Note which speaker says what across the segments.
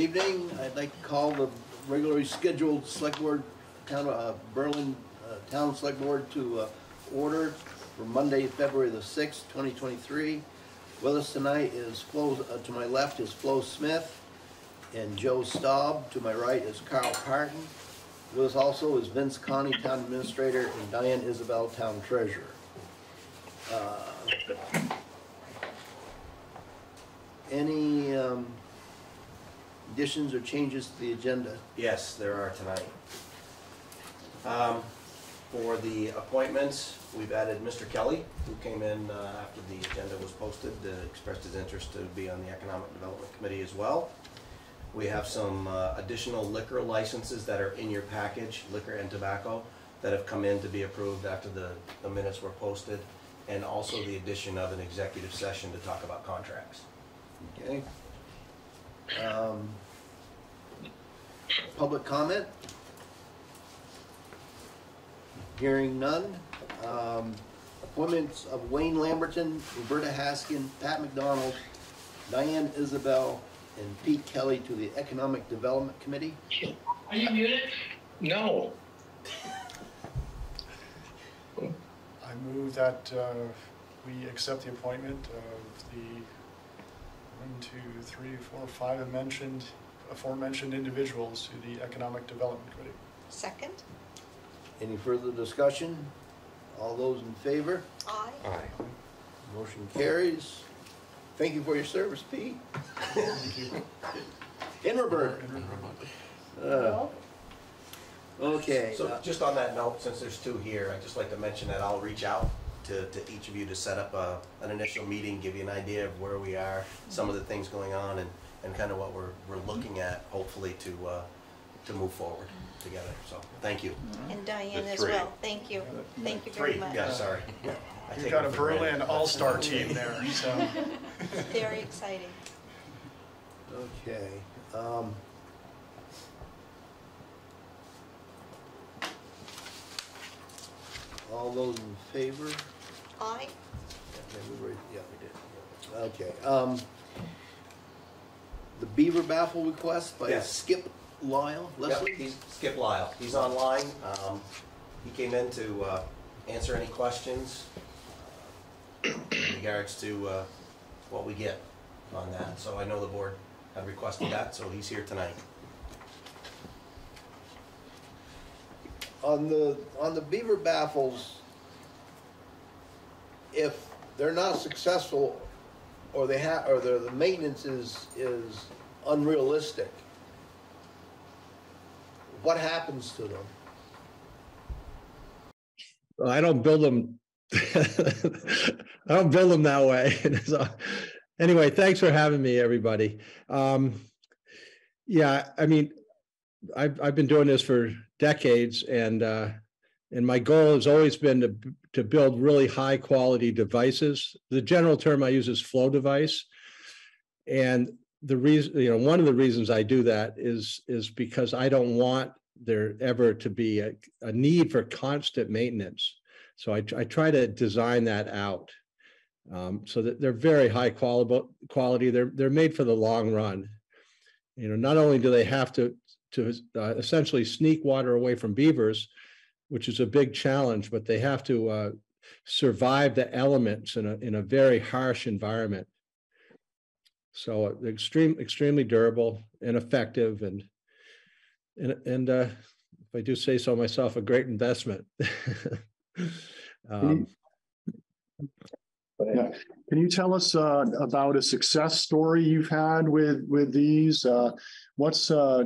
Speaker 1: evening. I'd like to call the regularly scheduled select board, town, uh, Berlin, uh, Town Select Board to, uh, order for Monday, February the sixth, twenty twenty-three. With us tonight is Flo, uh, to my left is Flo Smith and Joe Staub. To my right is Carl Parton. With us also is Vince Connie, Town Administrator, and Diane Isabel, Town Treasurer. Uh, Any, um, additions or changes to the agenda?
Speaker 2: Yes, there are tonight. Um, For the appointments, we've added Mr. Kelly, who came in uh, after the agenda was posted, uh, expressed his interest to be on the Economic Development Committee as well. We have some uh, additional liquor licenses that are in your package, liquor and tobacco, that have come in to be approved after the the minutes were posted, and also the addition of an executive session to talk about contracts.
Speaker 1: Okay. Um, Public comment? Hearing none. Um, Appointments of Wayne Lamberton, Roberta Haskin, Pat McDonald, Diane Isabel, and Pete Kelly to the Economic Development Committee.
Speaker 3: Are you muted?
Speaker 4: No.
Speaker 5: I move that uh, we accept the appointment of the one, two, three, four, five mentioned, aforementioned individuals to the Economic Development Committee.
Speaker 6: Second?
Speaker 1: Any further discussion? All those in favor?
Speaker 6: Aye.
Speaker 4: Aye.
Speaker 1: Motion carries. Thank you for your service, Pete. And Roberta. Uh, Okay.
Speaker 2: So
Speaker 1: uh,
Speaker 2: just on that note, since there's two here, I'd just like to mention that I'll reach out to, to each of you to set up a, an initial meeting, give you an idea of where we are, some of the things going on, and, and kind of what we're, we're looking at, hopefully, to, uh, to move forward together. So, thank you.
Speaker 6: And Diane
Speaker 4: The
Speaker 6: as
Speaker 4: three.
Speaker 6: well. Thank you. Thank you very
Speaker 2: Three,
Speaker 6: much.
Speaker 2: yeah, sorry. I
Speaker 5: You've
Speaker 2: take
Speaker 5: got
Speaker 2: it
Speaker 5: a
Speaker 2: for granted.
Speaker 5: Berlin all-star team there, so.
Speaker 6: Very exciting.
Speaker 1: Okay. um, All those in favor?
Speaker 6: Aye.
Speaker 1: Yeah, we were- yeah, we did. Okay. um, The Beaver Baffle request by
Speaker 2: Yes.
Speaker 1: Skip Lisle,
Speaker 2: Yep,
Speaker 1: Leslie?
Speaker 2: he's Skip Lisle. He's online. Um, he came in to, uh, answer any questions uh, in regards to, uh, what we get on that. So I know the board had requested that, so he's here tonight.
Speaker 1: On the, on the Beaver Baffles, if they're not successful, or they have, or the, maintenance is, is unrealistic, what happens to them?
Speaker 7: I don't build them. I don't build them that way. So, anyway, thanks for having me, everybody. Um, yeah, I mean, I've I've been doing this for decades, and uh, and my goal has always been to to build really high quality devices. The general term I use is flow device, and the reason you know one of the reasons I do that is is because I don't want there ever to be a, a need for constant maintenance. So I, I try to design that out um, so that they're very high quality. Quality. They're they're made for the long run. You know, not only do they have to to uh, essentially sneak water away from beavers, which is a big challenge, but they have to uh, survive the elements in a in a very harsh environment. So uh, extreme, extremely durable and effective, and and and uh, if I do say so myself, a great investment. um,
Speaker 8: Yeah. Can you tell us uh, about a success story you've had with with these? Uh, what's uh,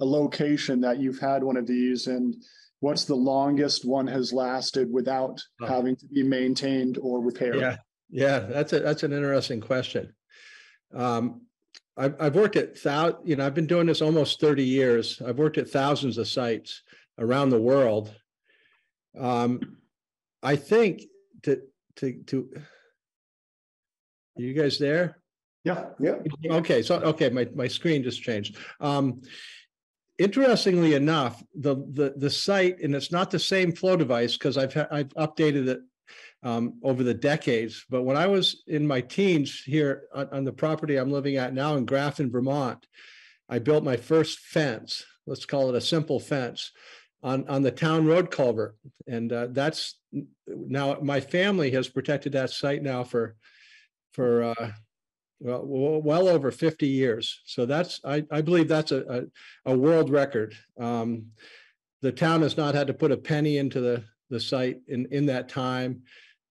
Speaker 8: a location that you've had one of these, and what's the longest one has lasted without
Speaker 7: Oh.
Speaker 8: having to be maintained or repaired?
Speaker 7: Yeah, yeah, that's a that's an interesting question. Um, I've I've worked at thou, you know, I've been doing this almost 30 years. I've worked at thousands of sites around the world. Um, I think to to to are you guys there?
Speaker 8: Yeah, yeah.
Speaker 7: Okay, so, okay, my, my screen just changed. Um, interestingly enough, the, the, the site, and it's not the same flow device because I've, I've updated it um, over the decades, but when I was in my teens here on, on the property I'm living at now in Grafton, Vermont, I built my first fence, let's call it a simple fence, on, on the town road culvert. And uh, that's, now my family has protected that site now for, for, uh, well, well over 50 years. So that's, I, I believe that's a, a, a world record. Um, The town has not had to put a penny into the, the site in, in that time.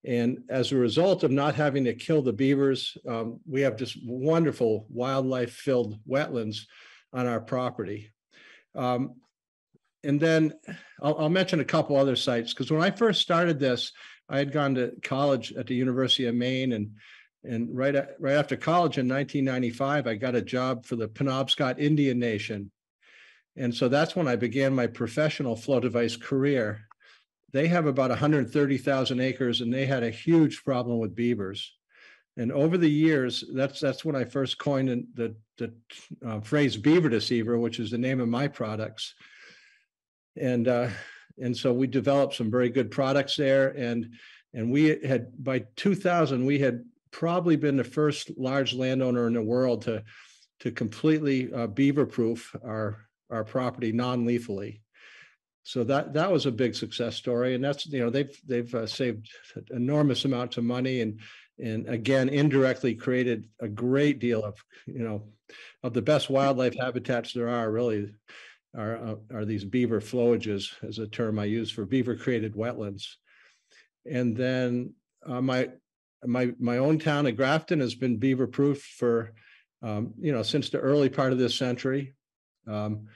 Speaker 7: And as a result of not having to kill the beavers, um, we have just wonderful wildlife-filled wetlands on our property. Um, and then I'll, I'll mention a couple other sites, because when I first started this, I had gone to college at the University of Maine and and right, right after college in nineteen ninety-five, I got a job for the Penobscot Indian Nation. And so that's when I began my professional flow device career. They have about hundred and thirty thousand acres and they had a huge problem with beavers. And over the years, that's, that's when I first coined the, the uh, phrase beaver deceiver, which is the name of my products. And, uh, and so we developed some very good products there and, and we had, by two thousand, we had probably been the first large landowner in the world to, to completely uh, beaver-proof our, our property non-lethally. So that, that was a big success story. And that's, you know, they've, they've uh, saved enormous amounts of money and, and again, indirectly created a great deal of, you know, of the best wildlife habitats there are really are, uh, are these beaver flowages, as a term I use for beaver-created wetlands. And then uh, my, my, my own town of Grafton has been beaver proof for, um, you know, since the early part of this century. Um,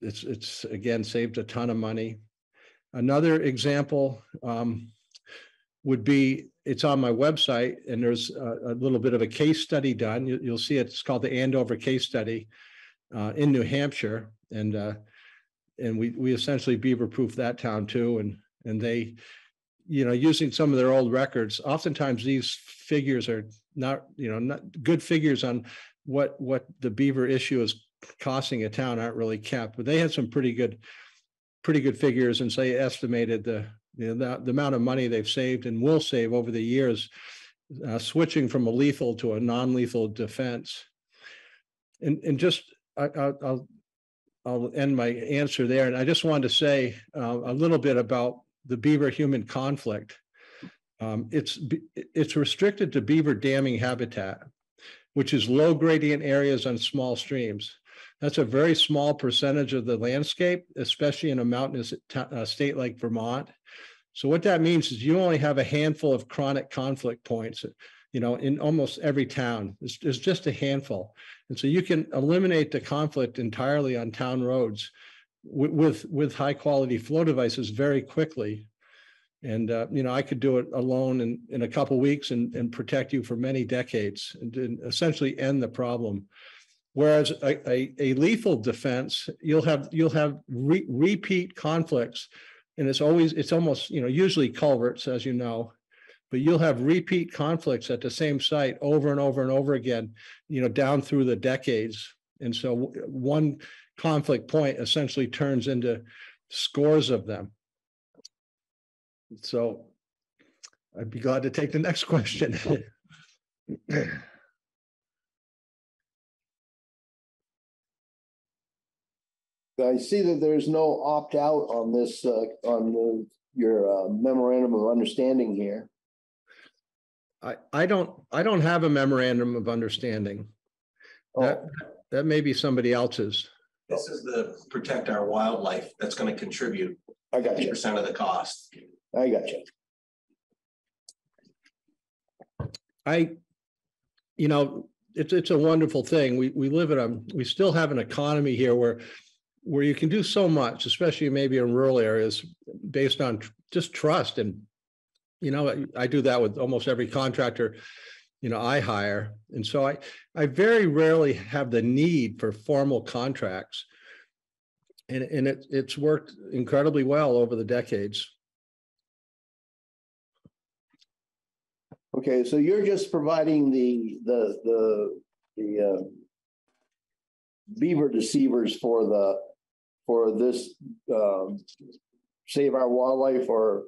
Speaker 7: it's, it's again, saved a ton of money. Another example, um, would be, it's on my website and there's a, a little bit of a case study done. You, you'll see it's called the Andover Case Study, uh, in New Hampshire. And, uh, and we, we essentially beaver proof that town too. And, and they, you know, using some of their old records, oftentimes these figures are not, you know, not good figures on what, what the beaver issue is costing a town aren't really kept, but they had some pretty good, pretty good figures and say estimated the, you know, the, the amount of money they've saved and will save over the years, uh, switching from a lethal to a non-lethal defense. And, and just, I, I'll, I'll, I'll end my answer there. And I just wanted to say uh, a little bit about the beaver-human conflict. Um, it's, it's restricted to beaver damming habitat, which is low gradient areas on small streams. That's a very small percentage of the landscape, especially in a mountainous ta- uh, state like Vermont. So what that means is you only have a handful of chronic conflict points, you know, in almost every town. It's, it's just a handful. And so you can eliminate the conflict entirely on town roads with, with, high quality flow devices very quickly. And, uh, you know, I could do it alone in, in a couple weeks and, and protect you for many decades and, and essentially end the problem. Whereas a, a, a lethal defense, you'll have, you'll have re- repeat conflicts. And it's always, it's almost, you know, usually culverts, as you know, but you'll have repeat conflicts at the same site over and over and over again, you know, down through the decades. And so one conflict point essentially turns into scores of them. So I'd be glad to take the next question.
Speaker 1: I see that there's no opt-out on this, uh, on the, your uh, memorandum of understanding here.
Speaker 7: I, I don't, I don't have a memorandum of understanding. That,
Speaker 1: Oh,
Speaker 7: that may be somebody else's.
Speaker 2: This is the protect our wildlife that's gonna contribute
Speaker 1: I got
Speaker 2: fifty
Speaker 1: you,
Speaker 2: percent of the cost.
Speaker 1: I got you.
Speaker 7: I, you know, it's, it's a wonderful thing. We, we live in a, we still have an economy here where, where you can do so much, especially maybe in rural areas, based on tr- just trust. And, you know, I, I do that with almost every contractor, you know, I hire. And so I, I very rarely have the need for formal contracts. And, and it, it's worked incredibly well over the decades.
Speaker 1: Okay, so you're just providing the, the, the, the, uh, beaver deceivers for the, for this, um, save our wildlife or,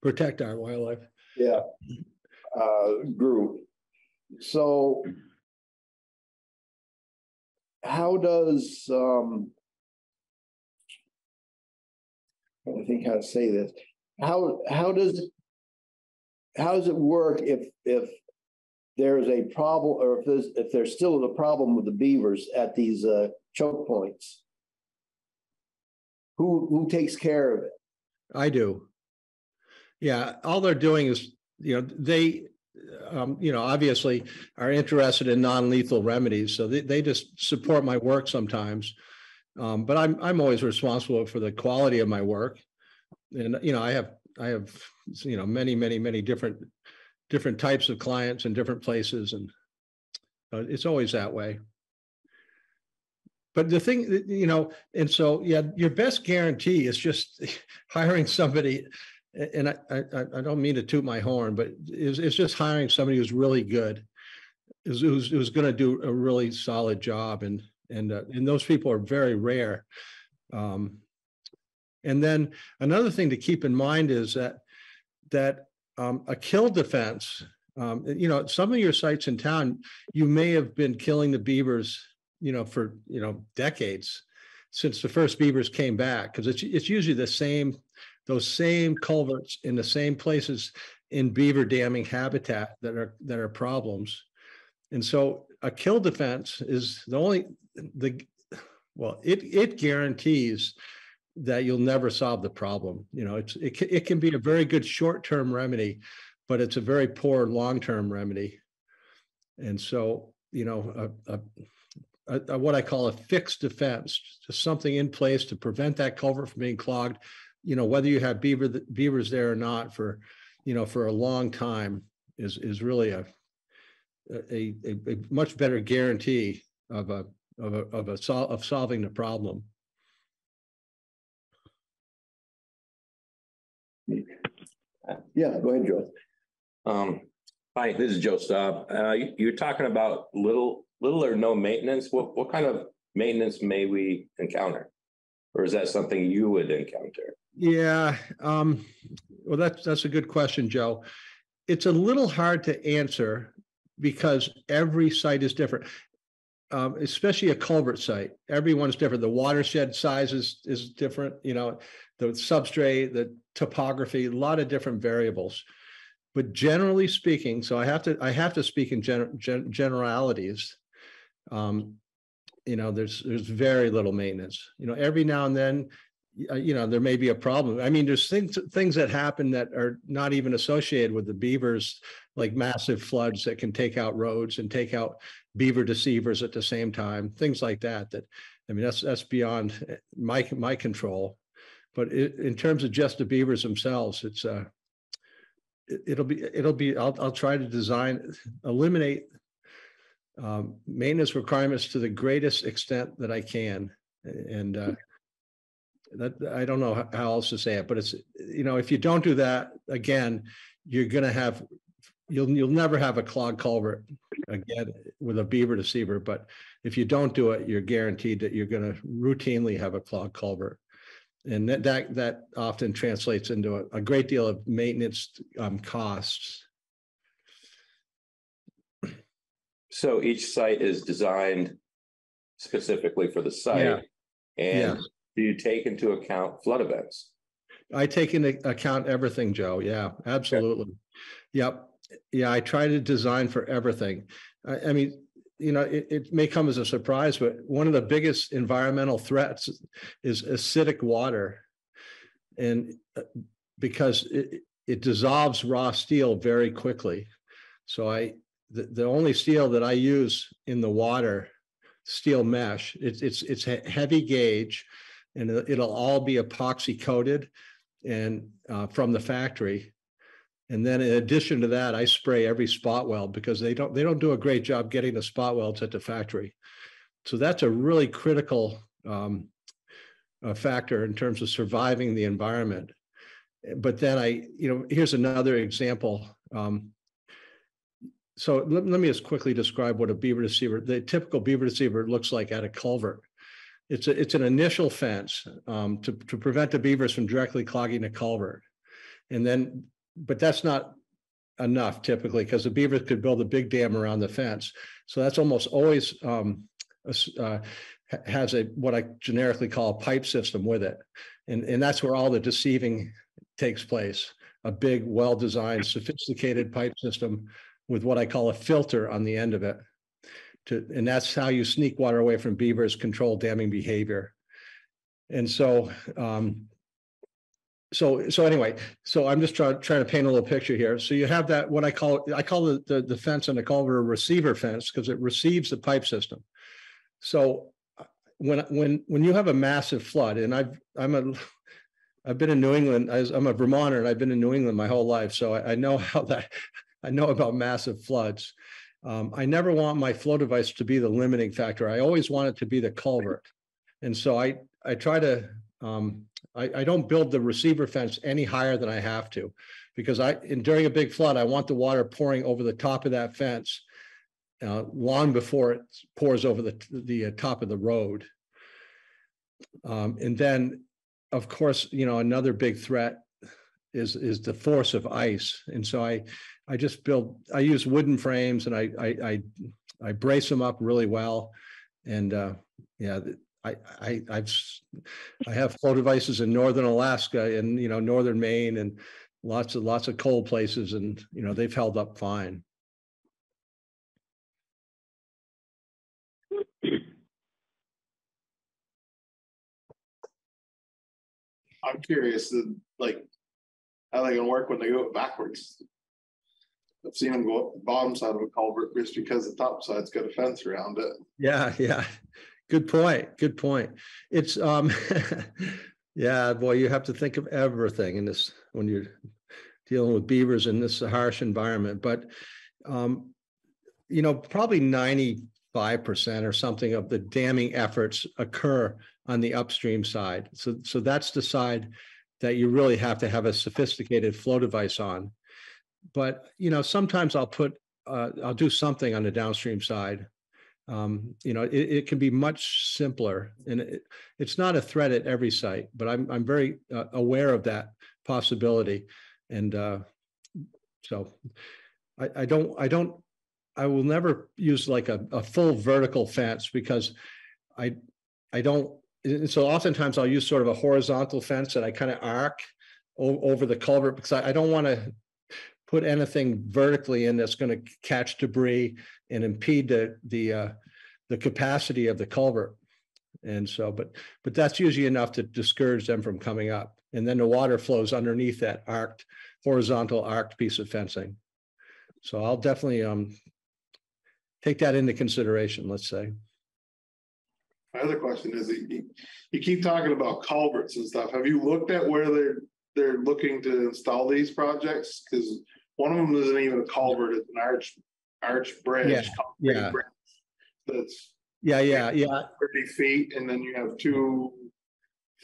Speaker 7: Protect our wildlife.
Speaker 1: yeah, uh, group. So how does, um, I think how to say this, how, how does, how does it work if, if there's a problem, or if there's, if there's still a problem with the beavers at these, uh, choke points? Who, who takes care of it?
Speaker 7: I do. Yeah, all they're doing is, you know, they, um, you know, obviously are interested in non-lethal remedies, so they, they just support my work sometimes. Um, but I'm, I'm always responsible for the quality of my work. And, you know, I have, I have, you know, many, many, many different, different types of clients in different places and uh, it's always that way. But the thing, you know, and so, yeah, your best guarantee is just hiring somebody. And I, I, I- don't mean to toot my horn, but it's, it's just hiring somebody who's really good. Who's, who's, who's gonna do a really solid job and, and, uh, and those people are very rare. Um, and then another thing to keep in mind is that, that, um, a kill defense, um, you know, some of your sites in town, you may have been killing the beavers you know, for, you know, decades since the first beavers came back, because it's, it's usually the same, those same culverts in the same places in beaver damming habitat that are, that are problems. And so a kill defense is the only, the, well, it, it guarantees that you'll never solve the problem. You know, it's, it, it can be a very good short-term remedy, but it's a very poor long-term remedy. And so, you know, a, a, a, a- what I call a fixed defense, just something in place to prevent that culvert from being clogged. You know, whether you have beaver, th- beavers there or not for, you know, for a long time is, is really a, a, a, a much better guarantee of a, of a, of a sol- of solving the problem.
Speaker 1: Yeah, go ahead, Joe.
Speaker 3: Um, hi, this is Joe Staub. Uh, you- you're talking about little, little or no maintenance. What, what kind of maintenance may we encounter? Or is that something you would encounter?
Speaker 7: Yeah, um, well, that's, that's a good question, Joe. It's a little hard to answer because every site is different. Um, especially a culvert site, everyone's different. The watershed size is, is different, you know, the substrate, the topography, a lot of different variables. But generally speaking, so I have to, I have to speak in gen, gen, generalities. Um, you know, there's, there's very little maintenance, you know, every now and then, uh, you know, there may be a problem. I mean, there's things, things that happen that are not even associated with the beavers, like massive floods that can take out roads and take out beaver deceivers at the same time, things like that, that, I mean, that's, that's beyond eh, my, my control. But i- in terms of just the beavers themselves, it's, uh, it, it'll be, it'll be, I'll, I'll try to design, eliminate um, maintenance requirements to the greatest extent that I can. And, uh, that, I don't know how- else to say it, but it's, you know, if you don't do that, again, you're gonna have, you'll, you'll never have a clogged culvert again with a beaver deceiver, but if you don't do it, you're guaranteed that you're gonna routinely have a clogged culvert. And that, that, that often translates into a, a great deal of maintenance, um, costs.
Speaker 3: So each site is designed specifically for the
Speaker 7: Yeah.
Speaker 3: site. And
Speaker 7: Yeah.
Speaker 3: Do you take into account flood events?
Speaker 7: I take into account everything, Joe. Yeah, absolutely. Yep. Yeah, I try to design for everything. I, I mean, you know, it, it may come as a surprise, but one of the biggest environmental threats is acidic water. And uh, because it, it dissolves raw steel very quickly. So I, the, the only steel that I use in the water, steel mesh, it's, it's, it's heavy gauge and it'll- all be epoxy coated and uh, from the factory. And then in addition to that, I spray every spot weld because they don't, they don't do a great job getting the spot welds at the factory. So that's a really critical um, factor in terms of surviving the environment. But then I, you know, here's another example. Um, so let, let me just quickly describe what a beaver deceiver, the typical beaver deceiver looks like at a culvert. It's a, it's an initial fence um, to, to prevent the beavers from directly clogging the culvert. And then, but that's not enough typically because the beavers could build a big dam around the fence. So that's almost always um, uh, has a, what I generically call a pipe system with it. And, and that's where all the deceiving takes place. A big, well-designed, sophisticated pipe system with what I call a filter on the end of it. To, and that's how you sneak water away from beavers, control damming behavior. And so, um, so, so anyway, so I'm just trying, trying to paint a little picture here. So you have that, what I call, I call the, the, the fence on the culvert a receiver fence because it receives the pipe system. So uh, when, when, when you have a massive flood and I've, I'm a, I've been in New England, I'm a Vermonter and I've been in New England my whole life, so I, I know how that, I know about massive floods. Um, I never want my flow device to be the limiting factor. I always want it to be the culvert. And so I, I try to, um, I, I don't build the receiver fence any higher than I have to. Because I, and during a big flood, I want the water pouring over the top of that fence. Uh, long before it pours over the, the uh, top of the road. Um, and then, of course, you know, another big threat is, is the force of ice. And so I, I just build, I use wooden frames and I, I, I, I brace them up really well. And, uh, yeah, I, I, I've, I have flow devices in northern Alaska and, you know, northern Maine and lots of, lots of cold places and, you know, they've held up fine.
Speaker 4: I'm curious, uh, like, how they gonna work when they go backwards? I've seen them go up the bottom side of a culvert just because the top side's got a fence around it.
Speaker 7: Yeah, yeah. Good point. Good point. It's um yeah, boy, you have to think of everything in this when you're dealing with beavers in this harsh environment. But um, you know, probably 95% or something of the damming efforts occur on the upstream side. So so that's the side that you really have to have a sophisticated flow device on. But you know, sometimes I'll put uh, I'll do something on the downstream side um, you know, it, it can be much simpler and it, it's not a threat at every site, but I'm, I'm very uh, aware of that possibility. And, uh, so I, I don't, I don't, I will never use like a, a full vertical fence because I, I don't, and so oftentimes I'll use sort of a horizontal fence that I kind of arc over the culvert because I don't want to put anything vertically in that's going to catch debris and impede the, the, uh, the capacity of the culvert. And so, but, but that's usually enough to discourage them from coming up. And then the water flows underneath that arced, horizontal arced piece of fencing. So I'll definitely, um, take that into consideration, let's say.
Speaker 4: My other question is, you, you keep talking about culverts and stuff. Have you looked at where they're, they're looking to install these projects? Cause one of them isn't even a culvert, it's an arch, arch bridge.
Speaker 7: Yeah, yeah.
Speaker 4: bridge That's
Speaker 7: Yeah, yeah, yeah.
Speaker 4: thirty feet and then you have two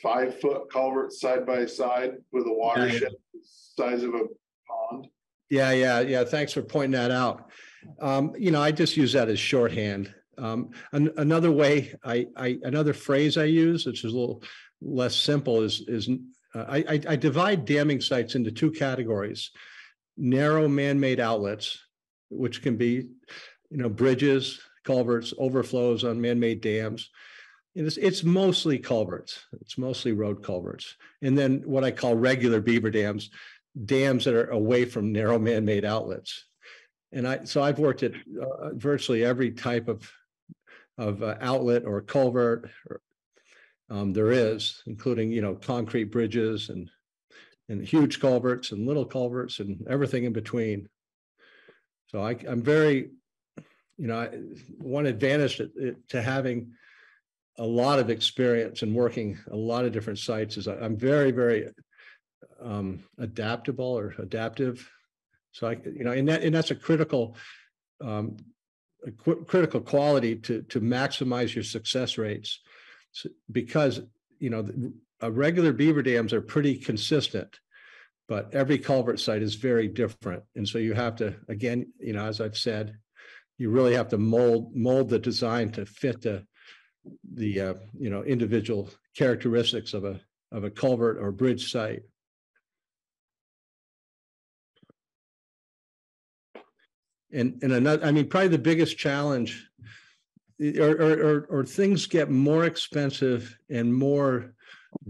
Speaker 4: five foot culverts side by side with a watershed the size of a pond.
Speaker 7: Yeah, yeah, yeah. Thanks for pointing that out. Um, you know, I just use that as shorthand. Um, an- another way I, I, another phrase I use, which is a little less simple is, is uh, I, I, I divide damming sites into two categories. Narrow man-made outlets, which can be, you know, bridges, culverts, overflows on man-made dams. It's, it's mostly culverts. It's mostly road culverts. And then what I call regular beaver dams, dams that are away from narrow man-made outlets. And I, so I've worked at uh, virtually every type of, of uh, outlet or culvert or, um, there is, including, you know, concrete bridges and, and huge culverts and little culverts and everything in between. So I, I'm very, you know, I- one advantage to, to having a lot of experience and working a lot of different sites is I- I'm very, very um, adaptable or adaptive. So I, you know, and that, and that's a critical, um, a qu- critical quality to, to maximize your success rates. S- Because, you know, uh, regular beaver dams are pretty consistent, but every culvert site is very different. And so you have to, again, you know, as I've said, you really have to mold, mold the design to fit the, the, uh, you know, individual characteristics of a, of a culvert or bridge site. And, and another, I mean, probably the biggest challenge or, or, or, or things get more expensive and more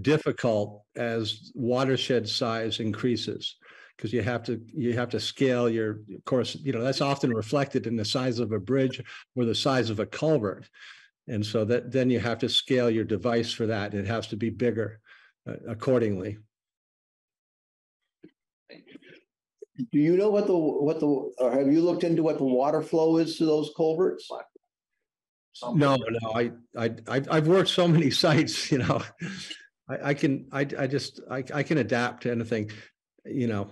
Speaker 7: difficult as watershed size increases. Because you have to, you have to scale your, of course, you know, that's often reflected in the size of a bridge or the size of a culvert. And so that, then you have to scale your device for that. It has to be bigger uh, accordingly.
Speaker 1: Do you know what the, what the, or have you looked into what the water flow is to those culverts?
Speaker 7: No, no, I, I, I've, I've worked so many sites, you know. I, can, I, I just, I, I can adapt to anything, you know.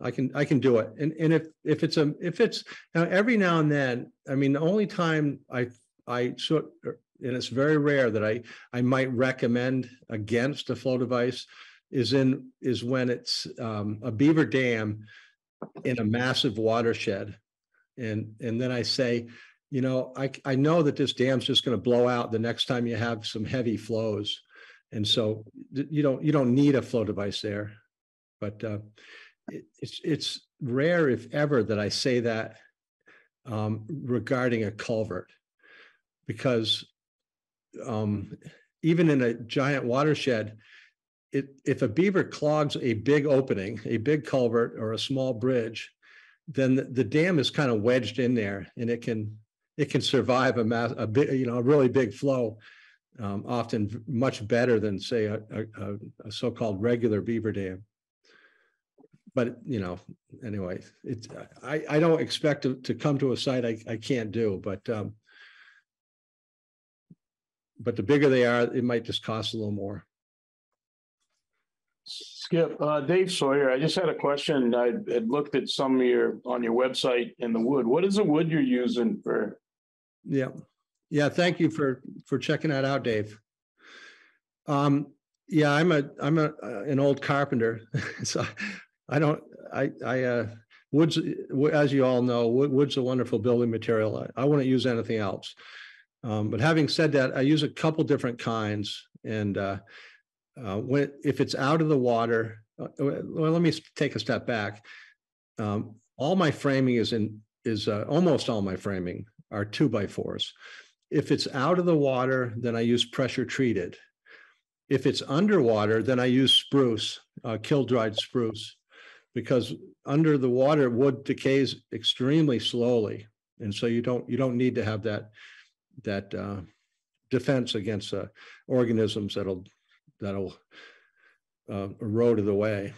Speaker 7: I can, I can do it. And, and if, if it's a, if it's, now every now and then, I mean, the only time I, I sort, and it's very rare that I, I might recommend against a flow device is in, is when it's um, a beaver dam in a massive watershed. And, and then I say, you know, I, I know that this dam's just going to blow out the next time you have some heavy flows. And so you don't, you don't need a flow device there. But uh, it, it's, it's rare if ever that I say that um, regarding a culvert. Because um, even in a giant watershed, it, if a beaver clogs a big opening, a big culvert or a small bridge, then the, the dam is kind of wedged in there and it can, it can survive a mass, a big, you know, a really big flow. Um, often v- much better than say a, a, a- a so-called regular beaver dam. But, you know, anyway, it's, I, I don't expect to, to come to a site I, I can't do, but, um, but the bigger they are, it might just cost a little more.
Speaker 9: Skip, uh, Dave Sawyer, I just had a question. I had looked at some of your, on your website in the wood. What is the wood you're using for?
Speaker 7: Yeah, yeah, thank you for, for checking that out, Dave. Um, yeah, I'm a, I'm a, uh, an old carpenter, so I don't, I, I, uh, wood's, as you all know, wood, wood's a wonderful building material. I, I wouldn't use anything else. Um, but having said that, I use a couple different kinds and, uh, uh, when, if it's out of the water, uh, well, let me take a step back. Um, all my framing is in, is, uh, almost all my framing are two by fours. If it's out of the water, then I use pressure treated. If it's underwater, then I use spruce, uh, kiln dried spruce. Because under the water, wood decays extremely slowly. And so you don't, you don't need to have that, that, uh, defense against, uh, organisms that'll, that'll, uh, erode it away.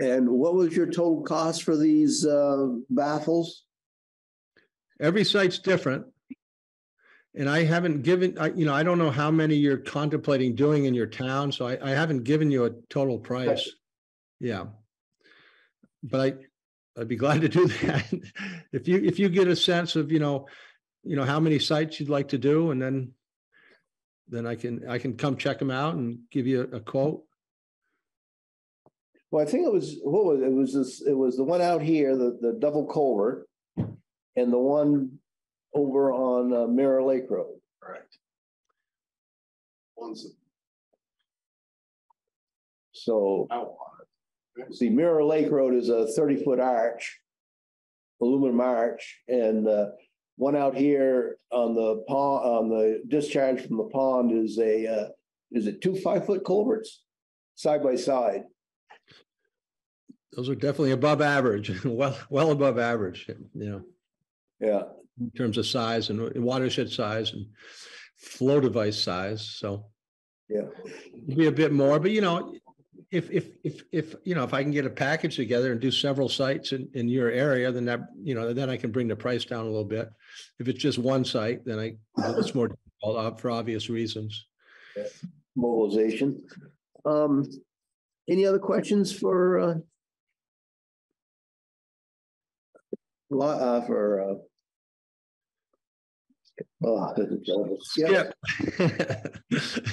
Speaker 1: And what was your total cost for these uh, baffles?
Speaker 7: Every site's different. And I haven't given, I, you know, I don't know how many you're contemplating doing in your town, so I, I haven't given you a total price. Yeah. But I, I'd be glad to do that. If you, if you get a sense of, you know, you know, how many sites you'd like to do and then then I can, I can come check them out and give you a quote.
Speaker 1: Well, I think it was, what was, it It was this, it was the one out here, the, the double culvert. And the one over on uh, Mirror Lake Road.
Speaker 4: Correct. One's
Speaker 1: So,
Speaker 4: out.
Speaker 1: see, Mirror Lake Road is a thirty-foot arch. Aluminum arch, and uh, one out here on the pond, on the discharge from the pond is a, uh, is it two five-foot culverts? Side by side.
Speaker 7: Those are definitely above average, well, well above average, you know.
Speaker 1: Yeah,
Speaker 7: in terms of size and watershed size and flow device size, so.
Speaker 1: Yeah.
Speaker 7: Be a bit more, but you know, if, if, if, if, you know, if I can get a package together and do several sites in, in your area, then that, you know, then I can bring the price down a little bit. If it's just one site, then I, it's more difficult, uh, for obvious reasons. Yeah.
Speaker 1: mobilization. Um, any other questions for, uh, uh, for, uh, oh, yeah,
Speaker 7: Skip.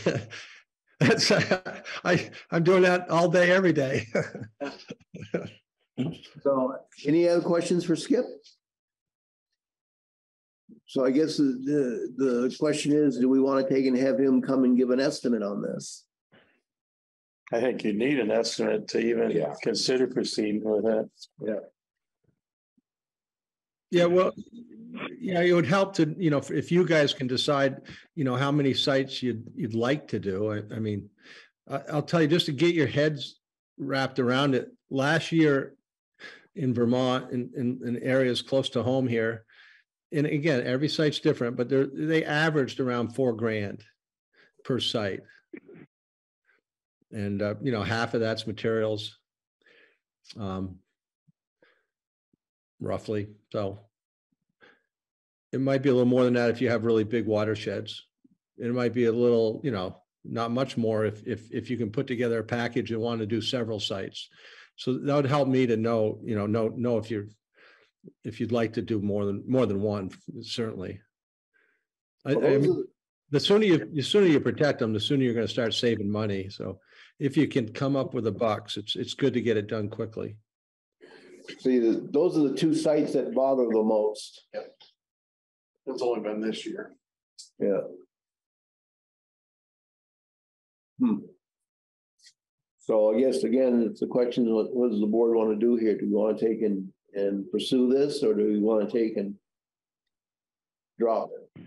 Speaker 7: That's, I, I'm doing that all day, every day.
Speaker 1: so any other questions for Skip? So I guess the, the, the question is, do we want to take and have him come and give an estimate on this?
Speaker 9: I think you need an estimate to even
Speaker 3: Yeah.
Speaker 9: consider proceeding with that.
Speaker 7: Yeah, well, yeah, it would help to, you know, if- you guys can decide, you know, how many sites you'd, you'd like to do. I, I mean, I'll tell you, just to get your heads wrapped around it, last year in Vermont, in, in, in areas close to home here, and again, every site's different, but they're, they averaged around four grand per site. And, uh, you know, half of that's materials. Um, roughly, so. It might be a little more than that if you have really big watersheds. It might be a little, you know, not much more if, if, if you can put together a package and want to do several sites. So that would help me to know, you know, know, know if you're, if you'd like to do more than, more than one, certainly. I,
Speaker 1: Well,
Speaker 7: I mean,
Speaker 1: the-
Speaker 7: sooner you, the sooner you protect them, the sooner you're gonna start saving money. So if you can come up with a box, it's, it's good to get it done quickly.
Speaker 1: See, those are the two sites that bother the most.
Speaker 4: It's only been this year.
Speaker 1: Yeah. Hmm. So I guess again, it's a question, what, what does the board want to do here? Do we want to take and, and pursue this, or do we want to take and drop it?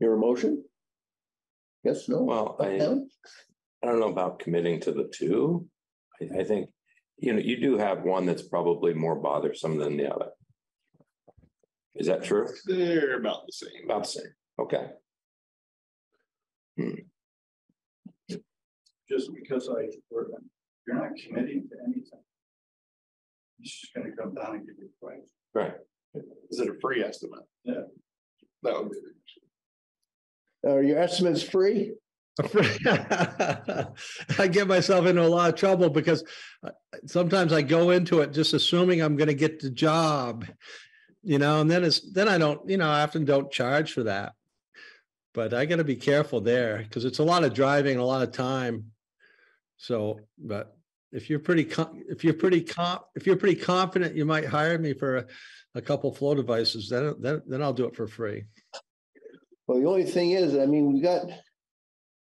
Speaker 1: Your motion? Yes, no?
Speaker 3: Well, I,
Speaker 1: Down?
Speaker 3: I don't know about committing to the two. I, I think, you know, you do have one that's probably more bothersome than the other. Is that true?
Speaker 4: They're about the same.
Speaker 3: About the same, okay. Hmm.
Speaker 10: just because I, you're not committing to anything. It's just gonna come down and give you a price.
Speaker 3: Right,
Speaker 4: Is it a free estimate?
Speaker 10: Yeah.
Speaker 4: That would be.
Speaker 1: Are your estimates free?
Speaker 7: I get myself into a lot of trouble because uh, sometimes I go into it just assuming I'm gonna get the job. You know, and then it's, then I don't, you know, I often don't charge for that. But I gotta be careful there because it's a lot of driving, a lot of time. So, but if you're pretty, if you're pretty com, if you're pretty confident you might hire me for a, a couple flow devices, then, then, then I'll do it for free.
Speaker 1: Well, the only thing is, I mean, we got,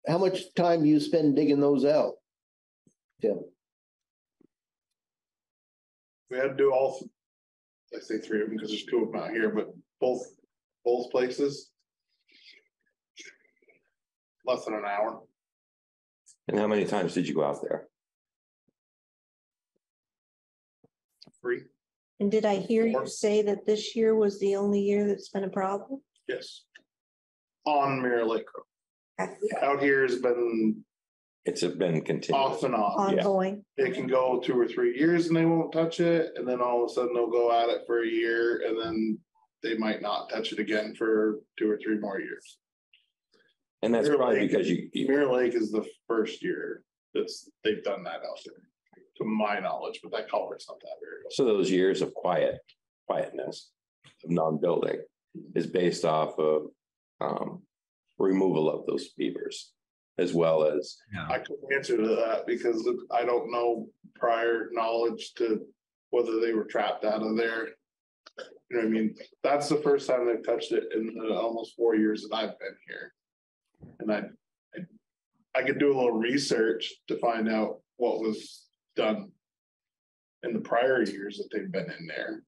Speaker 1: how much time do you spend digging those out? Tim,
Speaker 4: We had to do all, I say three of them because there's two of them out here, but both, both places. Less than an hour.
Speaker 3: and how many times did you go out there?
Speaker 4: Three,
Speaker 6: And did I hear
Speaker 4: Four.
Speaker 6: you say that this year was the only year that's been a problem?
Speaker 4: yes. On Mirror Lake Road. Out here has been
Speaker 3: It's been continuous.
Speaker 4: off and on.
Speaker 6: Ongoing,
Speaker 4: It can go two or three years and they won't touch it, and then all of a sudden they'll go at it for a year, and then. They might not touch it again for two or three more years.
Speaker 3: And that's probably because you, you,
Speaker 4: Mirror Lake is the first year that's, they've done that out there. To my knowledge, but that culvert's not that very.
Speaker 3: so those years of quiet, quietness of non-building is based off of um, removal of those beavers as well as,
Speaker 4: I couldn't answer to that because I don't know prior knowledge to whether they were trapped out of there. You know what I mean? That's the first time they've touched it in the almost four years that I've been here. And I, I, I could do a little research to find out what was done in the prior years that they've been in there.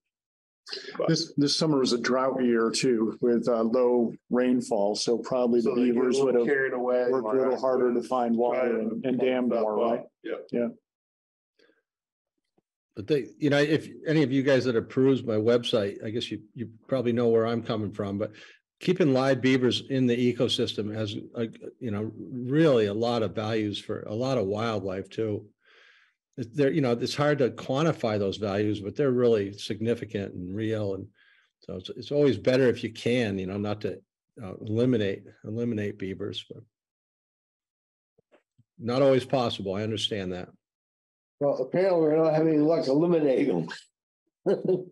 Speaker 4: But-
Speaker 8: This, this summer was a drought year too, with uh, low rainfall, so probably the
Speaker 4: So they get a
Speaker 8: beavers would have
Speaker 4: carried away.
Speaker 8: worked a little harder to find water and and dam more, right?
Speaker 4: Yeah. Yeah.
Speaker 7: But they, you know, if any of you guys that have perused my website, I guess you, you probably know where I'm coming from, but keeping live beavers in the ecosystem has, like, you know, really a lot of values for a lot of wildlife too. It- They're, you know, it's hard to quantify those values, but they're really significant and real and so it's, it's always better if you can, you know, not to uh, eliminate, eliminate beavers, but not always possible. I understand that.
Speaker 1: well, apparently we're not having any luck eliminating them.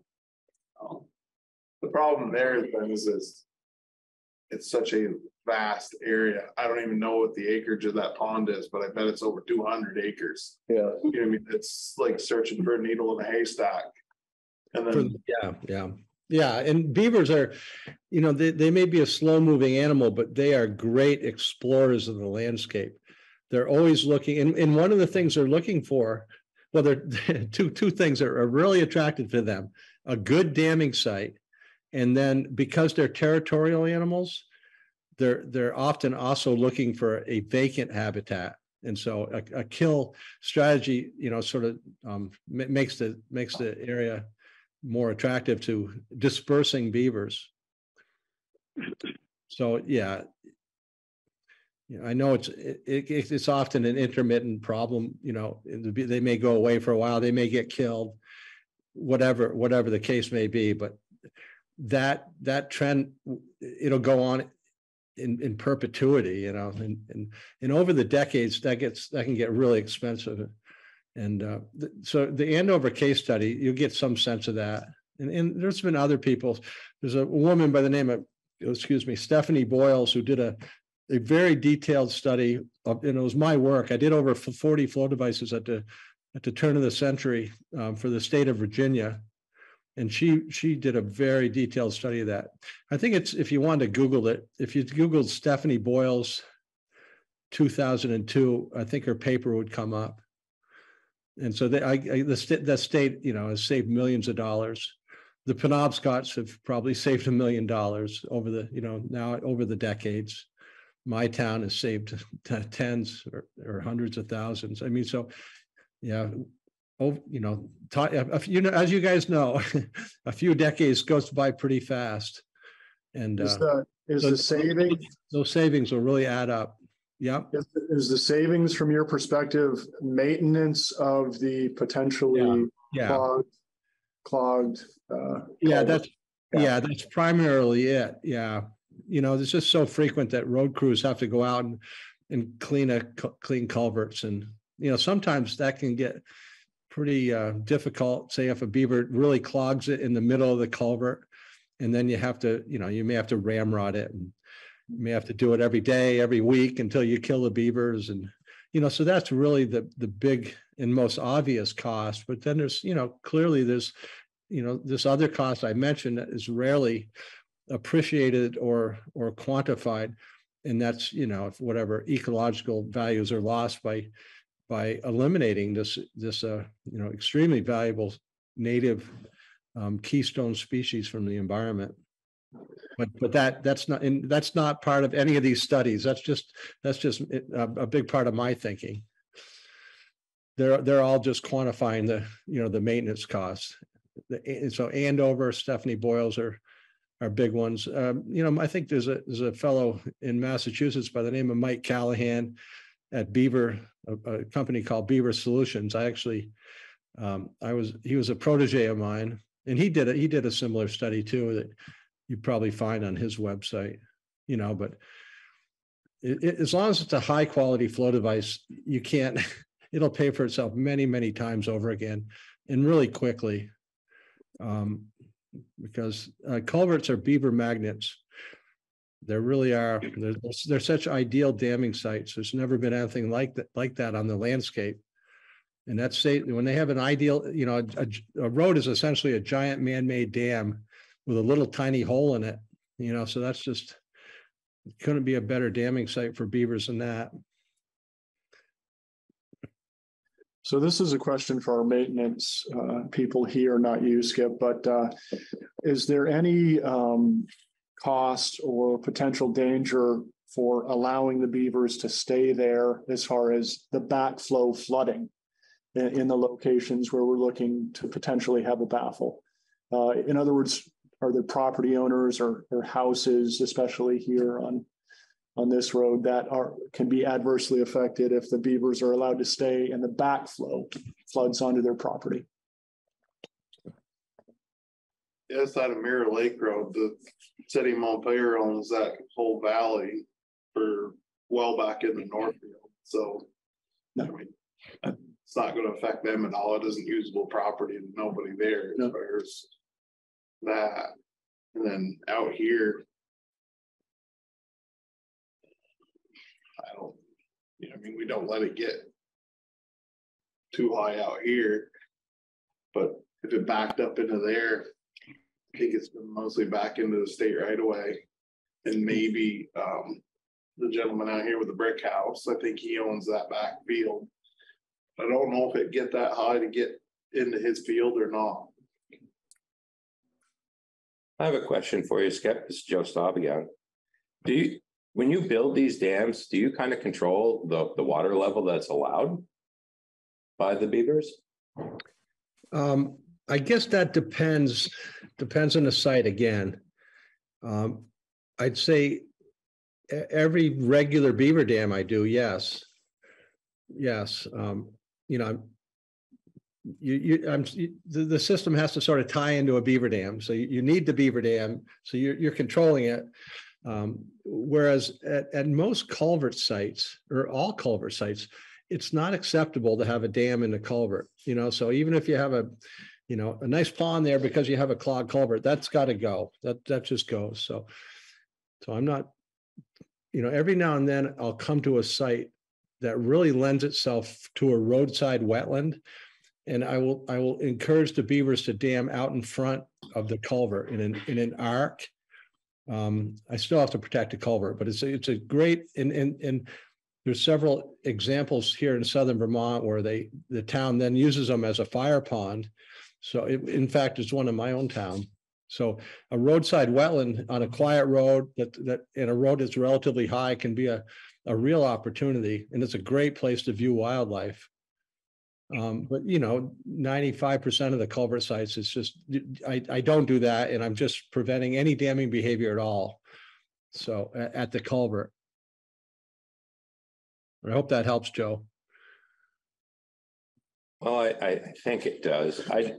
Speaker 4: The problem there then is this. It's such a vast area. I don't even know what the acreage of that pond is, but I bet it's over two hundred acres.
Speaker 1: Yeah,
Speaker 4: You know, I mean, it's like searching for a needle in a haystack. And then,
Speaker 7: Yeah, yeah. Yeah, and beavers are, you know, they, they may be a slow moving animal, but they are great explorers of the landscape. They're always looking, and, and one of the things they're looking for, well, there two, two things are, are really attractive to them. A good damming site. And then because they're territorial animals, they're, they're often also looking for a vacant habitat. And so a, a kill strategy, you know, sort of um, ma- makes the, makes the area more attractive to dispersing beavers. So, yeah. You know, I know it's, it, it, it's often an intermittent problem, you know, and the be- they may go away for a while, they may get killed. Whatever, whatever the case may be, but that, that trend, it'll go on in, in perpetuity, you know, and, and, and over the decades, that gets, that can get really expensive. And uh, th- so the Andover case study, you'll get some sense of that. And, and there's been other people. There's a woman by the name of, excuse me, Stephanie Boyles, who did a, a very detailed study of, and it was my work. I did over 40 flow devices at the, at the turn of the century um, for the state of Virginia. And she, she did a very detailed study of that. I think it's, if you want to Google it, if you Googled Stephanie Boyles 2002, I think her paper would come up. And so they, I, I, the state, the state, you know, has saved millions of dollars. The Penobscots have probably saved a million dollars over the, you know, now over the decades. My town has saved t- tens or, or hundreds of thousands. I mean, so, yeah, oh, you know, ta- a- few- you know, as you guys know, a few decades goes by pretty fast. And
Speaker 8: Is
Speaker 7: uh,
Speaker 8: the, is
Speaker 7: so-
Speaker 8: the saving,
Speaker 7: those savings will really add up. Yeah,
Speaker 8: is, is the savings from your perspective, maintenance of the potentially
Speaker 7: Yeah.
Speaker 8: clogged, clogged, uh.
Speaker 7: Yeah,
Speaker 8: culvert?
Speaker 7: that's,
Speaker 8: Yeah.
Speaker 7: yeah, that's primarily it. Yeah. You know, it's just so frequent that road crews have to go out and, and clean a, clean culverts and, you know, sometimes that can get pretty uh, difficult. Say if a beaver really clogs it in the middle of the culvert. And then you have to, you know, you may have to ramrod it and you may have to do it every day, every week until you kill the beavers and, you know, so that's really the, the big and most obvious cost. But then there's, you know, clearly there's, you know, this other cost I mentioned that is rarely appreciated or, or quantified. And that's, you know, if whatever ecological values are lost by, by eliminating this, this, uh, you know, extremely valuable native um, keystone species from the environment. But, but that, that's not, and that's not part of any of these studies. That's just, that's just a, a big part of my thinking. They're, they're all just quantifying the, you know, the maintenance costs. The, and so Andover, Stephanie Boyles are, are big ones. Um, you know, I think there's a, there's a fellow in Massachusetts by the name of Mike Callahan at Beaver, a, a company called Beaver Solutions. I actually, um, I was, he was a protege of mine and he did it. He did a similar study too that you probably find on his website, you know, but it, it, as long as it's a high quality flow device, you can't, it'll pay for itself many, many times over again and really quickly. Um, because uh, culverts are beaver magnets. There really are, they're, such ideal damming sites. There's never been anything like that, like that on the landscape. And that's say, when they have an ideal, you know, a, a road is essentially a giant man-made dam with a little tiny hole in it, you know, so that's just, couldn't be a better damming site for beavers than that.
Speaker 8: So this is a question for our maintenance uh, people here, not you, Skip, but uh, is there any um, cost or potential danger for allowing the beavers to stay there as far as the backflow flooding in, the locations where we're looking to potentially have a baffle? Uh, in other words, are there property owners or, or houses, especially here on on this road that are can be adversely affected if the beavers are allowed to stay and the backflow floods onto their property.
Speaker 4: The other of Mirror Lake Road, the city of Montpelier owns that whole valley for well back in the Northfield, so. I mean, it's not gonna affect them at all. It isn't usable property and nobody there as
Speaker 8: No.
Speaker 4: far as that. And then out here. I don't, you know, I mean, we don't let it get too high out here. But if it backed up into there, I think it's been mostly back into the state right away. And maybe, um, the gentleman out here with the brick house, I think he owns that back field. I don't know if it get that high to get into his field or not.
Speaker 3: I have a question for you, Skip. This is Joe Staub again. Do you, when you build these dams, do you kind of control the, the water level that's allowed? By the beavers?
Speaker 7: Um, I guess that depends, depends on the site again. Um, I'd say every regular beaver dam I do, yes. Yes, um, you know. You, you, I'm, you- the, system has to sort of tie into a beaver dam, so you, you need the beaver dam, so you're, you're controlling it. Um, whereas at, at most culvert sites, or all culvert sites, it's not acceptable to have a dam in the culvert, you know, so even if you have a, you know, a nice pond there because you have a clogged culvert, that's got to go. That, that just goes, so. So I'm not, you know, every now and then I'll come to a site that really lends itself to a roadside wetland. And I will, I will encourage the beavers to dam out in front of the culvert in an, in an arc. Um, I still have to protect the culvert, but it's, a it's a great, and, and, and there's several examples here in southern Vermont where they, the town then uses them as a fire pond. So it, in fact, it's one in my own town. So a roadside wetland on a quiet road that, that, in a road that's relatively high can be a, a real opportunity. And it's a great place to view wildlife. Um, but you know, ninety-five percent of the culvert sites, it's just, I, I don't do that and I'm just preventing any damming behavior at all. So at, at the culvert. I hope that helps, Joe.
Speaker 3: Well, I, I think it does. I,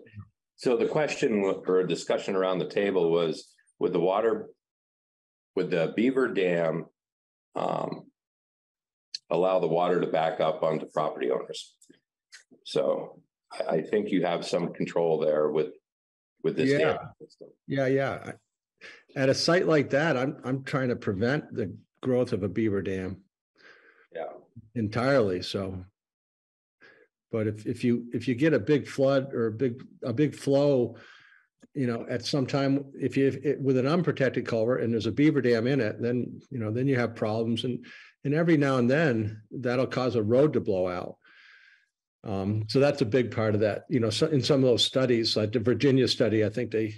Speaker 3: so the question or discussion around the table was with the water. With the beaver dam. Um. Allow the water to back up onto property owners. So I, I think you have some control there with, with this. dam
Speaker 7: Yeah.
Speaker 3: system.
Speaker 7: Yeah, yeah. At a site like that, I'm, I'm trying to prevent the growth of a beaver dam.
Speaker 3: Yeah.
Speaker 7: Entirely, so. But if, if you, if you get a big flood or a big, a big flow. You know, at some time, if you, if- with an unprotected culvert and there's a beaver dam in it, then, you know, then you have problems and, and every now and then that'll cause a road to blow out. Um, so that's a big part of that, you know, so in some of those studies, like the Virginia study, I think they,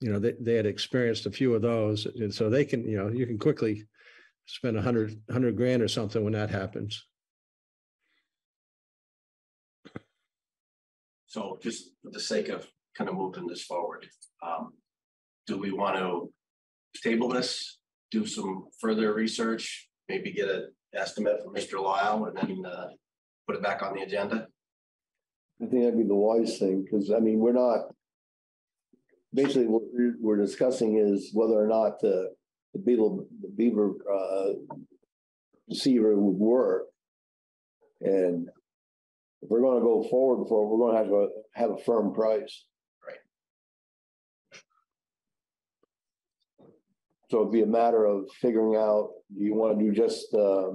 Speaker 7: you know, they, they had experienced a few of those, and so they can, you know, you can quickly spend a hundred, hundred grand or something when that happens.
Speaker 2: So just for the sake of kind of moving this forward, um, do we want to table this? Do some further research, maybe get an estimate from Mr. Lisle and then, uh, put it back on the agenda?
Speaker 1: I think that'd be the wise thing, because I mean, we're not. Basically, what we're, discussing is whether or not the, the beaver, the beaver, uh. Deceiver would work. And. If we're gonna go forward for it, we're gonna have to have a firm price.
Speaker 2: Right.
Speaker 1: So it'd be a matter of figuring out, do you wanna do just, uh.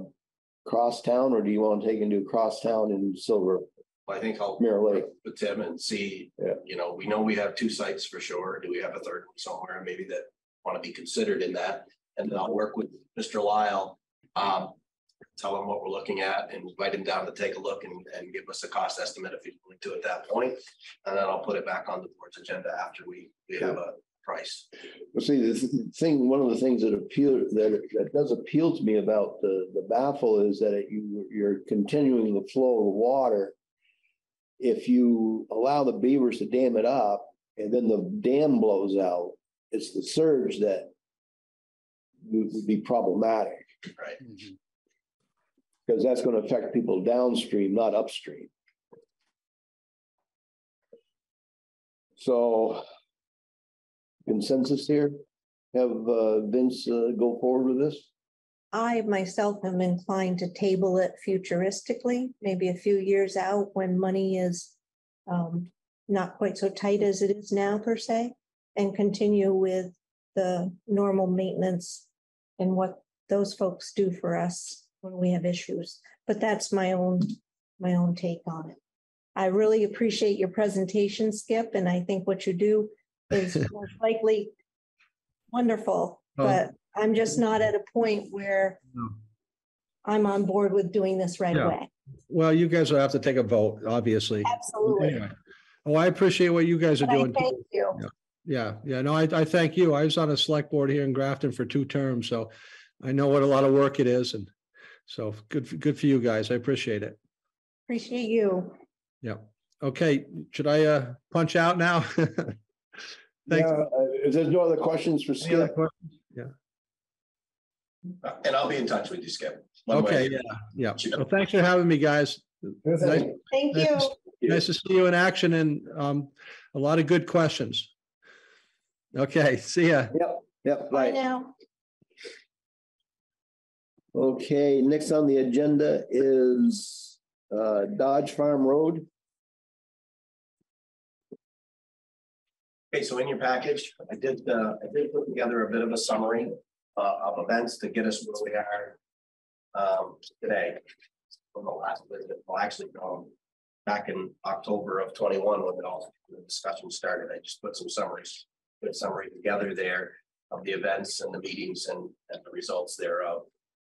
Speaker 1: Crosstown, or do you wanna take and do crosstown in Silver,
Speaker 2: I think I'll
Speaker 1: Mirror Lake?
Speaker 2: with Tim and see,
Speaker 1: Yeah.
Speaker 2: you know, we know we have two sites for sure. Do we have a third one somewhere maybe that want to be considered in that? And then I'll work with Mr. Lisle. Um, tell him what we're looking at and invite him down to take a look and, and give us a cost estimate if he's willing to at that point. And then I'll put it back on the board's agenda after we, we have a price.
Speaker 1: Well, see, the thing, one of the things that appeal, that, that does appeal to me about the, the baffle is that it- you, you're continuing the flow of the water. If you allow the beavers to dam it up and then the dam blows out, it's the surge that would would be problematic,
Speaker 2: Right. Mm-hmm.
Speaker 1: Because that's gonna affect people downstream, not upstream. So consensus here? Have uh, Vince uh, go forward with this?
Speaker 6: I myself am inclined to table it futuristically, maybe a few years out when money is um, not quite so tight as it is now per se, and continue with the normal maintenance and what those folks do for us when we have issues. But that's my own, my own take on it. I really appreciate your presentation, Skip, and I think what you do is most likely wonderful,
Speaker 7: Oh.
Speaker 6: but I'm just not at a point where
Speaker 7: No.
Speaker 6: I'm on board with doing this right
Speaker 7: Yeah.
Speaker 6: away.
Speaker 7: Well, you guys will have to take a vote, obviously.
Speaker 6: Absolutely.
Speaker 7: Anyway. Oh, I appreciate what you guys are
Speaker 6: But I
Speaker 7: doing. too.
Speaker 6: thank you.
Speaker 7: Yeah, yeah, no, I, I thank you. I was on a select board here in Grafton for two terms, so I know what a lot of work it is and so good, good for you guys. I appreciate it.
Speaker 6: Appreciate you.
Speaker 7: Yeah. Okay, should I, uh, punch out now? Thanks.
Speaker 1: Yeah, uh, if there's no other questions for
Speaker 7: Any other
Speaker 1: Skip,
Speaker 7: questions?
Speaker 2: And I'll be in touch with you, Skip. one way.
Speaker 7: Okay, yeah, yeah. Well, thanks for having me, guys. Nice,
Speaker 6: Thank
Speaker 7: nice
Speaker 6: you.
Speaker 7: to- nice to see you in action and, um, a lot of good questions. Okay, see ya.
Speaker 1: yep,
Speaker 6: Bye
Speaker 1: right.
Speaker 6: now.
Speaker 1: Okay, next on the agenda is uh Dodge Farm Road.
Speaker 2: Okay, so in your package, I did, uh, I did put together a bit of a summary, uh, of events to get us where we are. Um, today. From the last visit, well, actually, um, back in October of twenty-one, when it all, the discussion started, I just put some summaries. Put summary together there of the events and the meetings and, and the results thereof.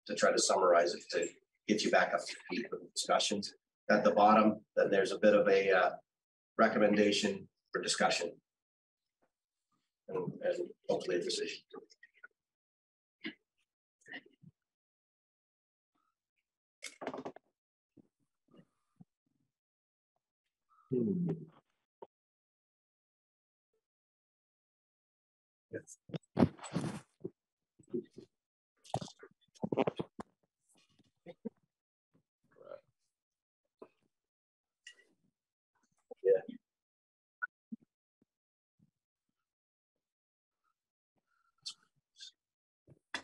Speaker 2: To try to summarize it, to get you back up to speed with the discussions. At the bottom, then there's a bit of a, uh, recommendation for discussion and, and hopefully a decision.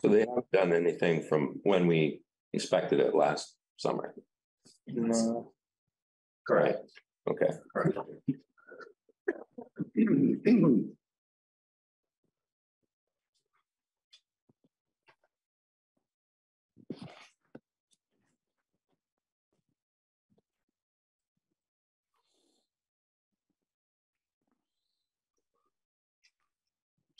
Speaker 3: So they haven't done anything from when we inspected it last summer.
Speaker 9: No.
Speaker 2: Correct.
Speaker 3: Okay,
Speaker 2: Correct.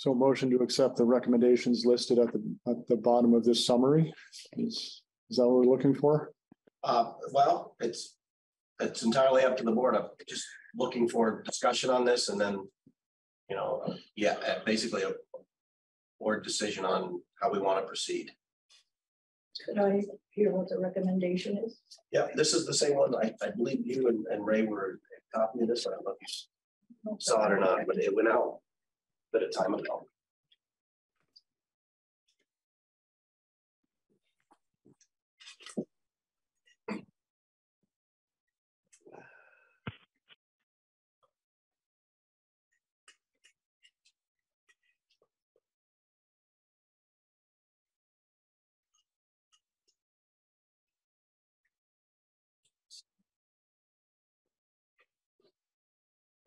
Speaker 8: So motion to accept the recommendations listed at the, at the bottom of this summary is, is that what we're looking for?
Speaker 2: Uh, well, it's, it's entirely up to the board. I'm just looking for discussion on this and then, you know, yeah, uh, basically a board decision on how we want to proceed.
Speaker 11: Could I hear what the recommendation is?
Speaker 2: Yeah, this is the same one. I, I believe you and, and Ray were copying this. I don't know if you saw it or not, but it went out a bit of time ago.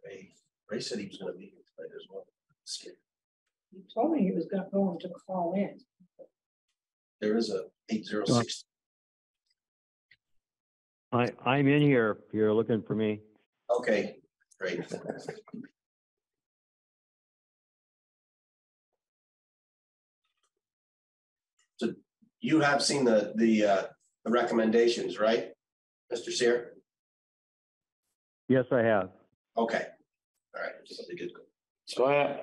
Speaker 2: Ray, Ray said he was gonna be here tonight as well. Skip.
Speaker 11: You told me he was gonna going to call in.
Speaker 2: There is a eight zero six.
Speaker 12: I, I'm in here. if You're looking for me.
Speaker 2: Okay, great. So you have seen the, the, uh, the recommendations, right? Mr. Sear?
Speaker 12: Yes, I have.
Speaker 2: Okay. All right. something good.
Speaker 9: So I,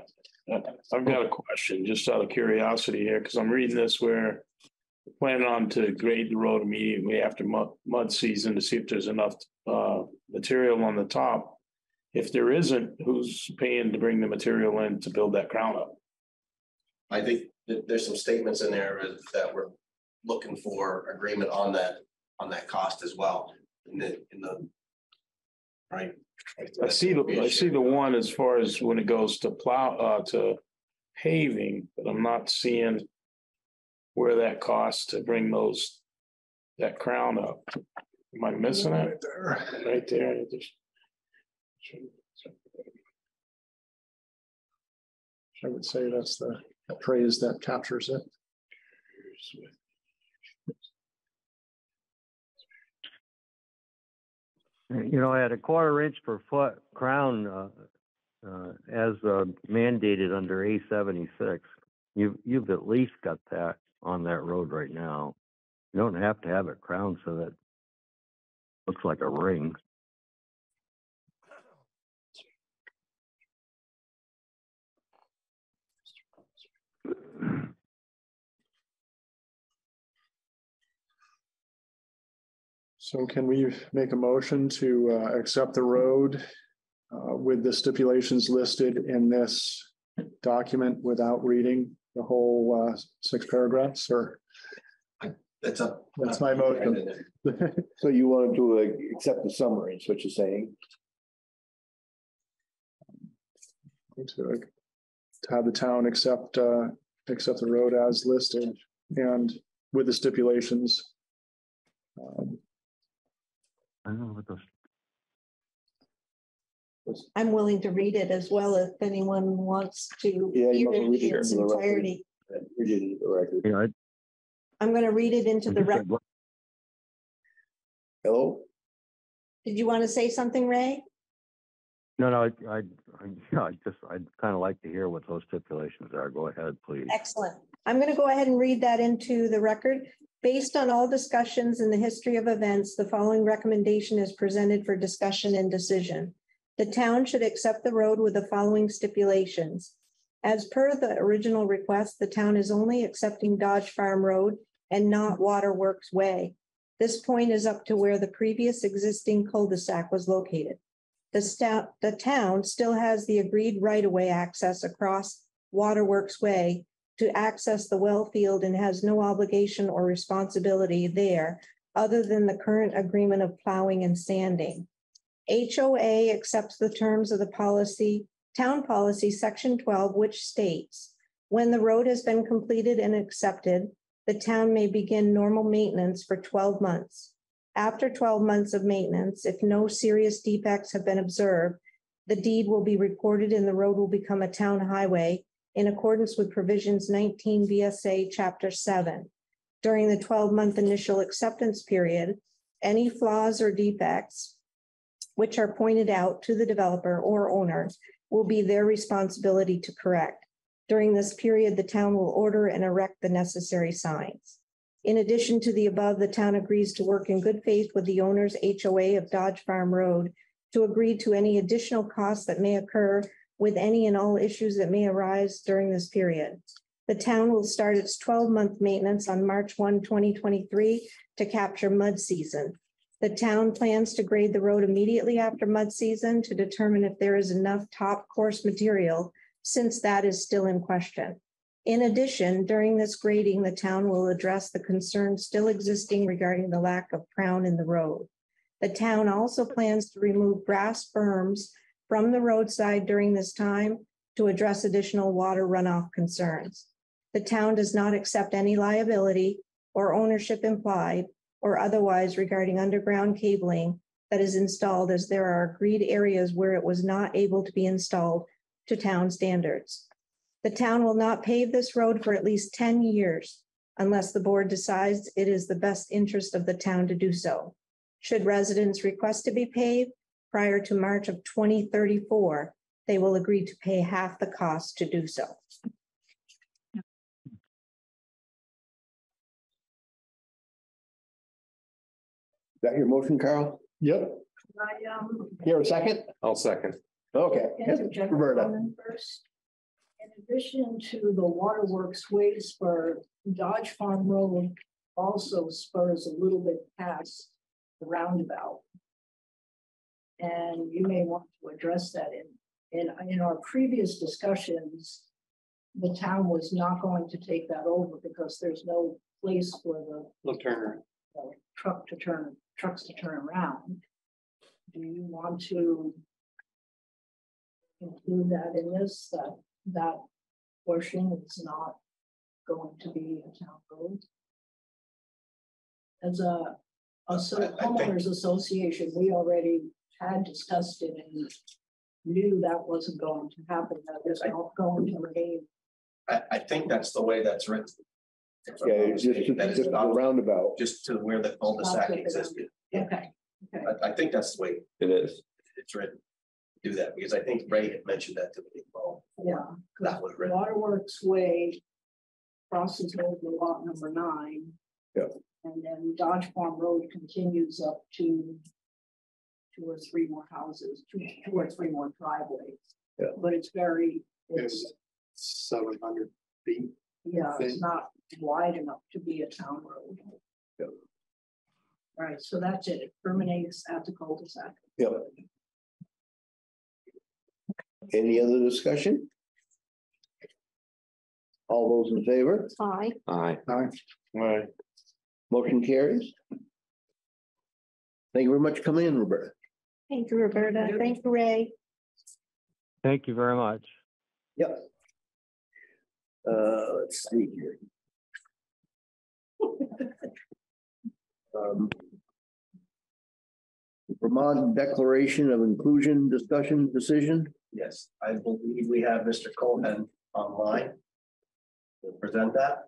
Speaker 9: I've got a question, just out of curiosity here, because I'm reading this where. we're Planning on to grade the road immediately after mud, mud season to see if there's enough, uh, material on the top. If there isn't, who's paying to bring the material in to build that crown up?
Speaker 2: I think that there's some statements in there that we're looking for agreement on that, on that cost as well. In the, in the. Right.
Speaker 9: I see the, I see the one as far as when it goes to plow, uh, to paving, but I'm not seeing. Where that costs to bring those, that crown up. Am I missing it?
Speaker 8: there.
Speaker 9: Right there, it just.
Speaker 8: I would say that's the phrase that captures it.
Speaker 12: You know, at a quarter inch per foot crown, uh, uh, as uh, mandated under A seventy-six, you've, you've at least got that on that road right now. You don't have to have it crowned so that looks like a ring.
Speaker 8: So can we make a motion to uh, accept the road uh, with the stipulations listed in this document without reading the whole uh, six paragraphs, or
Speaker 2: That's up.
Speaker 8: that's my motion?
Speaker 13: So you want to uh, accept the summary, is what you're saying?
Speaker 8: To to have the town accept, uh, accept the road as listed and with the stipulations. Um,
Speaker 12: I don't know what those,
Speaker 6: I'm willing to read it as well if anyone wants to.
Speaker 13: Yeah, you
Speaker 6: hear
Speaker 13: want to read
Speaker 6: it
Speaker 13: it
Speaker 6: in its
Speaker 13: into the record.
Speaker 6: entirety.
Speaker 13: Read it into the record.
Speaker 12: you I.
Speaker 6: I'm gonna read it into the record.
Speaker 13: Hello?
Speaker 6: Did you want to say something, Ray?
Speaker 12: No, no, I, I, I, yeah, I just, I'd kind of like to hear what those stipulations are. Go ahead, please.
Speaker 6: Excellent. I'm going to go ahead and read that into the record. Based on all discussions in the history of events, the following recommendation is presented for discussion and decision. The town should accept the road with the following stipulations. As per the original request, the town is only accepting Dodge Farm Road and not Waterworks Way. This point is up to where the previous existing cul-de-sac was located. The the town still has the agreed right-of-way access across Waterworks Way to access the well field and has no obligation or responsibility there other than the current agreement of plowing and sanding. HOA accepts the terms of the policy, Town Policy, Section twelve, which states, when the road has been completed and accepted, the town may begin normal maintenance for twelve months. After twelve months of maintenance, if no serious defects have been observed, the deed will be recorded and the road will become a town highway in accordance with provisions nineteen VSA Chapter seven. During the twelve-month initial acceptance period, any flaws or defects which are pointed out to the developer or owner will be their responsibility to correct. During this period, the town will order and erect the necessary signs. In addition to the above, the town agrees to work in good faith with the owner's HOA of Dodge Farm Road to agree to any additional costs that may occur with any and all issues that may arise during this period. The town will start its twelve-month maintenance on March 1, 2023, to capture mud season. The town plans to grade the road immediately after mud season to determine if there is enough top course material, since that is still in question. In addition, during this grading, the town will address the concerns still existing regarding the lack of crown in the road. The town also plans to remove grass berms from the roadside during this time to address additional water runoff concerns. The town does not accept any liability or ownership implied or otherwise regarding underground cabling that is installed as there are agreed areas where it was not able to be installed to town standards. The town will not pave this road for at least ten years unless the board decides it is the best interest of the town to do so. Should residents request to be paved prior to March of twenty thirty-four, they will agree to pay half the cost to do so.
Speaker 13: Is that your motion, Carl?
Speaker 8: Yep,
Speaker 11: I, um,
Speaker 13: Here a second?
Speaker 3: I'll second.
Speaker 13: Okay.
Speaker 11: interject a
Speaker 13: Roberta.
Speaker 11: first. In addition to the waterworks way spur, Dodge Farm Road also spurs a little bit past the roundabout. And you may want to address that in, in, in our previous discussions. The town was not going to take that over because there's no place for the
Speaker 2: Look, Turner.
Speaker 11: uh, truck to turn, trucks to turn around. Do you want to include that in this, that, that portion is not going to be a town road? As a, a so-
Speaker 2: I- I think-
Speaker 11: homeowners association, we already had discussed it and knew that wasn't going to happen, that was not going to remain.
Speaker 2: I, I think that's the way that's written. If I'm
Speaker 13: Yeah,
Speaker 2: not
Speaker 13: it's just,
Speaker 2: mistaken, that
Speaker 13: just
Speaker 2: it's
Speaker 13: the
Speaker 2: not
Speaker 13: roundabout.
Speaker 2: Just to where the cul-de-sac existed.
Speaker 11: Okay, okay.
Speaker 2: I, I think that's the way
Speaker 3: It is.
Speaker 2: it's written. do that, because I think Ray had mentioned that to me, well,
Speaker 11: Yeah.
Speaker 2: that was written.
Speaker 11: Waterworks Way crosses over lot number nine.
Speaker 13: Yeah.
Speaker 11: And then Dodge Farm Road continues up to two or three more houses, two, two or three more driveways.
Speaker 13: Yeah.
Speaker 11: But it's very, it's,
Speaker 4: It's seven hundred feet.
Speaker 11: yeah, it's not wide enough to be a town road.
Speaker 13: Yeah.
Speaker 11: All right, so that's it. It terminates at the cul-de-sac.
Speaker 13: Yep. Any other discussion? All those in favor?
Speaker 6: Aye.
Speaker 3: Aye.
Speaker 9: Aye. Aye.
Speaker 13: Motion carries. Thank you very much for coming in, Roberta.
Speaker 6: Thank you, Roberta. Thank you, Ray.
Speaker 12: Thank you very much.
Speaker 13: Yep. Uh, let's see here. Um, Vermont Declaration of Inclusion Discussion Decision.
Speaker 2: Yes, I believe we have Mr. Coleman online. To present that.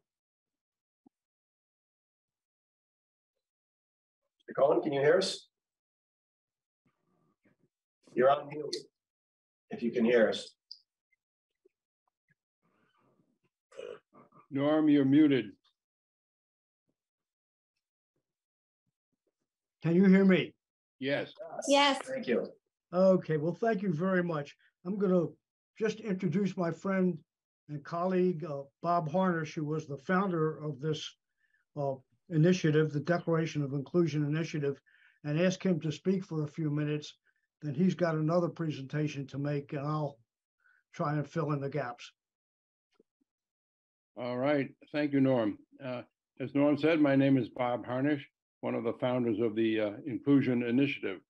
Speaker 2: Mr. Cohen, can you hear us? You're on mute. If you can hear us.
Speaker 14: Norm, you're muted.
Speaker 15: Can you hear me?
Speaker 14: Yes.
Speaker 6: Yes.
Speaker 2: Thank you.
Speaker 15: Okay, well, thank you very much. I'm gonna just introduce my friend and colleague, uh, Bob Harnish, who was the founder of this uh, initiative, the Declaration of Inclusion Initiative, and ask him to speak for a few minutes. Then he's got another presentation to make, and I'll try and fill in the gaps.
Speaker 14: All right. Thank you, Norm. Uh, As Norm said, my name is Bob Harnish, one of the founders of the uh, Inclusion Initiative.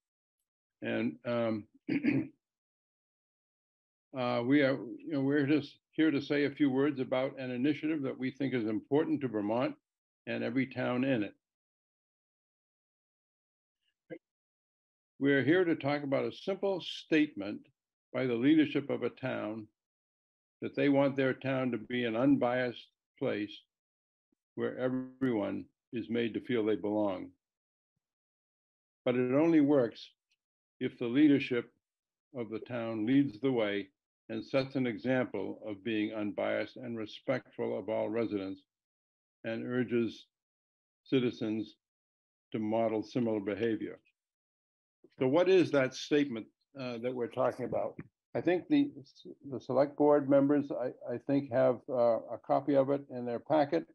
Speaker 14: And um, uh, we are, you know, we're just here to say a few words about an initiative that we think is important to Vermont and every town in it. We're here to talk about a simple statement by the leadership of a town that they want their town to be an unbiased place where everyone is made to feel they belong. But it only works if the leadership of the town leads the way and sets an example of being unbiased and respectful of all residents and urges citizens to model similar behavior. So what is that statement uh, that we're talking about? I think the, the select board members, I, I think have uh, a copy of it in their packet.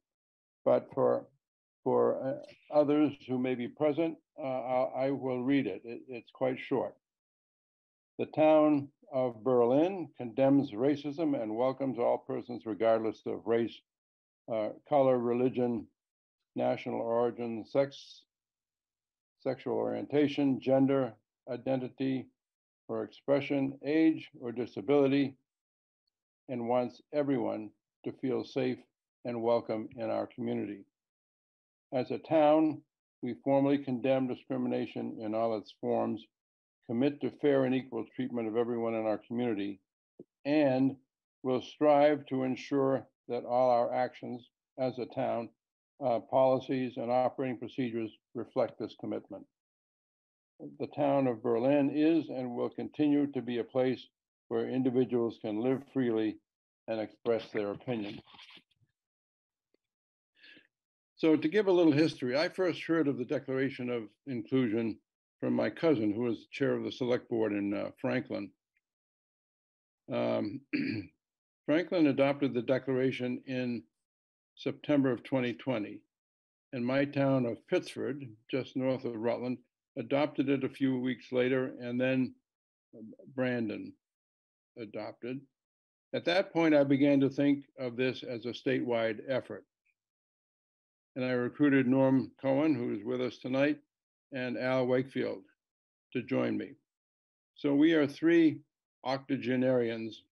Speaker 14: But for, for uh, others who may be present, uh, I, will read it. It- It's quite short. The town of Berlin condemns racism and welcomes all persons regardless of race, uh, color, religion, national origin, sex, sexual orientation, gender, identity, or expression, age, or disability, and wants everyone to feel safe and welcome in our community. As a town, we formally condemn discrimination in all its forms, commit to fair and equal treatment of everyone in our community, and will strive to ensure that all our actions as a town, uh, policies and operating procedures reflect this commitment. The town of Berlin is and will continue to be a place where individuals can live freely and express their opinion. So to give a little history, I first heard of the Declaration of Inclusion from my cousin, who was chair of the select board in uh, Franklin. Um, Franklin adopted the declaration in September of 2020. And my town of Pittsford, just north of Rutland, adopted it a few weeks later, and then um, Brandon adopted. At that point, I began to think of this as a statewide effort. And I recruited Norm Cohen, who is with us tonight, and Al Wakefield to join me. So we are three octogenarians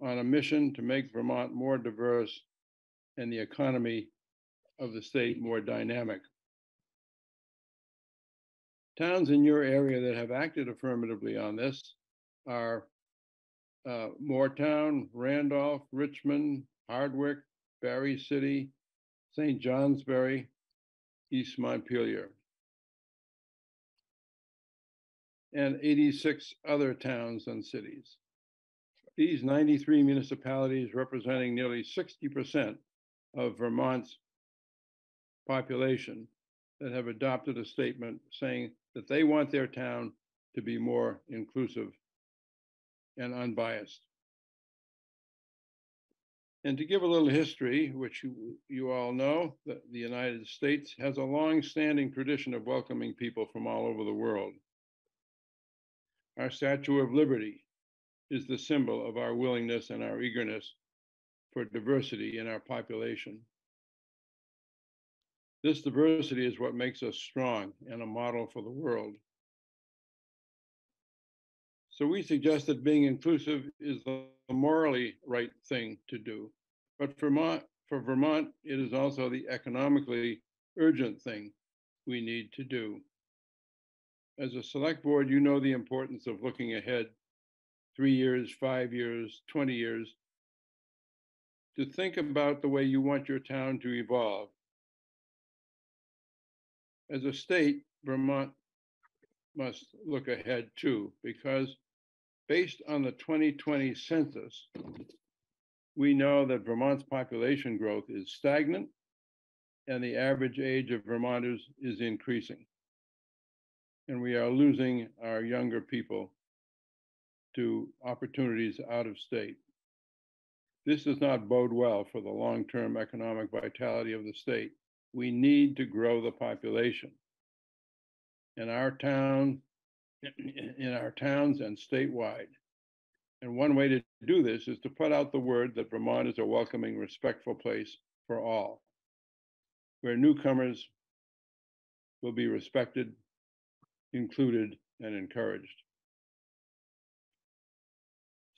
Speaker 14: on a mission to make Vermont more diverse and the economy of the state more dynamic. Towns in your area that have acted affirmatively on this are uh, Moretown, Randolph, Richmond, Hardwick, Barre City, St. Johnsbury, East Montpelier. and eighty-six other towns and cities. These ninety-three municipalities representing nearly sixty percent of Vermont's population that have adopted a statement saying that they want their town to be more inclusive and unbiased. And to give a little history, which you, you all know, that the United States has a long-standing tradition of welcoming people from all over the world. Our Statue of Liberty is the symbol of our willingness and our eagerness for diversity in our population. This diversity is what makes us strong and a model for the world. So we suggest that being inclusive is the morally right thing to do. But Vermont, for Vermont, it is also the economically urgent thing we need to do. As a select board, you know the importance of looking ahead three years, five years, 20 years to think about the way you want your town to evolve. As a state, Vermont must look ahead too, because based on the 2020 census, we know that Vermont's population growth is stagnant and the average age of Vermonters is increasing. And we are losing our younger people to opportunities out of state. This does not bode well for the long-term economic vitality of the state. We need to grow the population. In our town, in our towns and statewide. And one way to do this is to put out the word that Vermont is a welcoming, respectful place for all, where newcomers will be respected, included, and encouraged.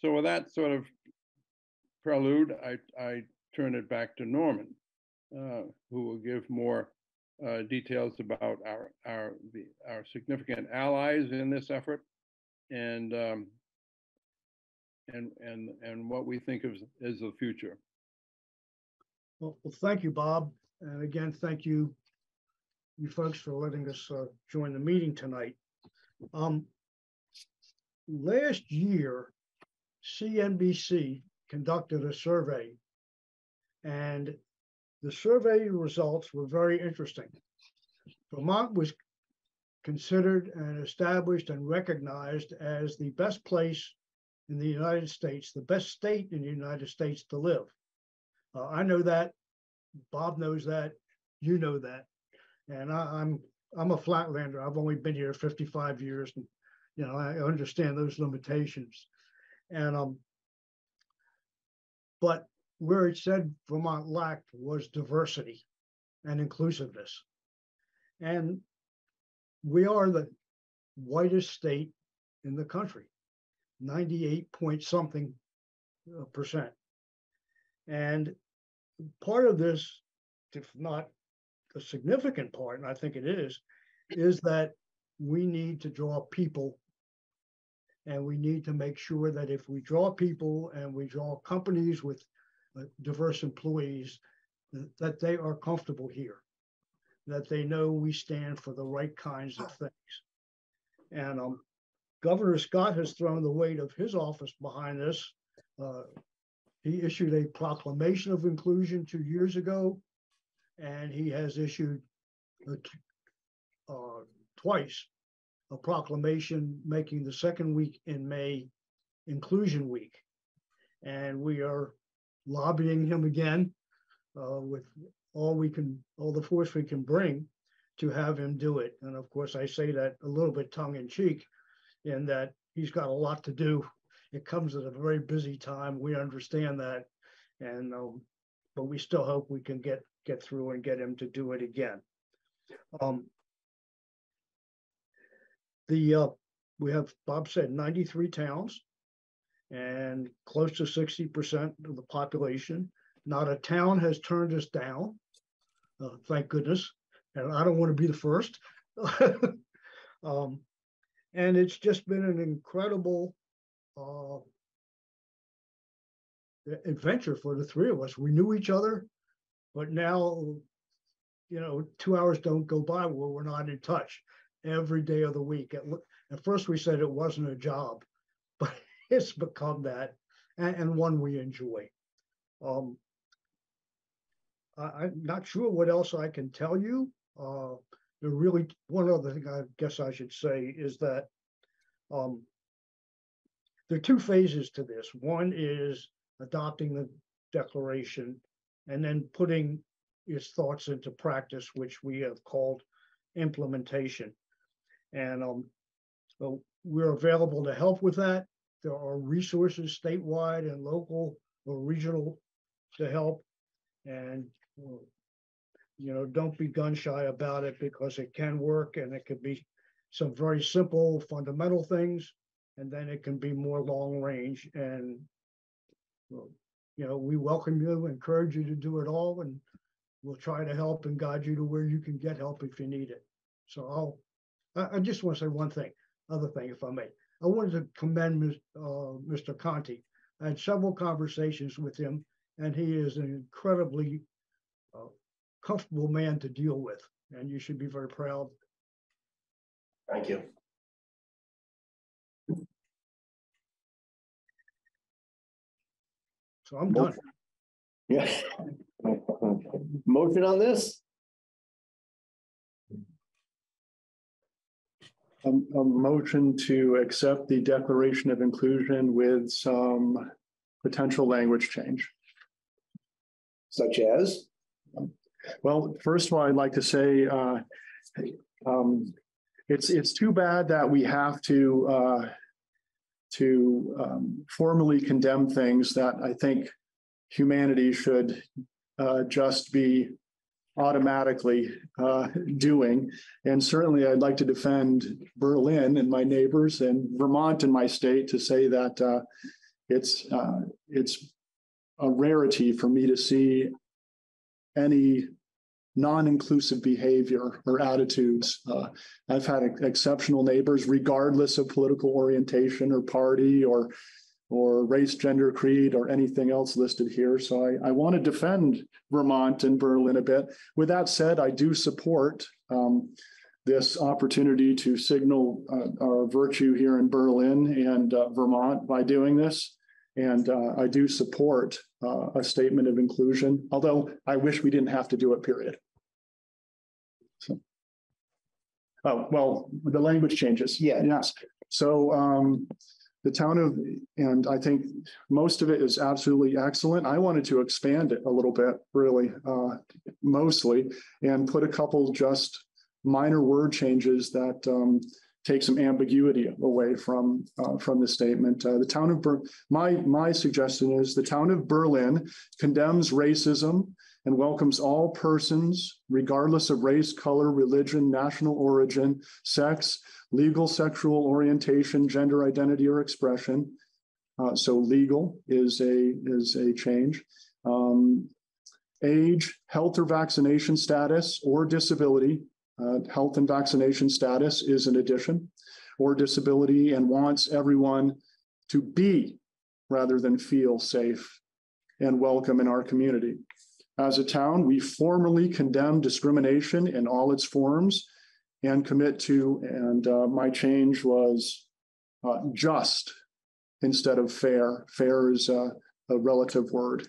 Speaker 14: So with that sort of prelude, I, I turn it back to Norman, who will give more uh, details about our our the, our significant allies in this effort, and um, and and and what we think of as the future.
Speaker 15: Well, well, thank you, Bob. And again, thank you, you folks for letting us uh, join the meeting tonight. Um, last year, CNBC conducted a survey and the survey results were very interesting. Vermont was considered and established and recognized as the best place in the United States, the best state in the United States to live. Uh, I know that, Bob knows that, you know that, and I, I'm I'm a flatlander. I've only been here 55 years, and you know I understand those limitations. And um, but where it said Vermont lacked was diversity and inclusiveness. And we are the whitest state in the country, 98 point something uh, percent. And part of this, if not a significant part, and I think it is, is that we need to draw people and we need to make sure that if we draw people and we draw companies with diverse employees, that they are comfortable here, that they know we stand for the right kinds of things. And um, Governor Scott has thrown the weight of his office behind this. Uh, he issued a proclamation of inclusion two years ago, and he has issued uh, twice a proclamation making the second week in May Inclusion Week. And we are lobbying him again uh, with all we can, all the force we can bring to have him do it. And of course, I say that a little bit tongue in cheek in that he's got a lot to do. It comes at a very busy time. We understand that. And, um, but we still hope we can get, get through and get him to do it again. Um, the, uh, we have, Bob said, 93 towns and close to 60% of the population. Not a town has turned us down, uh, thank goodness. And I don't want to be the first. um, and it's just been an incredible uh, adventure for the three of us. We knew each other, but now, you know, two hours don't go by where we're not in touch every day of the week. At first, we said it wasn't a job, it's become that and, and one we enjoy. Um, I, I'm not sure what else I can tell you. Uh, the really, one other thing I guess I should say is that um, there are two phases to this. One is adopting the declaration and then putting its thoughts into practice, which we have called implementation. And um, so we're available to help with that. There are resources statewide and local or regional to help. And, you know, don't be gun shy about it because it can work and it could be some very simple fundamental things. And then it can be more long range and, you know, we welcome you, encourage you to do it all and we'll try to help and guide you to where you can get help if you need it. So I'll, I just want to say one thing, other thing, if I may. I wanted to commend uh, Mr. Conti. I had several conversations with him, and he is an incredibly uh, comfortable man to deal with, and you should be very proud.
Speaker 2: Thank you.
Speaker 15: So I'm done.
Speaker 13: Yeah. Motion on this?
Speaker 8: A, a motion to accept the Declaration of Inclusion with some potential language change.
Speaker 13: Such as?
Speaker 8: Well, first of all, I'd like to say, uh, um, it's, it's too bad that we have to, uh, to, um, formally condemn things that I think humanity should, uh, just be automatically, uh, doing. And certainly I'd like to defend Berlin and my neighbors and Vermont and my state to say that, uh, it's, uh, it's a rarity for me to see any non-inclusive behavior or attitudes. Uh, I've had exceptional neighbors, regardless of political orientation or party or or race, gender, creed, or anything else listed here. So I, I want to defend Vermont and Berlin a bit. With that said, I do support um, this opportunity to signal uh, our virtue here in Berlin and uh, Vermont by doing this. And uh, I do support uh, a statement of inclusion, although I wish we didn't have to do it, period. So. Oh, well, the language changes.
Speaker 13: Yeah.
Speaker 8: Yes. So um, the town of, and I think most of it is absolutely excellent. I wanted to expand it a little bit, really, uh, mostly, and put a couple just minor word changes that um, take some ambiguity away from uh, from the statement. Uh, the town of Ber- my my suggestion is the town of Berlin condemns racism and welcomes all persons, regardless of race, color, religion, national origin, sex, legal sexual orientation, gender identity, or expression. Uh, so legal is a is a change. Um, age, health or vaccination status, or disability. Uh, health and vaccination status is an addition, or disability, and wants everyone to be rather than feel safe and welcome in our community. As a town, we formally condemn discrimination in all its forms and commit to, and uh, my change was uh, just instead of fair. Fair is a, a relative word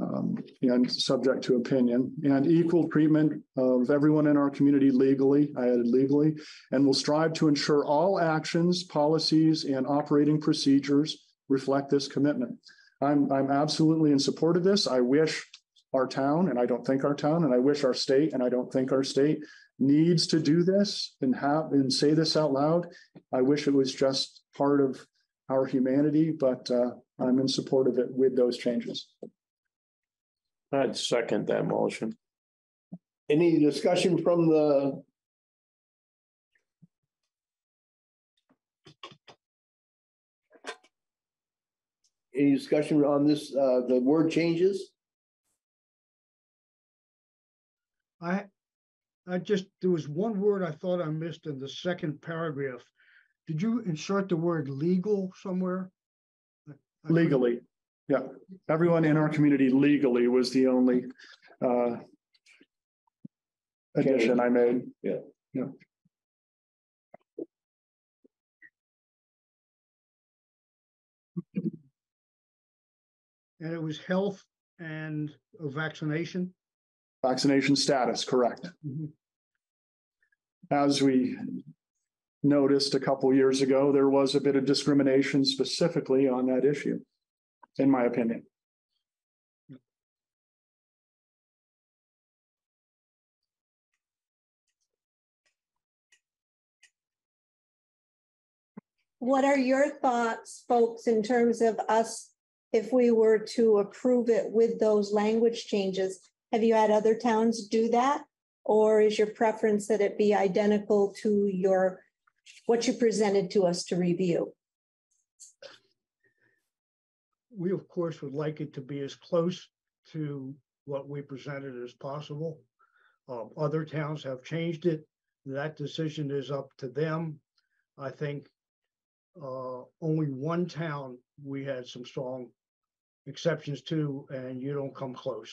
Speaker 8: um, and subject to opinion, and equal treatment of everyone in our community legally. I added legally, and will strive to ensure all actions, policies, and operating procedures reflect this commitment. I'm, I'm absolutely in support of this. I wish our town, and I don't think our town, and I wish our state, and I don't think our state needs to do this and have and say this out loud. I wish it was just part of our humanity, but uh, I'm in support of it with those changes.
Speaker 9: I'd second that motion.
Speaker 13: Any discussion from the? Any discussion on this, uh, the word changes?
Speaker 15: I, I just there was one word I thought I missed in the second paragraph. Did you insert the word legal somewhere? I
Speaker 8: legally, yeah. Everyone in our community legally was the only uh, addition I made.
Speaker 13: Yeah.
Speaker 8: Yeah.
Speaker 15: And it was health and vaccination.
Speaker 8: Vaccination status, correct.
Speaker 15: Mhm.
Speaker 8: As we noticed a couple years ago, there was a bit of discrimination specifically on that issue, in my opinion.
Speaker 6: What are your thoughts, folks, in terms of us, if we were to approve it with those language changes? Have you had other towns do that? Or is your preference that it be identical to your, what you presented to us to review?
Speaker 15: We, of course, would like it to be as close to what we presented as possible. Uh, other towns have changed it. That decision is up to them. I think uh, only one town we had some strong exceptions to, and you don't come close.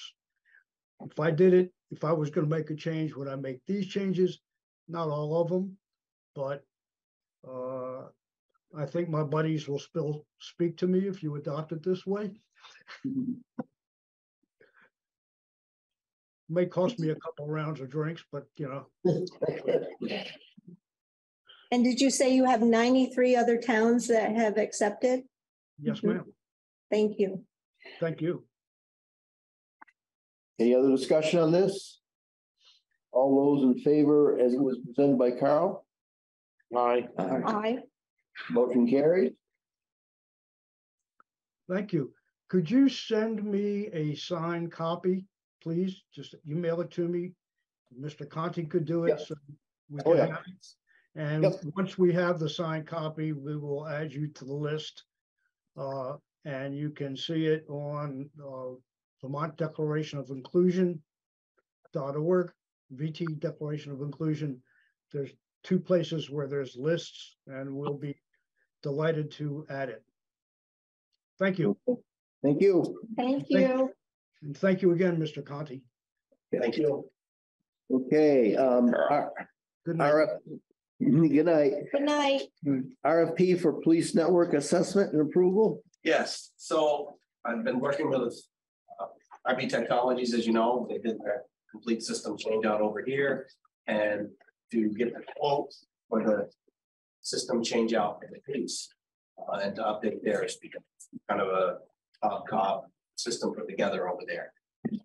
Speaker 15: If I did it, if I was gonna make a change, would I make these changes? Not all of them, but uh, I think my buddies will still speak to me if you adopt it this way. May cost me a couple rounds of drinks, but you know.
Speaker 6: And did you say you have ninety-three other towns that have accepted?
Speaker 15: Yes,
Speaker 6: Mhm.
Speaker 15: ma'am.
Speaker 6: Thank you.
Speaker 15: Thank you.
Speaker 13: Any other discussion on this? All those in favor as it was presented by Carl?
Speaker 9: Aye.
Speaker 6: Aye.
Speaker 13: Motion carried.
Speaker 15: Thank you. Could you send me a signed copy, please? Just email it to me. Mr. Conti could do it.
Speaker 13: Yeah.
Speaker 15: so we
Speaker 13: Oh, yeah.
Speaker 15: have it. And
Speaker 13: Yep.
Speaker 15: once we have the signed copy, we will add you to the list. Uh, and you can see it on, uh, Vermont Declaration of Inclusion dot org, VT Declaration of Inclusion. There's two places where there's lists and we'll be delighted to add it. Thank you.
Speaker 13: Thank you.
Speaker 6: Thank
Speaker 15: Thank-
Speaker 6: you.
Speaker 15: And thank you again, Mr. Conti.
Speaker 2: Thank you.
Speaker 13: Okay, um, R-
Speaker 15: Good night.
Speaker 13: RF, good night.
Speaker 6: Good night.
Speaker 13: RFP for police network assessment and approval?
Speaker 2: Yes, so I've been working with RB Technologies, as you know, they did their complete system change out over here. And to get the quote for the system change out for the police. uh, and to update theirs, because it's kind of a top cop system put together over there.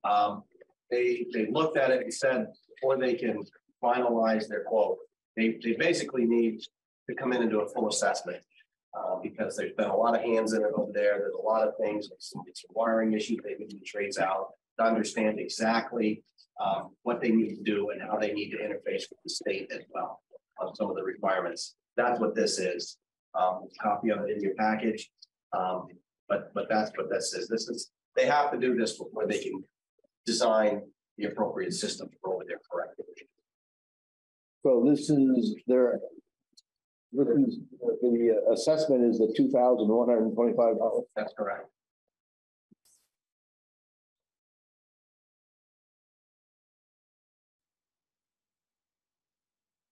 Speaker 2: Um, they, they looked at it and said, before they can finalize their quote, they, they basically need to come in and do a full assessment. Uh, because there's been a lot of hands in it over there. There's a lot of things, some some wiring issues, they need to trace out to understand exactly um, what they need to do and how they need to interface with the state as well on some of the requirements. That's what this is. Um, copy of it in your package. Um, but, but that's what this is. This is, they have to do this before they can design the appropriate system for over there correctly.
Speaker 13: So this is their. This is, the assessment is the two thousand one hundred and twenty-five dollars.
Speaker 2: That's correct.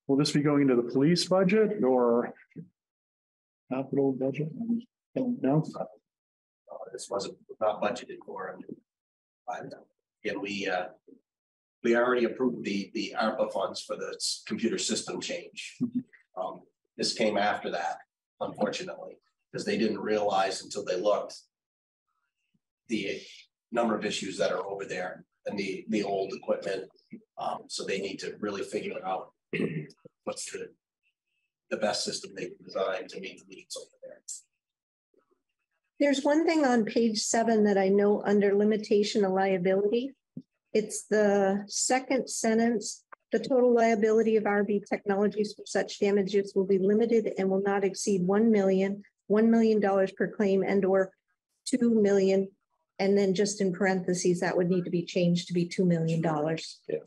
Speaker 8: Will this be going into the police budget or capital budget? I Don't know.
Speaker 2: Uh, this wasn't not budgeted for. and, uh, Again, we, uh, we already approved the, the ARPA funds for the s- computer system change. Um, this came after that, unfortunately, because they didn't realize until they looked the number of issues that are over there and the, the old equipment. Um, so they need to really figure out what's the, the best system they can design to meet the needs over there.
Speaker 6: There's one thing on page seven that I know under limitation of liability. It's the second sentence. The total liability of RB Technologies for such damages will be limited and will not exceed one million, one million dollars per claim and or two million. And then just in parentheses, that would need to be changed to be two million dollars.
Speaker 2: Yeah.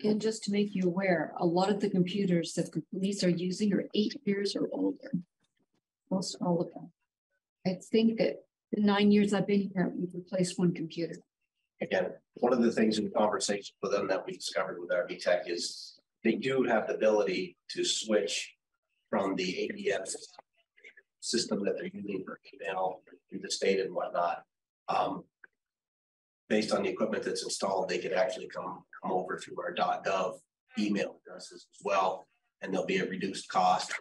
Speaker 2: okay.
Speaker 16: And just to make you aware, a lot of the computers that the police are using are eight years or older. Most all of them. I think that the nine years I've been here, we've replaced one computer.
Speaker 2: again, one of the things in conversation with them that we discovered with RB Tech is they do have the ability to switch from the ADS system that they're using for email through the state and whatnot. Um, based on the equipment that's installed, they could actually come, come over to our gov email addresses as well. And there'll be a reduced cost.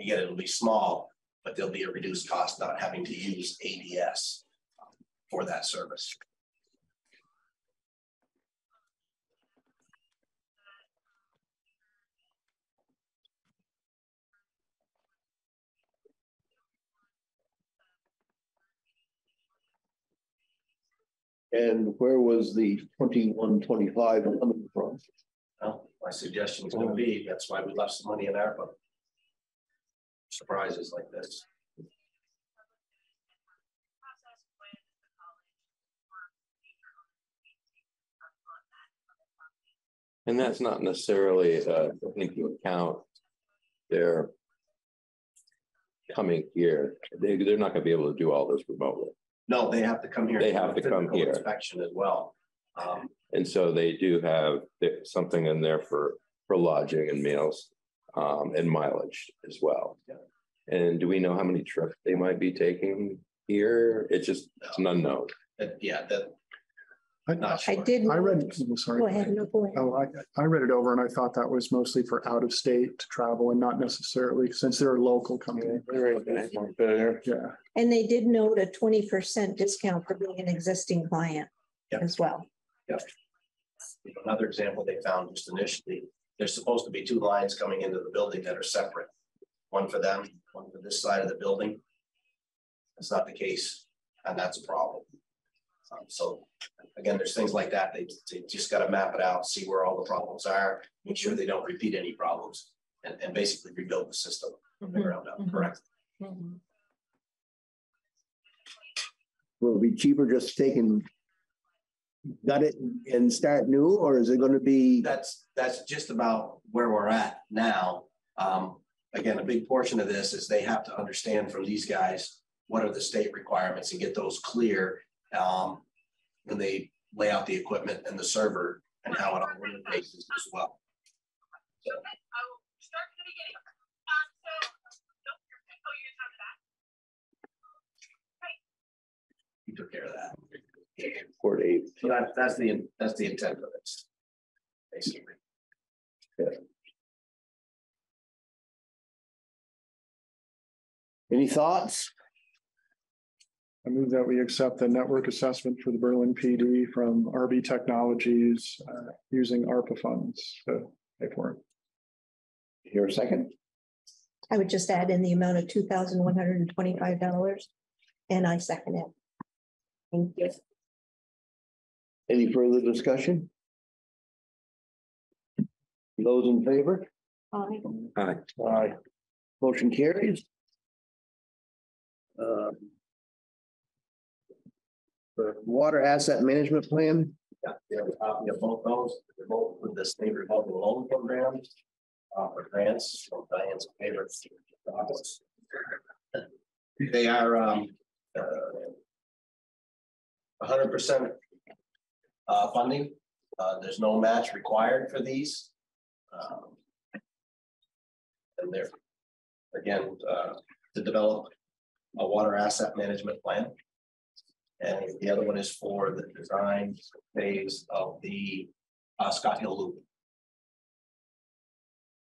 Speaker 2: Again, it'll be small, but there'll be a reduced cost not having to use ADS um, for that service.
Speaker 13: And where was the twenty-one, twenty-five coming from?
Speaker 2: Well, my suggestion is gonna be, that's why we left some money in ARPA. Surprises like this.
Speaker 3: And that's not necessarily uh into account their coming here. They, they're not gonna be able to do all this remotely.
Speaker 2: No, they have to come here.
Speaker 3: They have to come here.
Speaker 2: Inspection as well. Um,
Speaker 3: And so they do have something in there for, for lodging and meals, um, and mileage as well. And do we know how many trips they might be taking here? It's just, it's an unknown.
Speaker 2: that- yeah, that,
Speaker 8: I,
Speaker 2: not
Speaker 6: I did.
Speaker 8: I read, I'm sorry.
Speaker 6: Go ahead, no, go ahead.
Speaker 8: Oh, I, I read it over and I thought that was mostly for out of state travel and not necessarily since they're a local company.
Speaker 9: There.
Speaker 8: Yeah.
Speaker 6: And they did note a twenty percent discount for being an existing client
Speaker 2: Yep.
Speaker 6: as well.
Speaker 2: Yep. Another example they found just initially, there's supposed to be two lines coming into the building that are separate. One for them, one for this side of the building. That's not the case, and that's a problem. Um, so, again, there's things like that, they, they just gotta map it out, see where all the problems are, make sure they don't repeat any problems. And, and basically rebuild the system from the
Speaker 6: Mhm,
Speaker 2: ground up,
Speaker 6: mhm.
Speaker 2: correct?
Speaker 6: Mhm.
Speaker 13: Will it be cheaper just taking gut it and start new, or is it gonna be?
Speaker 2: That's, that's just about where we're at now. Um, again, a big portion of this is they have to understand from these guys, what are the state requirements and get those clear. Um, when they lay out the equipment and the server and how it all interfaces as well. So, You took care of that.
Speaker 3: Four to eight.
Speaker 2: So that, that's the, that's the intent of this. Basically. Yeah.
Speaker 13: Any thoughts?
Speaker 8: I move that we accept the network assessment for the Berlin PD from RB Technologies uh, using ARPA funds to pay for it.
Speaker 13: Here a second?
Speaker 6: I would just add in the amount of two thousand one hundred and twenty-five dollars. And I second it. Thank you.
Speaker 13: Any further discussion? Those in favor?
Speaker 6: Aye.
Speaker 3: Aye.
Speaker 8: Aye.
Speaker 13: Motion carries. Uh, The water asset management plan,
Speaker 2: Yeah, they have a copy of both those, they're both with the state revolving loan program. Uh, for grants, from Diane's favorite. office. They are, um, uh. hundred percent. Uh, funding, uh, there's no match required for these. Um, And they're, again, uh, to develop a water asset management plan. And the other one is for the design phase of the uh, Scott Hill Loop.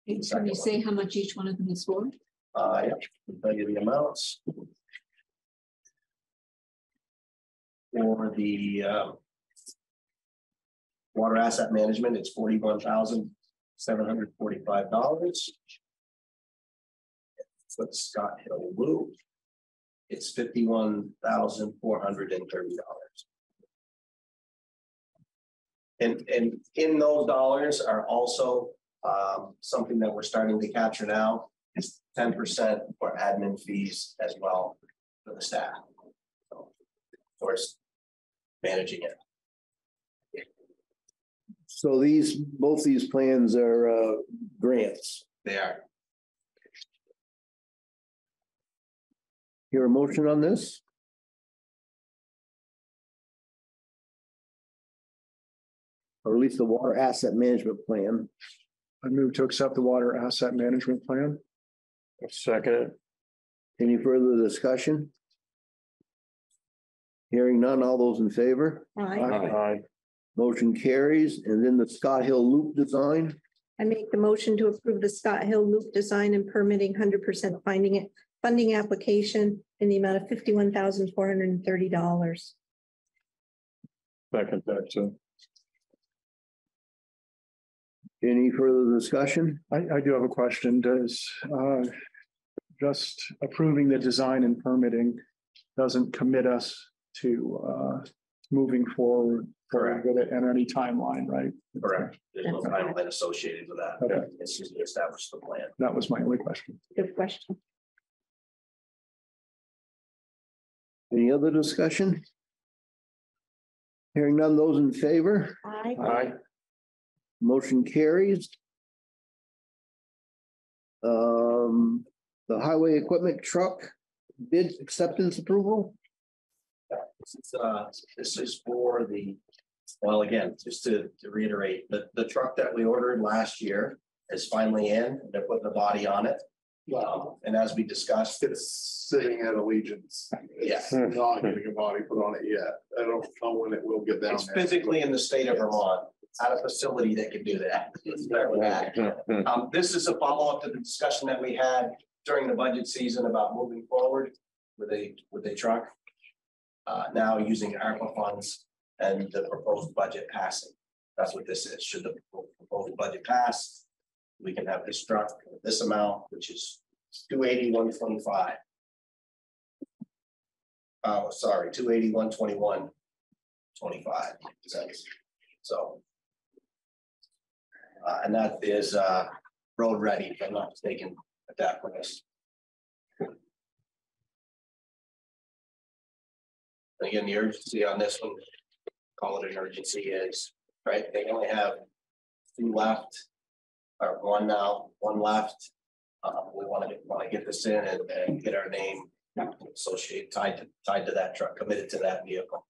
Speaker 16: Can you say how much each one of them is for?
Speaker 2: Uh, yeah, I'll tell you the amounts. For the, um. Water asset management, it's forty-one thousand, seven hundred forty-five dollars. For Scott Hill. It's fifty-one thousand, four hundred and thirty dollars. And, and in those dollars are also, um, something that we're starting to capture now is ten percent for admin fees as well for the staff. So, Of course, managing it.
Speaker 13: So these, both these plans are uh grants.
Speaker 2: They are.
Speaker 13: Hear a motion on this? Or at least the water asset management plan.
Speaker 8: I move to accept the water asset management plan.
Speaker 9: Second it.
Speaker 13: Any further discussion? Hearing none, all those in favor?
Speaker 6: Aye.
Speaker 9: Aye.
Speaker 13: Motion carries, and then the Scott Hill Loop design,
Speaker 6: I make the motion to approve the Scott Hill Loop design and permitting hundred percent finding it, funding application in the amount of fifty-one thousand four hundred and thirty dollars.
Speaker 9: Second that too.
Speaker 13: any further discussion?
Speaker 8: I, I do have a question. Does, uh, just approving the design and permitting doesn't commit us to, uh, moving forward?
Speaker 2: Correct.
Speaker 8: With it and any timeline, right?
Speaker 2: Correct. There's no timeline associated with that.
Speaker 8: Okay.
Speaker 2: It's just to establish the plan.
Speaker 8: That was my only question.
Speaker 6: Good question.
Speaker 13: Any other discussion? Hearing none, those in favor?
Speaker 6: Aye.
Speaker 9: Aye.
Speaker 13: Motion carries. Um, the highway equipment truck bid acceptance approval?
Speaker 2: This is, uh, this is for the, well, again, just to to reiterate, the, the truck that we ordered last year is finally in. They're putting the body on it. Um, and as we discussed,
Speaker 4: It's sitting at Allegiance.
Speaker 2: Yeah.
Speaker 4: It's Not getting a body put on it yet. I don't know when it will get down
Speaker 2: it's
Speaker 4: there.
Speaker 2: physically in the state of Vermont, It's at a facility that can do that. Let's start with that. Um, this is a follow-up to the discussion that we had during the budget season about moving forward with a, with a truck. Uh, now using ARPA funds and the proposed budget passing. That's what this is. Should the proposed budget pass, we can have this truck, this amount, which is two eighty, one twenty-five. Oh, sorry, two eighty, one twenty-one, twenty-five cents. So. Uh, and that is, uh, road ready, if I'm not mistaken, at that price. And Again, the urgency on this one, call it an emergency is, right, they only have two left. Or one now, one left. Uh, we wanna, get- wanna get this in and, and get our name associated, tied to, tied to that truck, committed to that vehicle.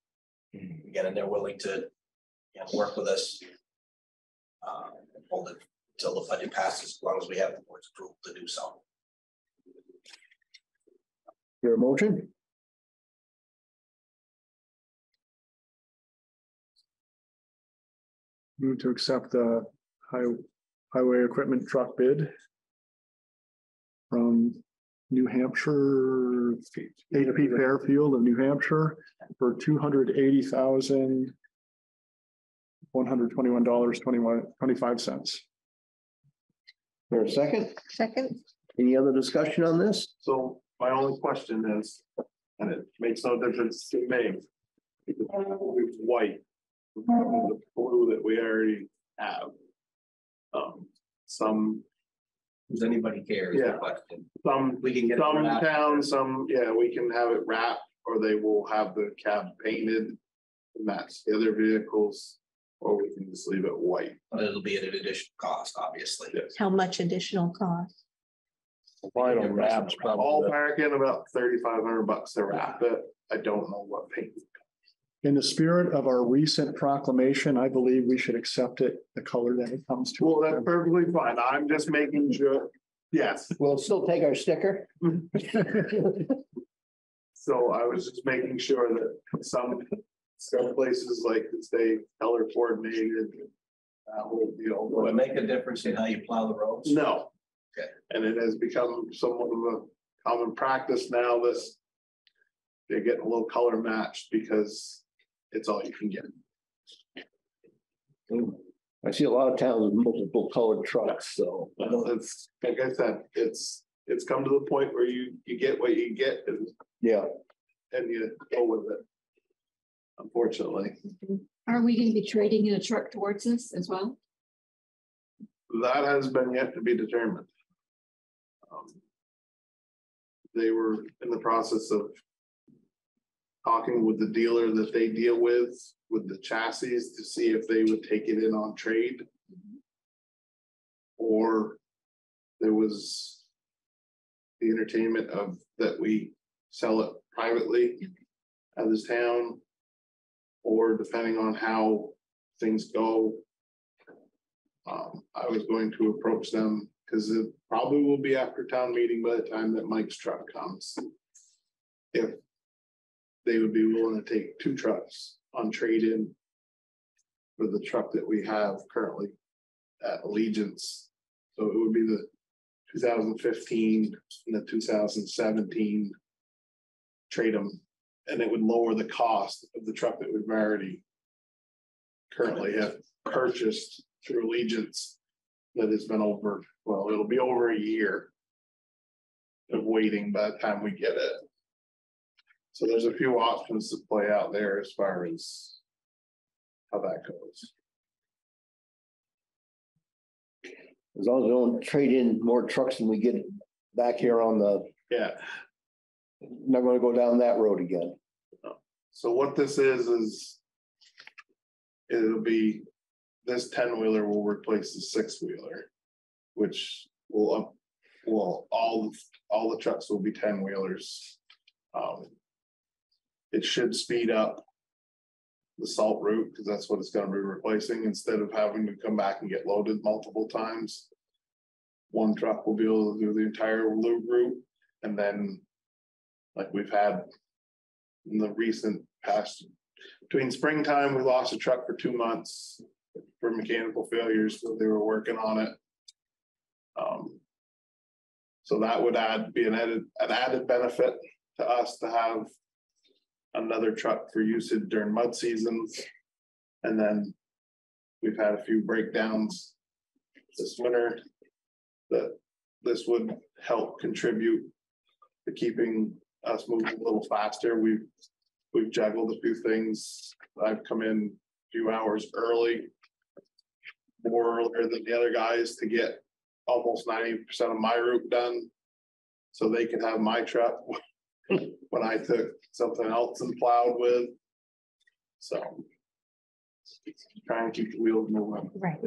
Speaker 2: Again, and they're willing to, you know, work with us. Uh, and hold it until the budget passes, as long as we have the board's approval to do so.
Speaker 13: Your motion?
Speaker 8: Move to accept the high, highway equipment truck bid. From New Hampshire, HP Fairfield of New Hampshire for two hundred eighty thousand. One hundred twenty-one dollars, twenty-one, twenty-five cents.
Speaker 13: For a second,
Speaker 6: Second,
Speaker 13: any other discussion on this?
Speaker 4: So my only question is, and it makes no difference to me. It's white. The blue that we already have. Um, some,
Speaker 2: Does anybody care? is the
Speaker 4: Yeah.
Speaker 2: question.
Speaker 4: some,
Speaker 2: We can get. it
Speaker 4: some
Speaker 2: wrapped.
Speaker 4: towns, some, yeah, we can have it wrapped, or they will have the cab painted. to Match the other vehicles, or we can just leave it white.
Speaker 2: But it'll be at an additional cost, obviously.
Speaker 4: Yes.
Speaker 6: how much additional cost?
Speaker 9: Vinyl wraps
Speaker 4: All
Speaker 9: probably.
Speaker 4: back in about thirty-five hundred bucks to wrap it. I don't know what paint.
Speaker 8: In the spirit of our recent proclamation, I believe we should accept it, the color that it comes to.
Speaker 4: Well, that's perfectly fine. I'm just making sure. Yes,
Speaker 13: We'll still take our sticker.
Speaker 4: so I was just making sure that some, some places like to stay color coordinated. Uh, will, you know,
Speaker 2: Will it make a difference in how you plow the roads?
Speaker 4: No.
Speaker 2: Okay.
Speaker 4: And it has become somewhat of a common practice now, this. They're getting a little color matched because it's all you can get.
Speaker 13: I see a lot of towns with multiple colored trucks, so.
Speaker 4: Well, It's, like I said, it's, it's come to the point where you, you get what you get and,
Speaker 13: Yeah,
Speaker 4: and you go with it. Unfortunately,
Speaker 16: Are we gonna be trading in a truck towards us as well?
Speaker 4: that has been yet to be determined. Um, They were in the process of talking with the dealer that they deal with, with the chassis to see if they would take it in on trade. Or there was the entertainment of that we sell it privately at this town. Or depending on how things go. Um, I was going to approach them, because it probably will be after town meeting by the time that Mike's truck comes. If they would be willing to take two trucks on trade-in for the truck that we have currently at Allegiance. So it would be the two thousand fifteen and the two thousand seventeen trade them, and it would lower the cost of the truck that we've already currently have purchased through Allegiance that has been over, well, it'll be over a year of waiting by the time we get it. So there's a few options to play out there as far as how that goes.
Speaker 13: As long as we don't trade in more trucks than we get back here on the,
Speaker 4: Yeah,
Speaker 13: not gonna go down that road again.
Speaker 4: so what this is, is it'll be, this ten wheeler will replace the six wheeler, which will up, well, all, all the trucks will be ten wheelers. Um, it should speed up the salt route, because that's what it's gonna be replacing, instead of having to come back and get loaded multiple times. One truck will be able to do the entire loop route, and then like we've had in the recent past, between springtime, we lost a truck for two months for mechanical failures, so they were working on it. Um, so that would add, be an added, an added benefit to us to have another truck for usage during mud seasons. And then we've had a few breakdowns this winter that this would help contribute to keeping us moving a little faster. We've, we've juggled a few things. I've come in a few hours early. More earlier than the other guys to get almost ninety percent of my route done. So they could have my truck when I took something else and plowed with. So. Trying to keep the wheels moving.
Speaker 6: Right.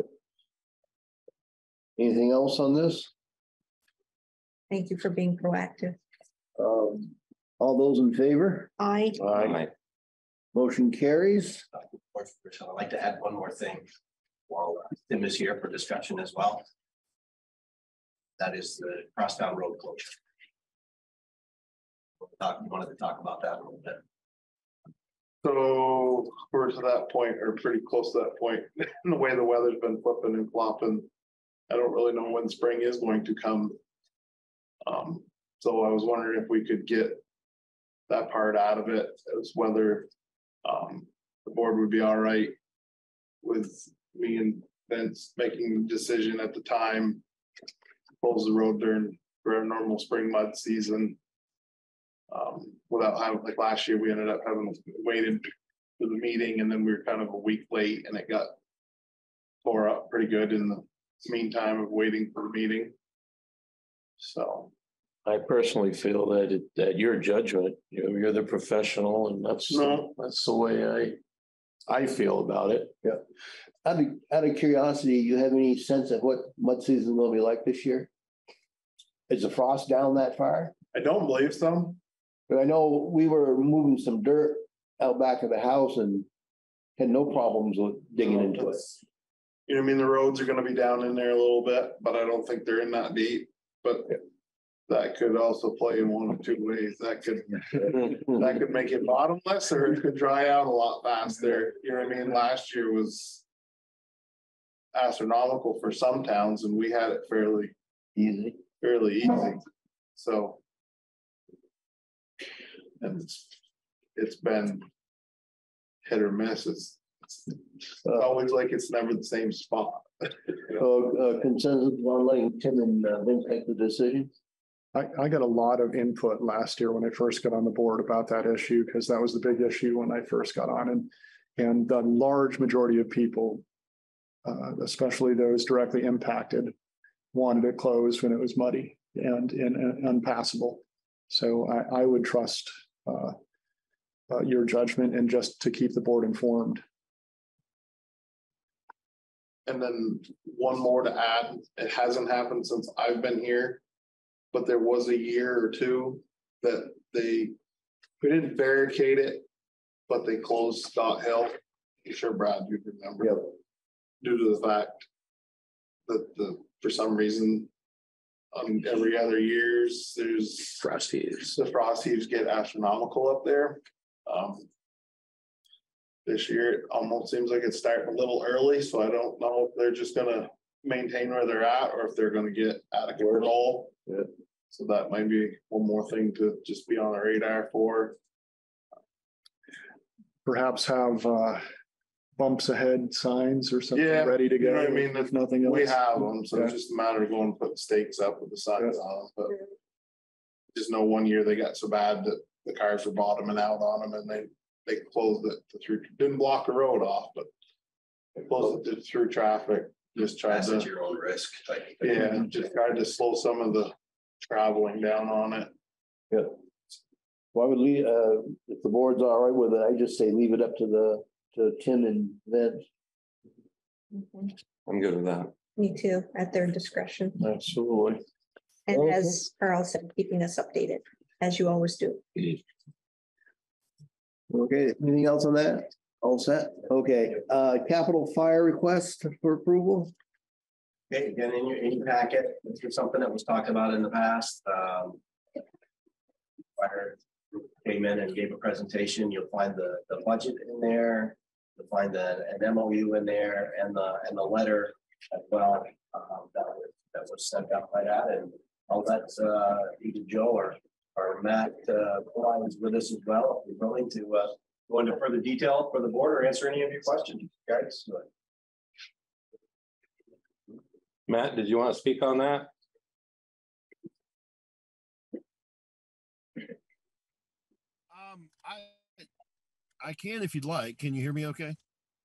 Speaker 13: Anything else on this?
Speaker 6: Thank you for being proactive.
Speaker 13: Um, all those in favor?
Speaker 6: I,
Speaker 3: Aye.
Speaker 13: Motion carries.
Speaker 2: Or, Rachel, I'd like to add one more thing while uh, Tim is here for discussion as well. That is the crosstown road closure. Talk, we wanted to talk about that a little bit.
Speaker 4: So we're to that point, or pretty close to that point, in the way the weather's been flipping and flopping. I don't really know when spring is going to come. Um, so I was wondering if we could get that part out of it, as whether um, the board would be all right with me and Vince making the decision at the time. Close the road during, a normal spring mud season. Um, without having, like last year, we ended up having waited for the meeting and then we were kind of a week late and it got. Tore up pretty good in the meantime of waiting for the meeting. So,
Speaker 9: I personally feel that it, that your judgment, you know, you're the professional and that's,
Speaker 4: No.
Speaker 9: that's the way I. I feel about it.
Speaker 13: Yeah. Out of, out of curiosity, you have any sense of what mud season will be like this year? Is the frost down that far?
Speaker 4: I don't believe so.
Speaker 13: But I know we were moving some dirt out back of the house and had no problems with digging into it.
Speaker 4: You know, I mean, the roads are gonna be down in there a little bit, but I don't think they're in that deep, but. That could also play in one of two ways. That could, that could make it bottomless or it could dry out a lot faster. You know what I mean? Last year was. Astronomical for some towns and we had it fairly,
Speaker 13: Easy.
Speaker 4: fairly easy, so. And it's, it's been. Hit or miss. It's, it's always like it's never the same spot.
Speaker 13: So, uh, consensus on letting Tim and uh, Vince make the decision?
Speaker 8: I, I got a lot of input last year when I first got on the board about that issue, because that was the big issue when I first got on and, and the large majority of people, uh, especially those directly impacted, wanted it closed when it was muddy and, and, and unpassable. So I, I would trust, Uh, uh, your judgment and just to keep the board informed.
Speaker 4: And then one more to add, it hasn't happened since I've been here. But there was a year or two that they, we didn't barricade it, but they closed Scott Hill. I'm sure Brad, you remember.
Speaker 13: Yep.
Speaker 4: Due to the fact that the, for some reason, on every other years, there's.
Speaker 3: Frost heaves.
Speaker 4: The frost heaves get astronomical up there. Um. This year, it almost seems like it's starting a little early, so I don't know if they're just gonna maintain where they're at or if they're gonna get out of control.
Speaker 13: Yeah.
Speaker 4: So that might be one more thing to just be on the radar for.
Speaker 8: Perhaps have uh bumps ahead signs or something
Speaker 4: Yeah,
Speaker 8: ready to
Speaker 4: you know
Speaker 8: go.
Speaker 4: what I mean?
Speaker 8: If nothing else.
Speaker 4: We have them, so it's just a matter of going and putting stakes up with the signs on them, but. Just know one year they got so bad that the cars were bottoming out on them and they, they closed it to through, didn't block the road off, but. They closed it to through traffic, just tried
Speaker 2: Pass
Speaker 4: to,
Speaker 2: your own risk type of thing.
Speaker 4: yeah, just tried to slow some of the traveling down on it.
Speaker 13: Yeah. Well, I would leave, uh, if the board's all right with it, I just say leave it up to the, to Tim and Vince.
Speaker 6: Mhm.
Speaker 3: I'm good with that.
Speaker 6: Me too, at their discretion.
Speaker 8: Absolutely.
Speaker 6: And
Speaker 13: Okay.
Speaker 6: as Carl said, keeping us updated, as you always do.
Speaker 13: Okay, anything else on that? All set? Okay, uh, capital fire request for approval?
Speaker 2: Okay, again, in your, in your packet, this is something that was talked about in the past, um. Fire came in and gave a presentation, you'll find the, the budget in there. You'll find the, an MOU in there and the, and the letter as well, um, that was, that was sent out by that, and I'll let, uh, either Joe or, or Matt, uh, with us as well, if you're willing to, uh, go into further detail for the board or answer any of your questions, guys.
Speaker 3: Matt, did you want to speak on that?
Speaker 17: Um, I, I can if you'd like. Can you hear me okay?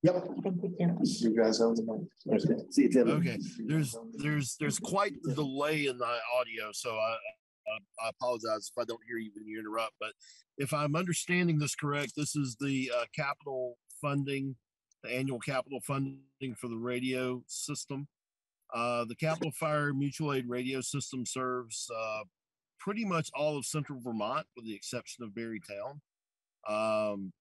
Speaker 13: Yep.
Speaker 6: I think we can.
Speaker 8: You guys have the mic.
Speaker 13: See you,
Speaker 17: Okay, there's, there's, there's quite the delay in the audio, so I, I- I apologize if I don't hear you when you interrupt, but if I'm understanding this correct, this is the, uh, capital funding, the annual capital funding for the radio system. Uh, the Capital Fire Mutual Aid Radio System serves, uh, pretty much all of central Vermont with the exception of Barre Town. Um,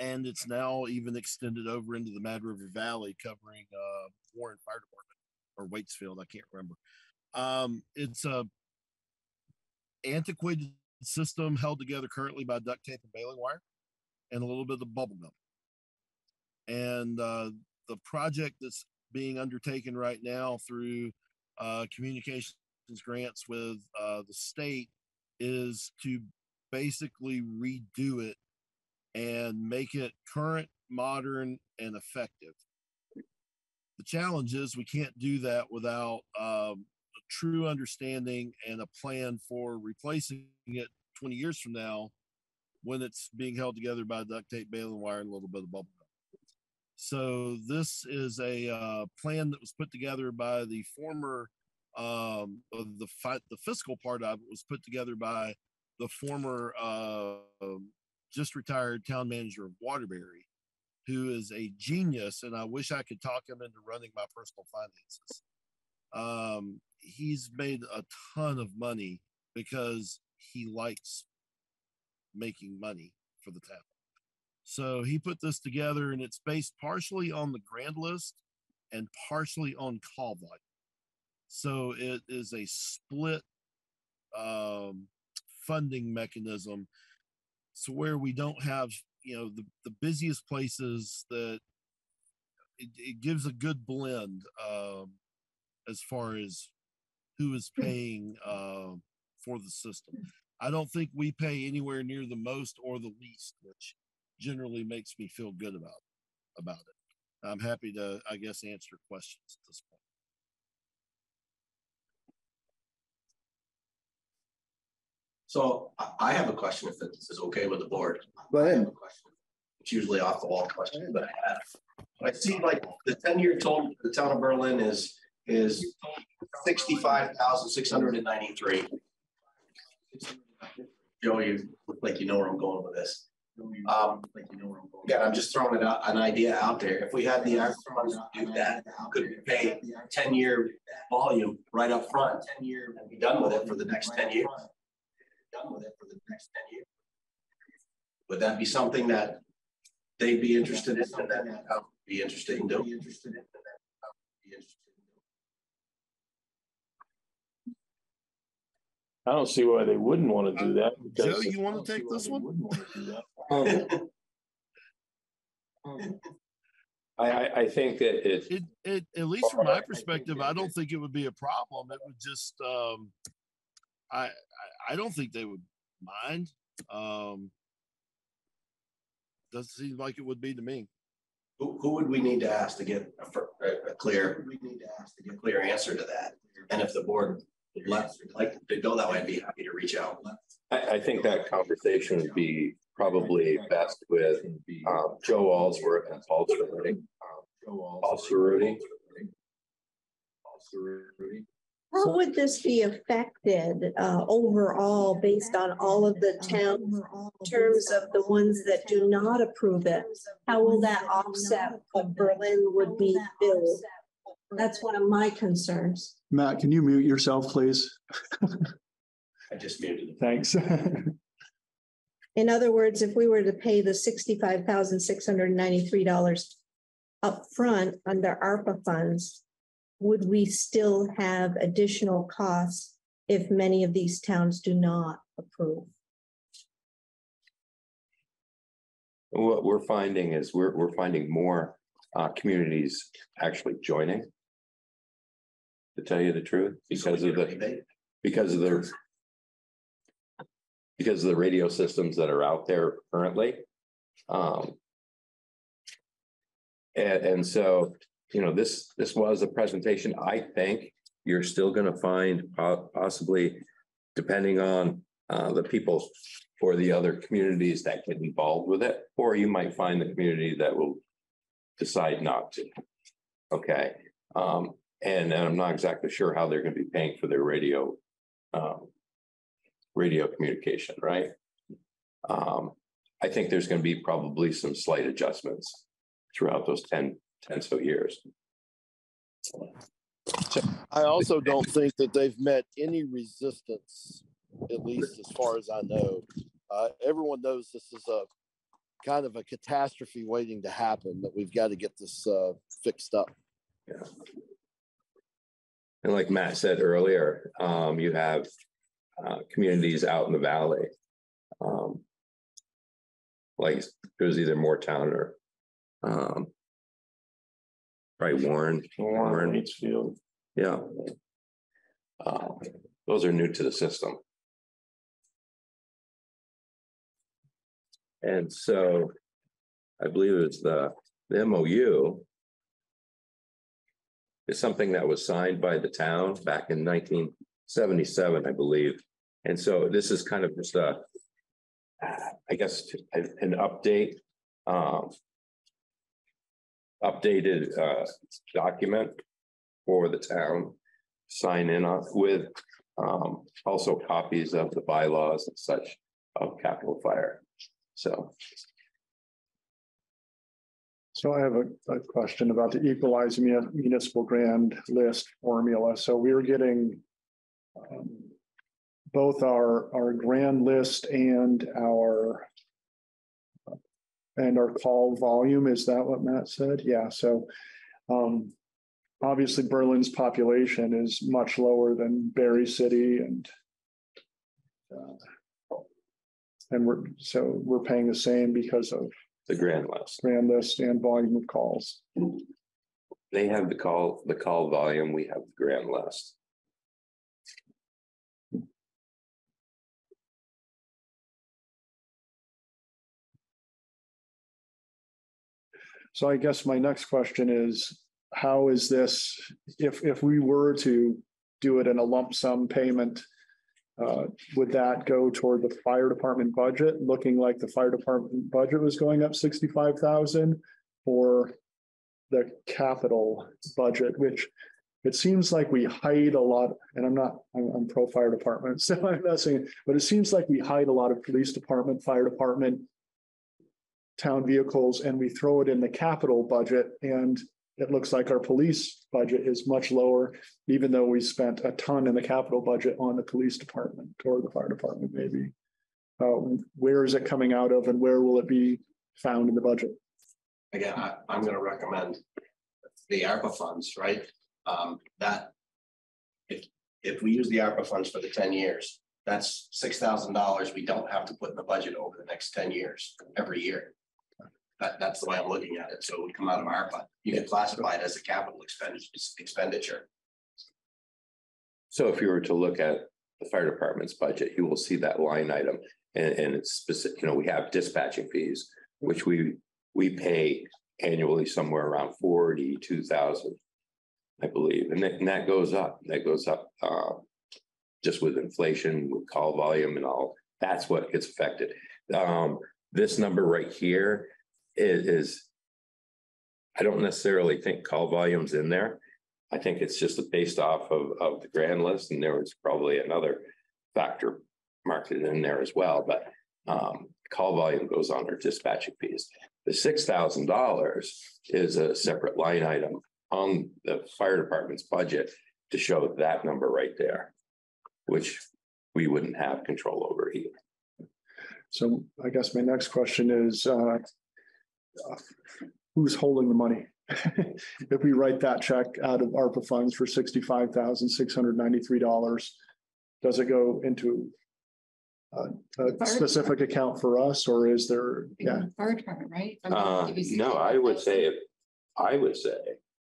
Speaker 17: and it's now even extended over into the Mad River Valley, covering uh, Warren Fire Department or Waitsfield. I can't remember. Um, it's a antiquated system held together currently by duct tape and baling wire, and a little bit of bubble gum. And uh, the project that's being undertaken right now through uh, communications grants with uh, the state is to basically redo it and make it current, modern, and effective. The challenge is we can't do that without um, a true understanding and a plan for replacing it 20 years from now when it's being held together by duct tape, baling wire, and a little bit of bubble gum. So this is a uh, plan that was put together by the former, um, the the fiscal part of it was put together by the former uh, just retired town manager of Waterbury, who is a genius, and I wish I could talk him into running my personal finances. Um, he's made a ton of money because he likes making money for the town. So he put this together, and it's based partially on the grand list and partially on call volume. So it is a split um, funding mechanism so where we don't have you know the, the busiest places that it, it gives a good blend um, as far as who is paying uh, for the system. I don't think we pay anywhere near the most or the least which generally makes me feel good about about it. I'm happy to i guess answer questions at this point
Speaker 2: So I, I have a question if this is okay with the board.
Speaker 13: Go ahead.
Speaker 2: It's usually off the wall question, but I have. I see like the ten-year total, for the town of Berlin is, is sixty-five thousand, six hundred and ninety-three. Joe, you look like you know where I'm going with this. Um, like you know where I'm going. Yeah, I'm just throwing it out, an idea out there. If we had the extra money to do that, could we pay ten-year volume right up front? Ten year and be done with it for the next ten years? Done with it for the next ten years. Would that be something that they'd be interested in and that I would be interested in doing?
Speaker 9: I don't see why they wouldn't want to do that.
Speaker 17: Uh,
Speaker 9: Joe,
Speaker 17: you want to take this one?
Speaker 3: Um, um, I, I, I think that it,
Speaker 17: It, it, at least from my perspective, I don't think it would be a problem. It would just, um, I, I, I don't think they would mind. Um, doesn't seem like it would be to me.
Speaker 2: Who, who would we need to ask to get a, a- a clear, we need to ask to get a clear answer to that? And if the board would like, like to go that way, I'd be happy to reach out.
Speaker 3: I, I think that conversation would be probably best with, um, Joe Allsworth and Paul Cerruti. Paul Cerruti.
Speaker 6: How would this be affected uh overall based on all of the town terms of the ones that do not approve it? How will that offset what Berlin would be billed? That's one of my concerns.
Speaker 8: Matt, can you mute yourself, please?
Speaker 2: I just muted.
Speaker 8: Thanks.
Speaker 6: In other words, if we were to pay the sixty-five thousand six hundred and ninety-three dollars upfront under ARPA funds, would we still have additional costs if many of these towns do not approve?
Speaker 3: What we're finding is we're, we're finding more, uh, communities actually joining. To tell you the truth, because of the, because of the. Because of the radio systems that are out there currently. Um. And, and so, you know, this, this was a presentation, I think you're still gonna find po- possibly. Depending on, uh, the people or the other communities that get involved with it, or you might find the community that will decide not to. Okay, um, and, and I'm not exactly sure how they're gonna be paying for their radio, um, radio communication, right? Um, I think there's gonna be probably some slight adjustments throughout those 10 10 so years.
Speaker 17: I also don't think that they've met any resistance, at least as far as I know. Uh, everyone knows this is a kind of a catastrophe waiting to happen, that we've got to get this, uh, fixed up.
Speaker 3: Yeah. And like Matt said earlier, um, you have, uh, communities out in the valley. Um. Like, it was either Moretown or, um. Right, Warren.
Speaker 9: Warren, Mansfield.
Speaker 3: Yeah. Uh, those are new to the system. And so I believe it's the, the MOU is something that was signed by the town back in nineteen seventy-seven, I believe. And so this is kind of just a, I guess, an an update, um, updated, uh, document for the town, sign in on with, um, also copies of the bylaws and such of capital fire. So,
Speaker 8: So I have a, a question about the equalized municipal grand list formula. So we're getting um, both our, our grand list and our and our call volume. Is that what Matt said? Yeah, so um, obviously Berlin's population is much lower than Barre City and uh, and we're, so we're paying the same because of
Speaker 3: the grand list.
Speaker 8: grand list and volume of calls.
Speaker 3: They have the call, the call volume, we have the grand list.
Speaker 8: So I guess my next question is, how is this, if, if we were to do it in a lump sum payment, uh, would that go toward the fire department budget, looking like the fire department budget was going up sixty-five thousand? Or the capital budget, which it seems like we hide a lot, and I'm not, I'm, I'm pro fire department, so I'm not saying, but it seems like we hide a lot of police department, fire department town vehicles and we throw it in the capital budget and it looks like our police budget is much lower, even though we spent a ton in the capital budget on the police department or the fire department, maybe. Uh, where is it coming out of and where will it be found in the budget?
Speaker 2: Again, I, I'm gonna recommend the ARPA funds, right? Um, that. If, if we use the ARPA funds for the ten years, That's six thousand dollars we don't have to put in the budget over the next ten years, every year. That, that's the way I'm looking at it. So it would come out of ARPA. You can classify it as a capital expenditure.
Speaker 3: So if you were to look at the fire department's budget, you will see that line item. And, and it's specific, you know, we have dispatching fees, which we, we pay annually somewhere around forty-two thousand. I believe, and that, and that goes up, that goes up, uh, just with inflation, with call volume and all, that's what gets affected. Um, this number right here is, is I don't necessarily think call volume's in there. I think it's just based off of, of the grand list, and there was probably another factor marked in there as well, but um, call volume goes on our dispatching fees. The six thousand dollars is a separate line item on the fire department's budget to show that number right there, which we wouldn't have control over either.
Speaker 8: So I guess my next question is, uh, who's holding the money? If we write that check out of ARPA funds for sixty-five thousand, six hundred ninety-three dollars, does it go into a, a specific account for us, or is there, yeah,
Speaker 16: Fire department, right? I mean,
Speaker 3: Uh,
Speaker 16: if you-
Speaker 3: no, I would say, if I would say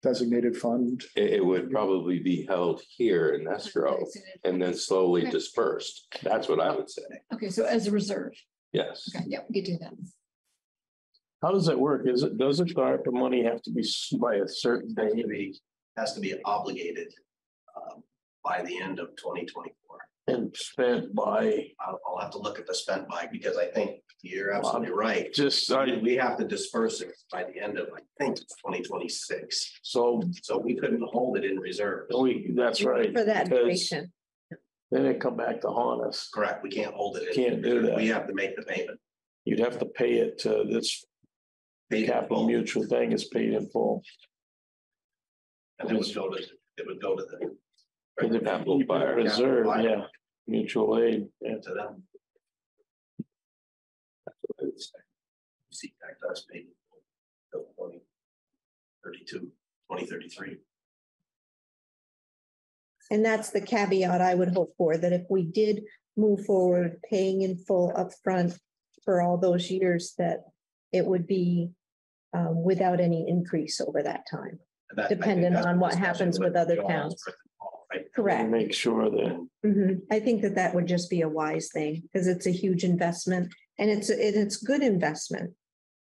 Speaker 8: designated fund?
Speaker 3: it, it would probably be held here in escrow and then slowly
Speaker 16: Okay.
Speaker 3: dispersed. That's what I would say.
Speaker 16: Okay, so as a reserve,
Speaker 3: Yes.
Speaker 16: okay, yeah, we could do that.
Speaker 9: How does that work? Is it, does it, ARPA money have to be by a certain
Speaker 2: Has to
Speaker 9: date
Speaker 2: be, has to be obligated um, by the end of twenty twenty-four.
Speaker 9: and spent by,
Speaker 2: I'll, I'll have to look at the spent by, because I think you're absolutely right.
Speaker 9: just, I,
Speaker 2: We have to disperse it by the end of, I think, twenty twenty-six.
Speaker 9: so
Speaker 2: So we couldn't hold it in reserve.
Speaker 9: we, that's right.
Speaker 6: For that
Speaker 9: because
Speaker 6: duration.
Speaker 9: Then it come back to haunt us.
Speaker 2: Correct, we can't hold it. in
Speaker 9: Can't do
Speaker 2: reserve.
Speaker 9: that.
Speaker 2: We have to make the payment.
Speaker 9: You'd have to pay it to this
Speaker 2: Paid in
Speaker 9: capital
Speaker 2: full,
Speaker 9: mutual thing is paid in full.
Speaker 2: And it would go to, it would go to the.
Speaker 9: Cause if
Speaker 3: Capital
Speaker 9: you
Speaker 3: fire.
Speaker 9: Reserve,
Speaker 2: Capital fire
Speaker 9: yeah, mutual aid, yeah.
Speaker 2: To them. See, that does pay. till 20, 32, 2033.
Speaker 6: And that's the caveat I would hope for, that if we did move forward paying in full upfront for all those years, that it would be um, without any increase over that time.
Speaker 2: And that- I think
Speaker 6: Dependent
Speaker 2: that's
Speaker 6: on what
Speaker 2: discussion
Speaker 6: happens with other
Speaker 2: John's
Speaker 6: towns.
Speaker 2: with Paul, right?
Speaker 6: Correct.
Speaker 9: Make sure that,
Speaker 6: Mhm. I think that that would just be a wise thing, because it's a huge investment and it's, it- it's good investment.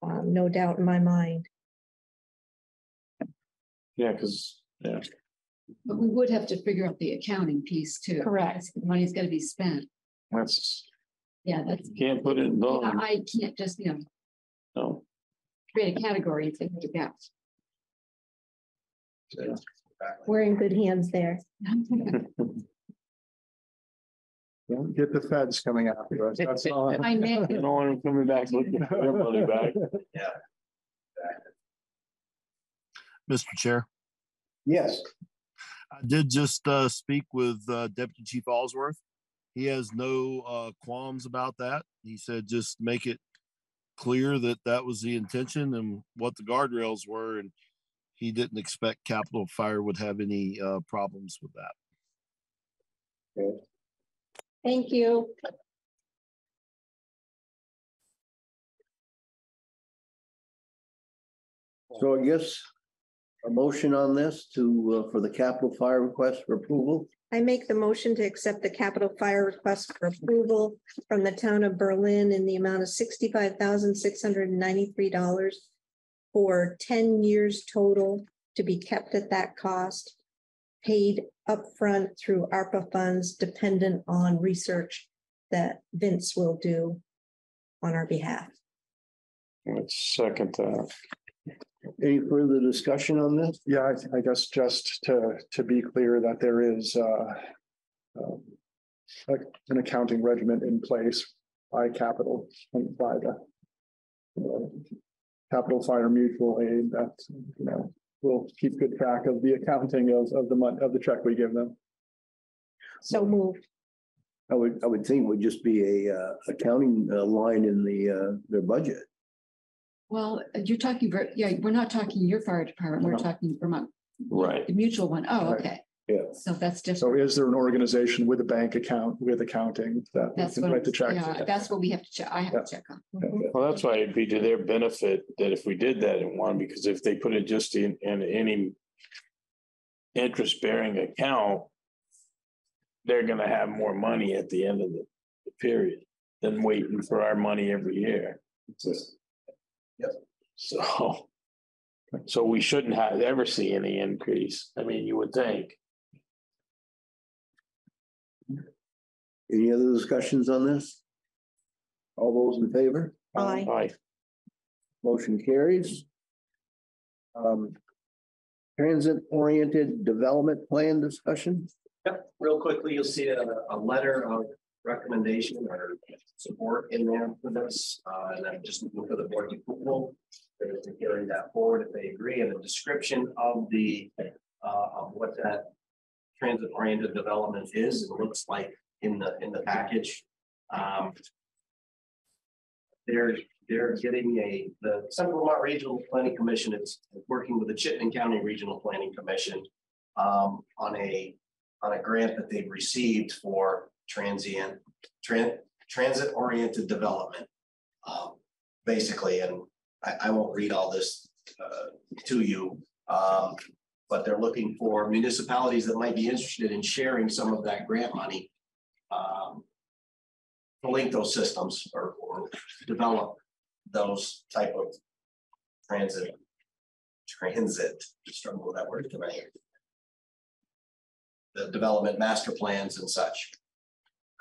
Speaker 6: Um, no doubt in my mind.
Speaker 9: yeah, cause, yeah,
Speaker 16: But we would have to figure out the accounting piece too.
Speaker 6: Correct.
Speaker 16: The Money's gotta be spent.
Speaker 9: that's,
Speaker 16: Yeah, that's,
Speaker 9: can't put it in bone,
Speaker 16: I I can't just, you know,
Speaker 9: no.
Speaker 16: create a category and say, yeah.
Speaker 6: We're in good hands there.
Speaker 8: Don't get the feds coming after us, that's all.
Speaker 16: I meant,
Speaker 9: You don't want them coming back looking for their money back.
Speaker 2: Yeah.
Speaker 17: Mr. Chair,
Speaker 13: Yes,
Speaker 17: I did just uh speak with uh Deputy Chief Allsworth. He has no uh qualms about that. He said just make it clear that that was the intention and what the guardrails were and he didn't expect Capital Fire would have any uh problems with that.
Speaker 6: Thank you.
Speaker 1: So I guess a motion on this to, uh, for the capital fire request for approval.
Speaker 6: I make the motion to accept the capital fire request for approval from the town of Berlin in the amount of sixty-five thousand, six hundred and ninety-three dollars for ten years total to be kept at that cost, paid upfront through ARPA funds dependent on research that Vince will do on our behalf.
Speaker 9: Let's second that.
Speaker 1: Any further discussion on this?
Speaker 8: Yeah, I, I guess just to, to be clear that there is, uh, um, like an accounting regiment in place by capital and by the uh, Capital Fire Mutual Aid that, you know, will keep good track of the accounting of, of the month, of the check we give them.
Speaker 6: So moved.
Speaker 1: I would, I would think would just be a, uh, accounting uh, line in the, uh, their budget.
Speaker 16: Well, uh, you're talking, ver- yeah, we're not talking your fire department, we're
Speaker 9: No.
Speaker 16: talking Vermont,
Speaker 9: Right.
Speaker 16: the mutual one. Oh,
Speaker 8: Right.
Speaker 16: okay.
Speaker 8: Yeah.
Speaker 16: So that's different.
Speaker 8: So
Speaker 16: different.
Speaker 8: is there an organization with a bank account, with accounting that we
Speaker 16: That's
Speaker 8: can
Speaker 16: what,
Speaker 8: write the check?
Speaker 16: yeah, that's what we have to check. I have
Speaker 8: Yeah.
Speaker 16: to check on. Mm-hmm.
Speaker 9: Well, that's why it'd be to their benefit that if we did that in one, because if they put it just in, in any interest bearing account, they're gonna have more money at the end of the, the period than waiting for our money every year.
Speaker 2: Yep.
Speaker 9: So, so we shouldn't have, ever see any increase. I mean, you would think.
Speaker 13: Any other discussions on this? All those in favor?
Speaker 6: Aye.
Speaker 9: Aye.
Speaker 13: Motion carries. Um, transit-oriented development plan discussion.
Speaker 2: Yep, real quickly, you'll see a, a letter of recommendation or support in there for this, uh, and I'm just looking for the board approval. They're to carry that forward if they agree, and a description of the, uh, of what that transit-oriented development is, and looks like in the, in the package. Um, they're, they're getting a, the Central Vermont Regional Planning Commission is working with the Chittenden County Regional Planning Commission um, on a, on a grant that they've received for transient, tran- transit-oriented development. Um, basically, and I, I won't read all this, uh, to you. Um, but they're looking for municipalities that might be interested in sharing some of that grant money. Um, to link those systems or, or develop those type of transit. Transit, struggle with that word tonight. The development master plans and such.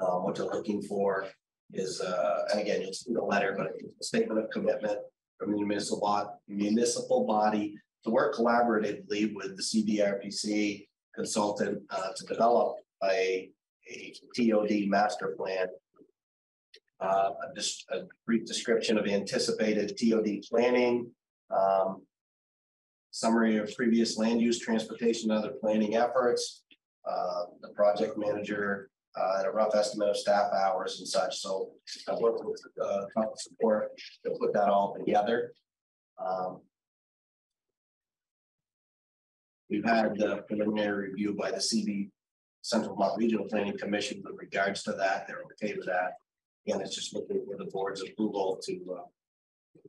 Speaker 2: Um, what they're looking for is, uh, and again, it's in the letter, but a statement of commitment from the municipal municipal body to work collaboratively with the CVRPC consultant, uh, to develop a, a TOD master plan uh, a a brief description of anticipated TOD planning. Um. Summary of previous land use, transportation, and other planning efforts. Uh, the project manager, uh, and a rough estimate of staff hours and such, so I've worked with, uh, support to put that all together. Um. We've had the preliminary review by the CB Central Vermont Regional Planning Commission with regards to that, they're okay with that. Again, it's just looking for the board's approval to uh.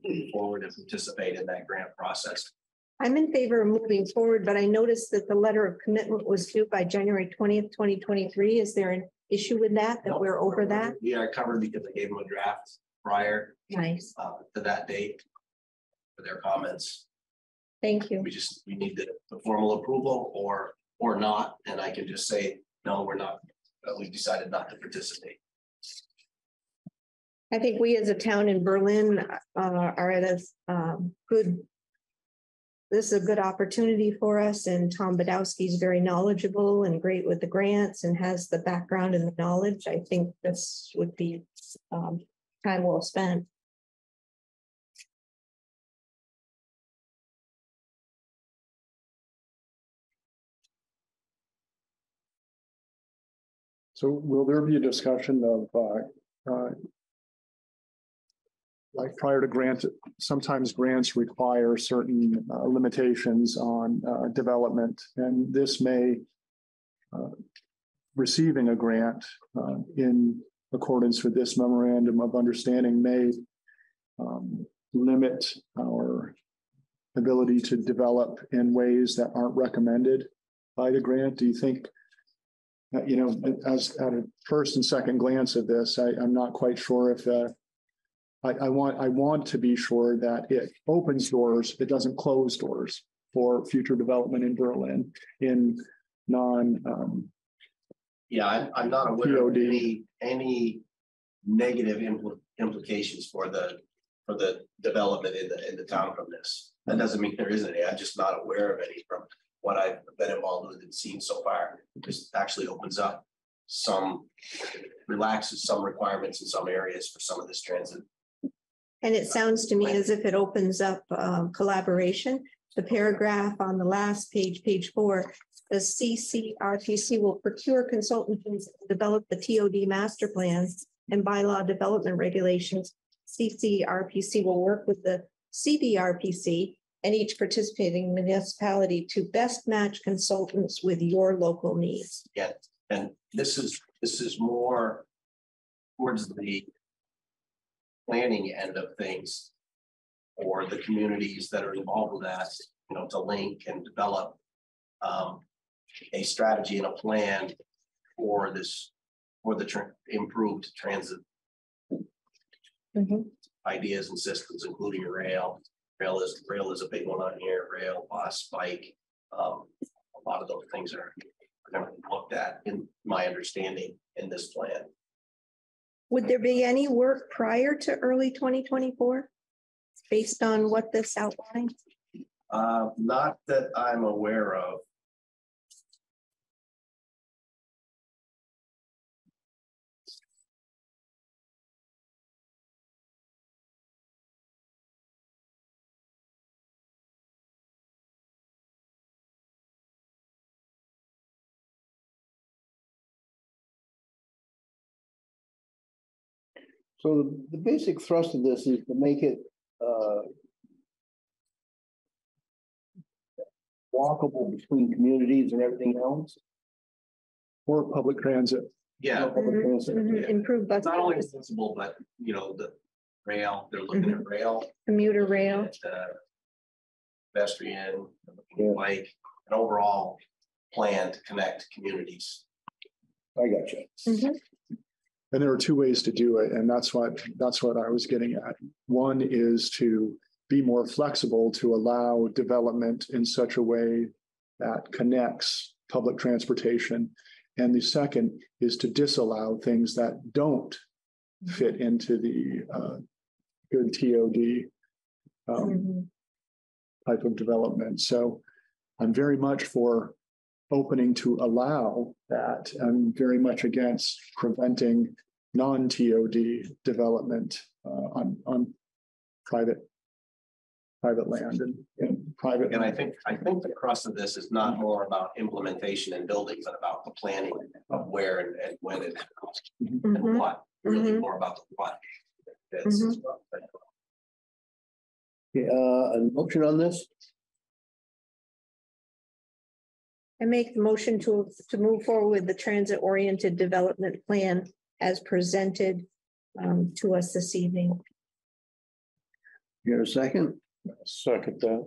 Speaker 2: move Forward and participate in that grant process.
Speaker 6: I'm in favor of moving forward, but I noticed that the letter of commitment was due by January twentieth, twenty twenty-three. Is there an issue with that, that we're over that?
Speaker 2: We are covered because I gave them a draft prior
Speaker 6: Nice,
Speaker 2: uh to that date. For their comments,
Speaker 6: thank you.
Speaker 2: we just, we need the the formal approval or or not, and I can just say, no, we're not. uh, We've decided not to participate.
Speaker 6: I think we as a town in Berlin uh, are at a um, good. This is a good opportunity for us and Tom Badowski is very knowledgeable and great with the grants and has the background and the knowledge. I think this would be um, time well spent.
Speaker 8: So will there be a discussion of, uh, uh, like prior to grant, sometimes grants require certain uh, limitations on uh, development, and this may uh, receiving a grant uh, in accordance with this memorandum of understanding may um, limit our ability to develop in ways that aren't recommended by the grant. Do you think uh, you know, as at a first and second glance of this, I, I'm not quite sure if, uh, I, I want, I want to be sure that it opens doors, it doesn't close doors for future development in Berlin in non, um,
Speaker 2: Yeah, I'm I'm not aware of any any negative impl- implications for the for the development in the in the town from this. That doesn't mean there isn't any. I'm just not aware of any from what I've been involved with and seen so far. This actually opens up some relaxes some requirements in some areas for some of this transit.
Speaker 6: And it sounds to me as if it opens up um, collaboration. The paragraph on the last page, page four, the CCRPC will procure consultants to develop the TOD master plans and bylaw development regulations. CCRPC will work with the CVRPC and each participating municipality to best match consultants with your local needs.
Speaker 2: Yeah, and this is, this is more towards the planning end of things or the communities that are involved with that, you know, to link and develop um, a strategy and a plan for this, for the tr- improved transit ideas and systems, including rail. Rail is, rail is a big one on here, rail, bus, bike. Um, a lot of those things are are gonna be looked at in my understanding in this plan.
Speaker 6: Would there be any work prior to early twenty twenty-four? Based on what this outlined?
Speaker 2: Uh, not that I'm aware of.
Speaker 13: So the, the basic thrust of this is to make it, uh. Walkable between communities and everything else.
Speaker 8: Or public transit.
Speaker 2: Yeah.
Speaker 13: Public transit.
Speaker 6: Mhm, Improve bus
Speaker 2: Not only accessible, but you know, the rail, they're looking at rail.
Speaker 6: commuter rail.
Speaker 2: at, uh, Pedestrian, like, an overall plan to connect communities.
Speaker 13: I got you.
Speaker 6: Mhm.
Speaker 8: And there are two ways to do it, and that's what, that's what I was getting at. One is to be more flexible to allow development in such a way that connects public transportation. And the second is to disallow things that don't fit into the uh, good TOD um,
Speaker 6: Mhm.
Speaker 8: type of development. So I'm very much for opening to allow that. I'm very much against preventing non-TOD development uh, on, on private, private land and, and private.
Speaker 2: And I think, I think the crux of this is not more about implementation and building, but about the planning of where and, and when and how and
Speaker 6: Mhm.
Speaker 2: what, really
Speaker 6: Mhm.
Speaker 2: more about the what. It's-
Speaker 6: Mhm.
Speaker 13: Okay, Uh, a motion on this?
Speaker 6: I make the motion to, to move forward with the transit-oriented development plan as presented um, to us this evening.
Speaker 13: Here a second?
Speaker 9: Second that.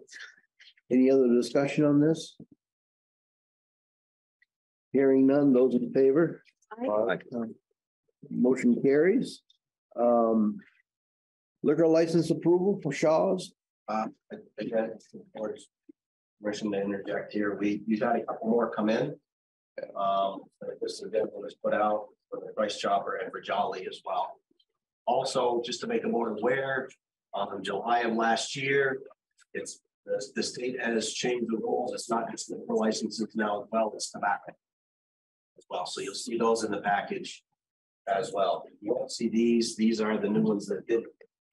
Speaker 13: Any other discussion on this? Hearing none, those in favor?
Speaker 6: Aye.
Speaker 13: Um, Motion carries. Um, liquor license approval for Shaw's?
Speaker 2: Uh, again, board's permission to interject here, we, we've had a couple more come in. Um, this event was put out for the Price Chopper and for Jolly as well. Also, just to make the board aware, um, in July of last year, it's, the, the state has changed the rules, it's not just the licenses now as well, it's tobacco. As well, so you'll see those in the package as well. You won't see these, these are the new ones that did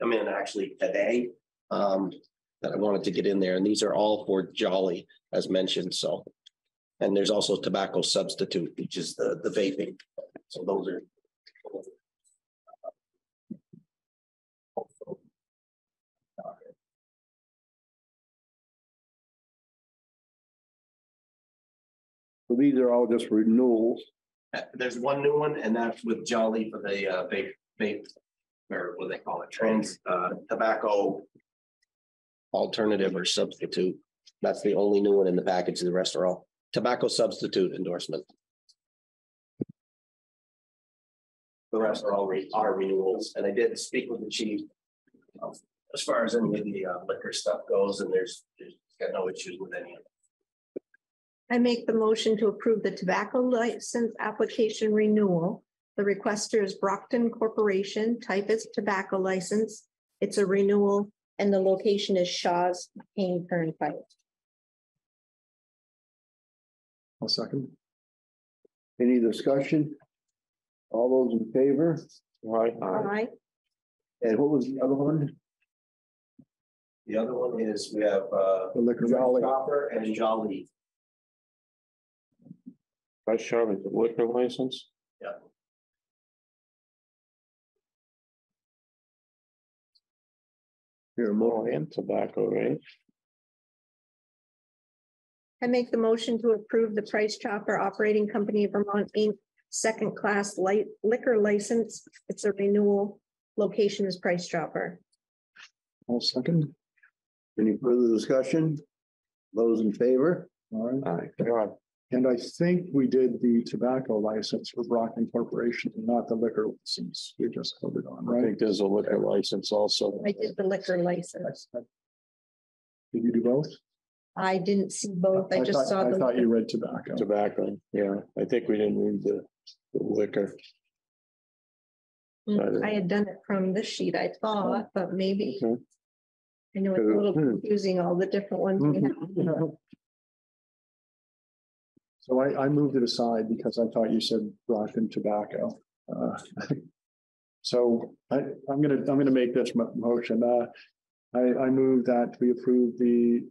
Speaker 2: come in actually today. Um, that I wanted to get in there, and these are all for Jolly, as mentioned, so. And there's also tobacco substitute, which is the, the vaping, so those are.
Speaker 13: So these are all just renewals.
Speaker 2: There's one new one, and that's with Jolly for the uh vape, vape, or what they call it, trans uh tobacco. Alternative or substitute. That's the only new one in the package. The rest are all tobacco substitute endorsement. The rest are all re- are renewals, and I did speak with the chief. um, As far as any of the uh, liquor stuff goes, and there's, there's got no issues with any of it.
Speaker 6: I make the motion to approve the tobacco license application renewal. The requester is Brockton Corporation, type is tobacco license. It's a renewal and the location is Shaw's Paine Turnpike.
Speaker 8: I'll second.
Speaker 13: Any discussion? All those in favor?
Speaker 9: Right.
Speaker 6: Aye.
Speaker 13: And what was the other one?
Speaker 2: The other one is we have uh.
Speaker 8: The liquor.
Speaker 2: Chopper and Jolly.
Speaker 9: Price Chopper, the liquor license?
Speaker 2: Yeah.
Speaker 13: Here, a
Speaker 9: Oh, and tobacco, right?
Speaker 6: I make the motion to approve the Price Chopper Operating Company of Vermont Inc. Second class light liquor license. It's a renewal. Location is Price Chopper.
Speaker 8: I'll second.
Speaker 13: Any further discussion? Those in favor?
Speaker 8: All right.
Speaker 3: Aye.
Speaker 8: And I think we did the tobacco license for Brockton Corporation, and not the liquor license we just voted on,
Speaker 9: I
Speaker 8: right?
Speaker 9: think there's a liquor license also.
Speaker 6: I did the liquor license.
Speaker 8: Did you do both?
Speaker 6: I didn't see both. I just
Speaker 8: thought-
Speaker 6: saw
Speaker 8: I
Speaker 6: the.
Speaker 8: thought you read tobacco.
Speaker 9: Tobacco, yeah, I think we didn't read the the liquor.
Speaker 6: Mm, I had done it from this sheet, I thought, but maybe.
Speaker 9: Okay.
Speaker 6: I know it's a hmm. little confusing, all the different ones we hmm. have.
Speaker 8: So I, I moved it aside because I thought you said Brockton tobacco. Uh, So I, I'm gonna, I'm gonna make this mo- motion. Uh, I, I move that we approve the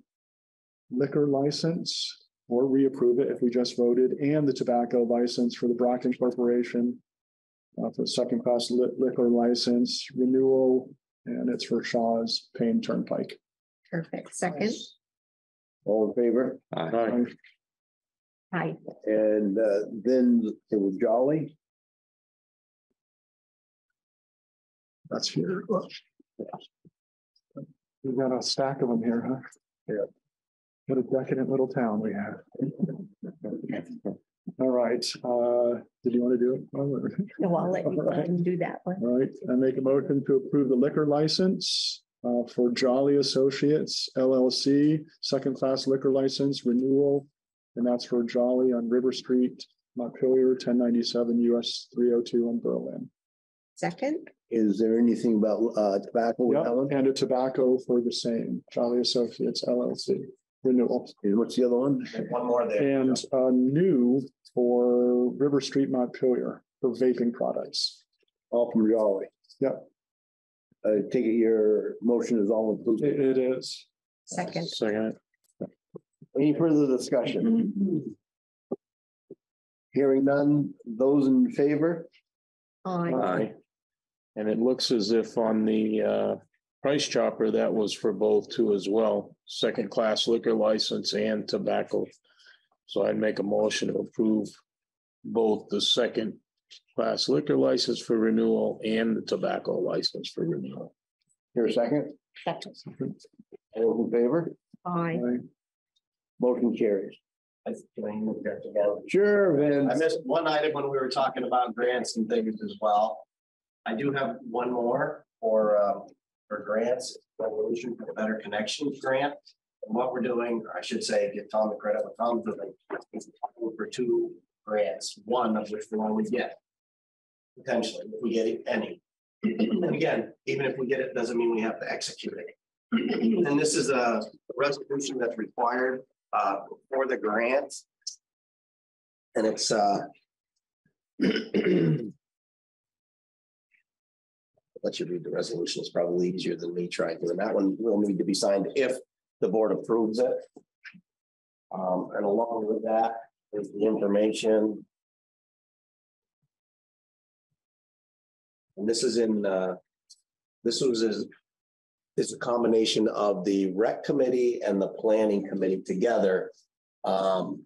Speaker 8: liquor license or reapprove it if we just voted and the tobacco license for the Brockton Corporation uh, for second class li- liquor license renewal, and it's for Shaw's Paine Turnpike.
Speaker 6: Perfect. Second,
Speaker 13: All in favor?
Speaker 9: Aye.
Speaker 6: Hi.
Speaker 13: And uh, then it was Jolly.
Speaker 8: That's here. We've got a stack of them here, huh?
Speaker 13: Yeah.
Speaker 8: What a decadent little town we have. All right, uh, did you want to do it? All right.
Speaker 6: No, I'll let you go do that one.
Speaker 8: All right, I make a motion to approve the liquor license uh, for Jolly Associates LLC, second class liquor license renewal. And that's for Jolly on River Street, Montpelier, ten ninety-seven US three oh two in Berlin.
Speaker 6: Second,
Speaker 13: Is there anything about uh tobacco with
Speaker 8: Yep,
Speaker 13: Helen?
Speaker 8: and a tobacco for the same, Jolly Associates LLC renewal.
Speaker 13: And what's the other one?
Speaker 2: One more there.
Speaker 8: And uh new for River Street Montpelier for vaping products.
Speaker 13: All from Jolly.
Speaker 8: Yep.
Speaker 13: I take it your motion is all inclusive.
Speaker 8: It it is.
Speaker 6: second.
Speaker 9: Second,
Speaker 13: Any further discussion? Hearing none, those in favor?
Speaker 6: Aye.
Speaker 9: aye. And it looks as if on the uh price chopper, that was for both too as well, second class liquor license and tobacco. So I'd make a motion to approve both the second class liquor license for renewal and the tobacco license for renewal.
Speaker 13: Here a second?
Speaker 6: Second.
Speaker 13: All those in favor?
Speaker 6: Aye.
Speaker 13: Motion carries.
Speaker 2: I can I move that together?
Speaker 13: Sure,
Speaker 2: I
Speaker 13: Vince.
Speaker 2: missed one item when we were talking about grants and things as well. I do have one more for, um, for grants, resolution for the Better Connections Grant. And what we're doing, or I should say, give Tom the credit, what Tom's doing, is applying for two grants, one of which we'll only get. Potentially, if we get any. And again, even if we get it, doesn't mean we have to execute it. And this is a resolution that's required, uh, for the grant. And it's, uh. Let you read the resolution. It's probably easier than me trying to, and that one will need to be signed if the board approves it. Um, and along with that is the information. And this is in, uh, this was is. A combination of the rec committee and the planning committee together. Um,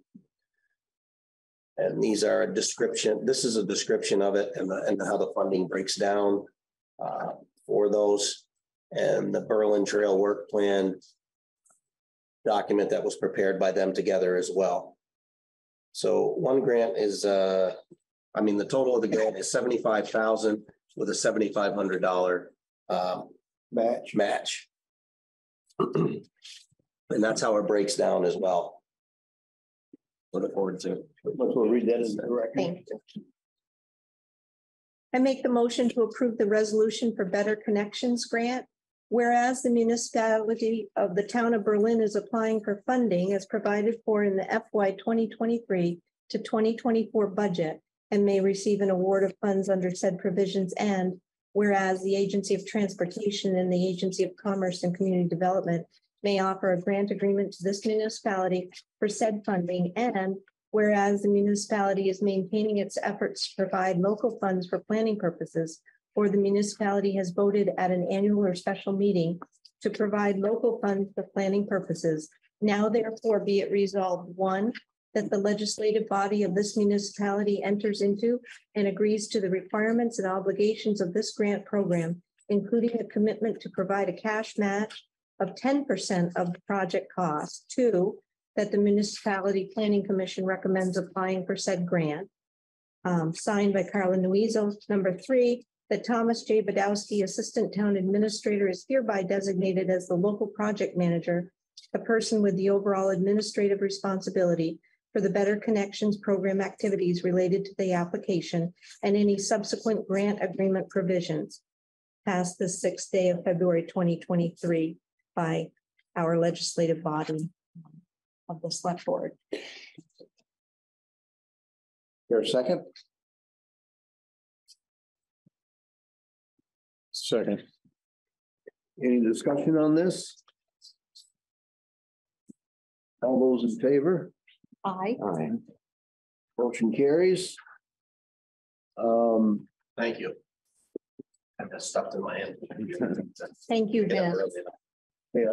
Speaker 2: and these are a description, this is a description of it and, the- and how the funding breaks down uh, for those. And the Berlin Trail Work Plan document that was prepared by them together as well. So one grant is, uh, I mean, the total of the grant is seventy-five thousand with a seventy-five hundred dollar um,
Speaker 13: Match.
Speaker 2: match. And that's how it breaks down as well. Look forward to.
Speaker 13: Let's we'll read that in the record.
Speaker 6: Thank you. I make the motion to approve the resolution for Better Connections Grant. Whereas the municipality of the town of Berlin is applying for funding as provided for in the FY twenty twenty-three to twenty twenty-four budget and may receive an award of funds under said provisions and whereas the Agency of Transportation and the Agency of Commerce and Community Development may offer a grant agreement to this municipality for said funding and whereas the municipality is maintaining its efforts to provide local funds for planning purposes, or the municipality has voted at an annual or special meeting to provide local funds for planning purposes. Now therefore be it resolved, one, that the legislative body of this municipality enters into and agrees to the requirements and obligations of this grant program, including a commitment to provide a cash match of ten percent of the project cost. Two, that the municipality planning commission recommends applying for said grant. Um, signed by Carla Nuizo. Number three, that Thomas J. Badowski, Assistant Town Administrator, is hereby designated as the local project manager, the person with the overall administrative responsibility for the Better Connections Program activities related to the application and any subsequent grant agreement provisions passed the sixth day of February twenty twenty-three by our legislative body of the select board.
Speaker 13: Here a second?
Speaker 9: Second.
Speaker 13: Any discussion on this? All those in favor?
Speaker 6: Aye.
Speaker 13: Aye. Motion carries. Um,
Speaker 2: Thank you. I've got stuff in my hand.
Speaker 6: Thank you, Dan.
Speaker 13: yeah,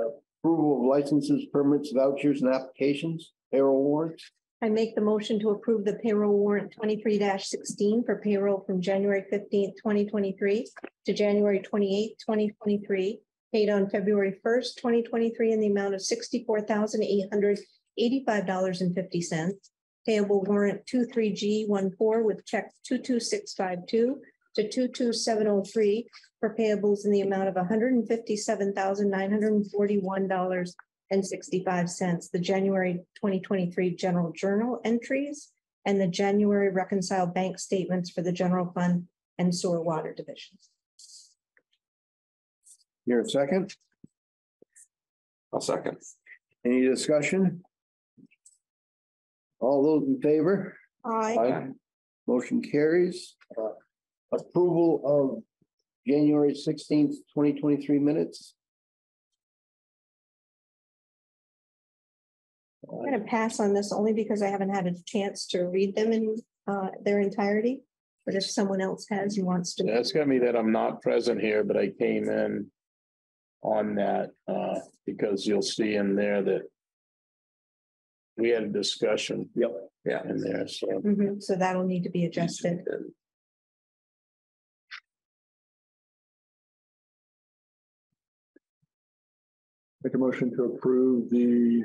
Speaker 13: approval of licenses, permits, vouchers, and applications, payroll warrants.
Speaker 6: I make the motion to approve the payroll warrant twenty-three sixteen for payroll from January fifteenth, twenty twenty-three to January twenty-eighth, twenty twenty-three, paid on February first, twenty twenty-three in the amount of sixty-four thousand eight hundred eighty-five dollars and fifty cents. Payable warrant two-three G one-four with check two-two-six-five-two to two-two-seven-oh-three for payables in the amount of hundred and fifty-seven thousand nine hundred and forty-one dollars and sixty-five cents, the January twenty twenty-three general journal entries and the January reconciled bank statements for the general fund and sewer water divisions.
Speaker 13: Here a second?
Speaker 3: I'll second.
Speaker 13: Any discussion? All those in favor?
Speaker 6: Aye.
Speaker 13: Motion carries. Uh, Approval of January sixteenth, twenty twenty-three minutes.
Speaker 6: I'm gonna pass on this only because I haven't had a chance to read them in uh their entirety. But if someone else has and wants to.
Speaker 9: That's got me that I'm not present here, but I came in on that, uh, because you'll see in there that we had a discussion.
Speaker 13: Yep.
Speaker 9: Yeah. In there, so.
Speaker 6: Mhm, so that'll need to be adjusted.
Speaker 8: Make a motion to approve the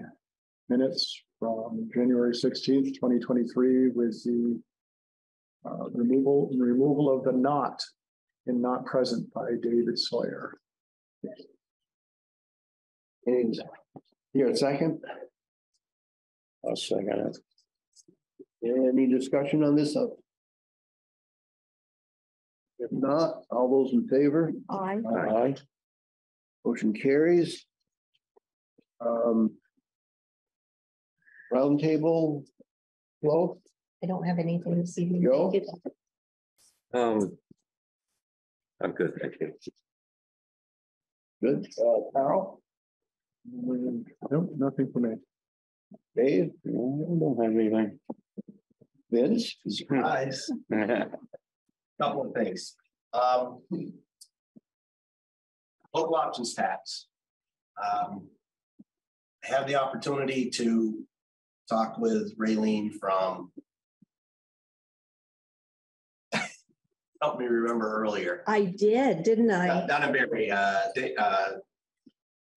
Speaker 8: minutes from January sixteenth, twenty twenty-three with the uh, removal, removal of the not and not present by David Sawyer.
Speaker 13: Any, here a second?
Speaker 9: I'll second it.
Speaker 13: Any discussion on this? If not, all those in favor?
Speaker 6: Aye.
Speaker 9: Aye.
Speaker 13: Motion carries. Um. Roundtable. Flo,
Speaker 6: I don't have anything this evening.
Speaker 13: Joe?
Speaker 6: Thank you.
Speaker 3: Um. I'm good, thank you.
Speaker 13: good, uh, Carol,
Speaker 8: Nope, nothing for me.
Speaker 13: Dave,
Speaker 9: No, Don't have anything.
Speaker 13: Vince,
Speaker 2: Surprise. Couple of things. Um. Local options tax. Um. I Have the opportunity to talk with Raylene from. Help me remember earlier.
Speaker 6: I did, didn't I?
Speaker 2: Down in Barre, uh, they, uh.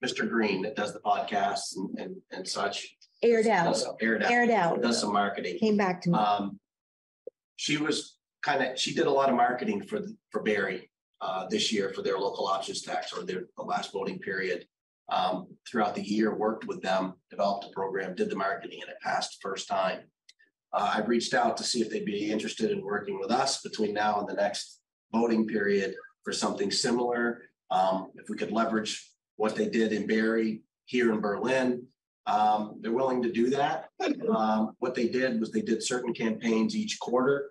Speaker 2: Mr. Green that does the podcasts and, and, and such.
Speaker 6: Aired out,
Speaker 2: Does- Aired out.
Speaker 6: aired out,
Speaker 2: Does some marketing.
Speaker 6: came back to me.
Speaker 2: Um, she was kind of, she did a lot of marketing for, for Barre, uh, this year for their local options tax or their, the last voting period. Um, throughout the year, worked with them, developed a program, did the marketing and it passed first time. Uh, I reached out to see if they'd be interested in working with us between now and the next voting period for something similar. Um, if we could leverage what they did in Barre here in Berlin. Um, they're willing to do that. Um, what they did was they did certain campaigns each quarter.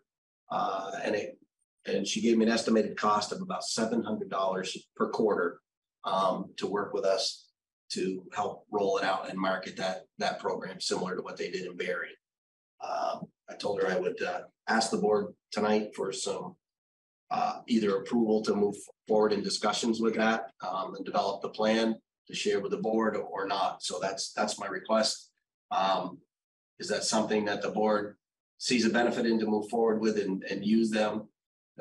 Speaker 2: Uh, and it, and she gave me an estimated cost of about seven hundred dollars per quarter. Um, to work with us to help roll it out and market that, that program similar to what they did in Barre. Um, I told her I would, uh, ask the board tonight for some. Uh, either approval to move forward in discussions with that, um, and develop the plan to share with the board or not. So that's, that's my request. Um, is that something that the board sees a benefit in to move forward with and, and use them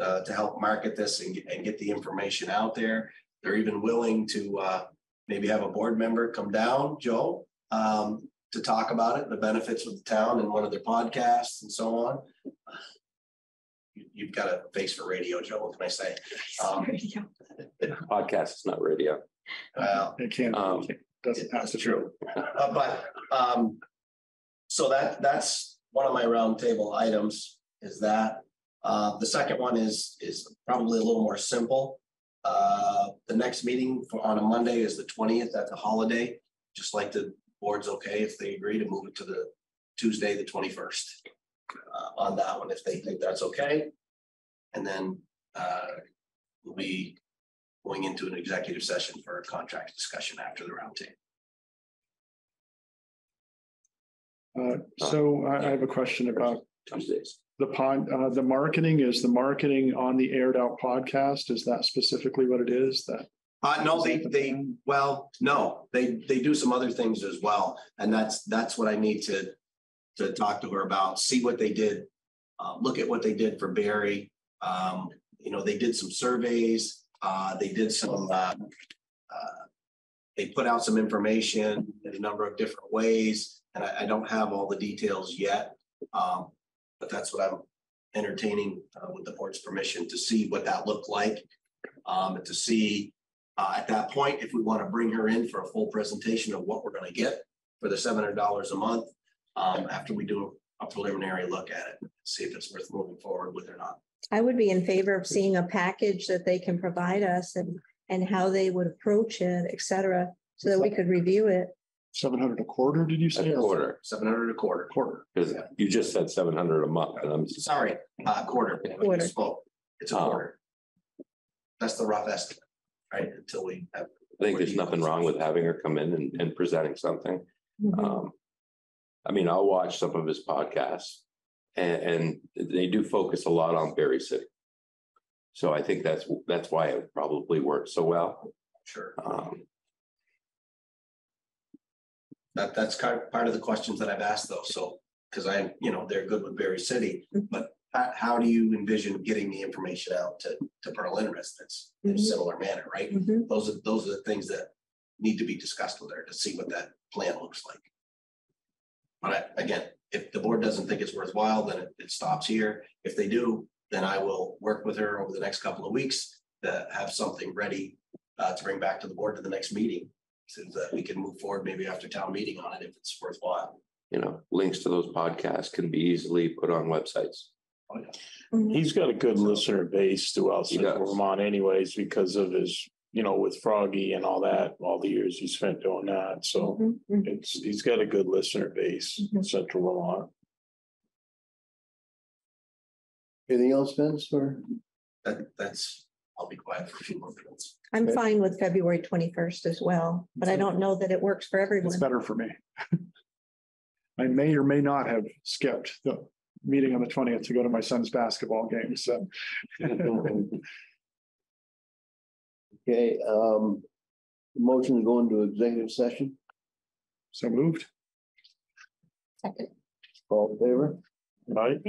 Speaker 2: uh, to help market this and, get- and get the information out there? They're even willing to, uh, maybe have a board member come down, Joe, um, to talk about it, the benefits of the town and one of their podcasts and so on. You, you've got a face for radio, Joe, what can I say? Um,
Speaker 3: Podcast is not radio.
Speaker 2: Well,
Speaker 8: It can't,
Speaker 3: Um,
Speaker 8: doesn't have
Speaker 2: that's
Speaker 8: to.
Speaker 2: true. Uh, but, um, so that, that's one of my roundtable items is that. Uh, the second one is, is probably a little more simple. Uh, the next meeting for, on a Monday is the twentieth at the holiday. Just like the board's okay if they agree to move it to the Tuesday, the twenty-first. Uh, on that one, if they think that's okay. And then, uh, we'll be going into an executive session for a contract discussion after the roundtable.
Speaker 8: Uh, so I, I have a question about
Speaker 3: Tuesdays.
Speaker 8: the pod, uh, the marketing, is the marketing on the aired out podcast? Is that specifically what it is that?
Speaker 2: Uh, no, they, they, well, no, they, they do some other things as well, and that's, that's what I need to. To talk to her about, see what they did, uh, look at what they did for Barre. Um, you know, they did some surveys, uh, they did some, uh. uh, They put out some information in a number of different ways, and I, I don't have all the details yet. Um, but that's what I'm entertaining, uh, with the board's permission to see what that looked like. Um, and to see, uh, at that point, if we want to bring her in for a full presentation of what we're gonna get for the seven hundred dollars a month. Um, after we do a preliminary look at it, see if it's worth moving forward with or not.
Speaker 6: I would be in favor of seeing a package that they can provide us and, and how they would approach it, et cetera, so that we could review it.
Speaker 8: Seven hundred a quarter, did you say?
Speaker 3: A quarter,
Speaker 2: Seven hundred a quarter,
Speaker 8: Quarter.
Speaker 3: because you just said seven hundred a month, and I'm,
Speaker 2: sorry, uh, quarter. I
Speaker 6: Quarter.
Speaker 2: misspoke. It's a
Speaker 3: Oh.
Speaker 2: quarter. That's the rough estimate, right, until we have.
Speaker 3: I think there's nothing wrong with having her come in and, and presenting something.
Speaker 6: Mhm.
Speaker 3: Um, I mean, I'll watch some of his podcasts and, and they do focus a lot on Barre City. So I think that's, that's why it probably worked so well.
Speaker 2: Sure.
Speaker 3: Um,
Speaker 2: That, that's kind of part of the questions that I've asked though, so, because I, you know, they're good with Barre City, but how, how do you envision getting the information out to, to Berlin residents in a
Speaker 6: Mhm.
Speaker 2: similar manner, right?
Speaker 6: Mhm.
Speaker 2: Those are, those are the things that need to be discussed with her to see what that plan looks like. But I- again, if the board doesn't think it's worthwhile, then it, it stops here. If they do, then I will work with her over the next couple of weeks to have something ready uh, to bring back to the board to the next meeting. So that we can move forward maybe after town meeting on it if it's worthwhile.
Speaker 3: you know, links to those podcasts can be easily put on websites.
Speaker 6: Mhm.
Speaker 9: He's got a good listener base throughout
Speaker 3: He
Speaker 9: central. Vermont anyways, because of his, you know, with Froggy and all that, all the years he spent doing that, so.
Speaker 6: Mhm. Mhm.
Speaker 9: It's, he's got a good listener base in
Speaker 6: Mhm.
Speaker 9: central Vermont.
Speaker 13: Anything else, Vince, for?
Speaker 2: That, that's, I'll be quiet for a few more minutes.
Speaker 6: I'm
Speaker 13: Okay.
Speaker 6: fine with February twenty-first as well, but I don't know that it works for everyone.
Speaker 8: It's better for me. I may or may not have skipped the meeting on the twentieth to go to my son's basketball game, so.
Speaker 13: Okay, um, motion to go into executive session,
Speaker 8: So moved.
Speaker 6: Second.
Speaker 13: all in favor?
Speaker 9: Right?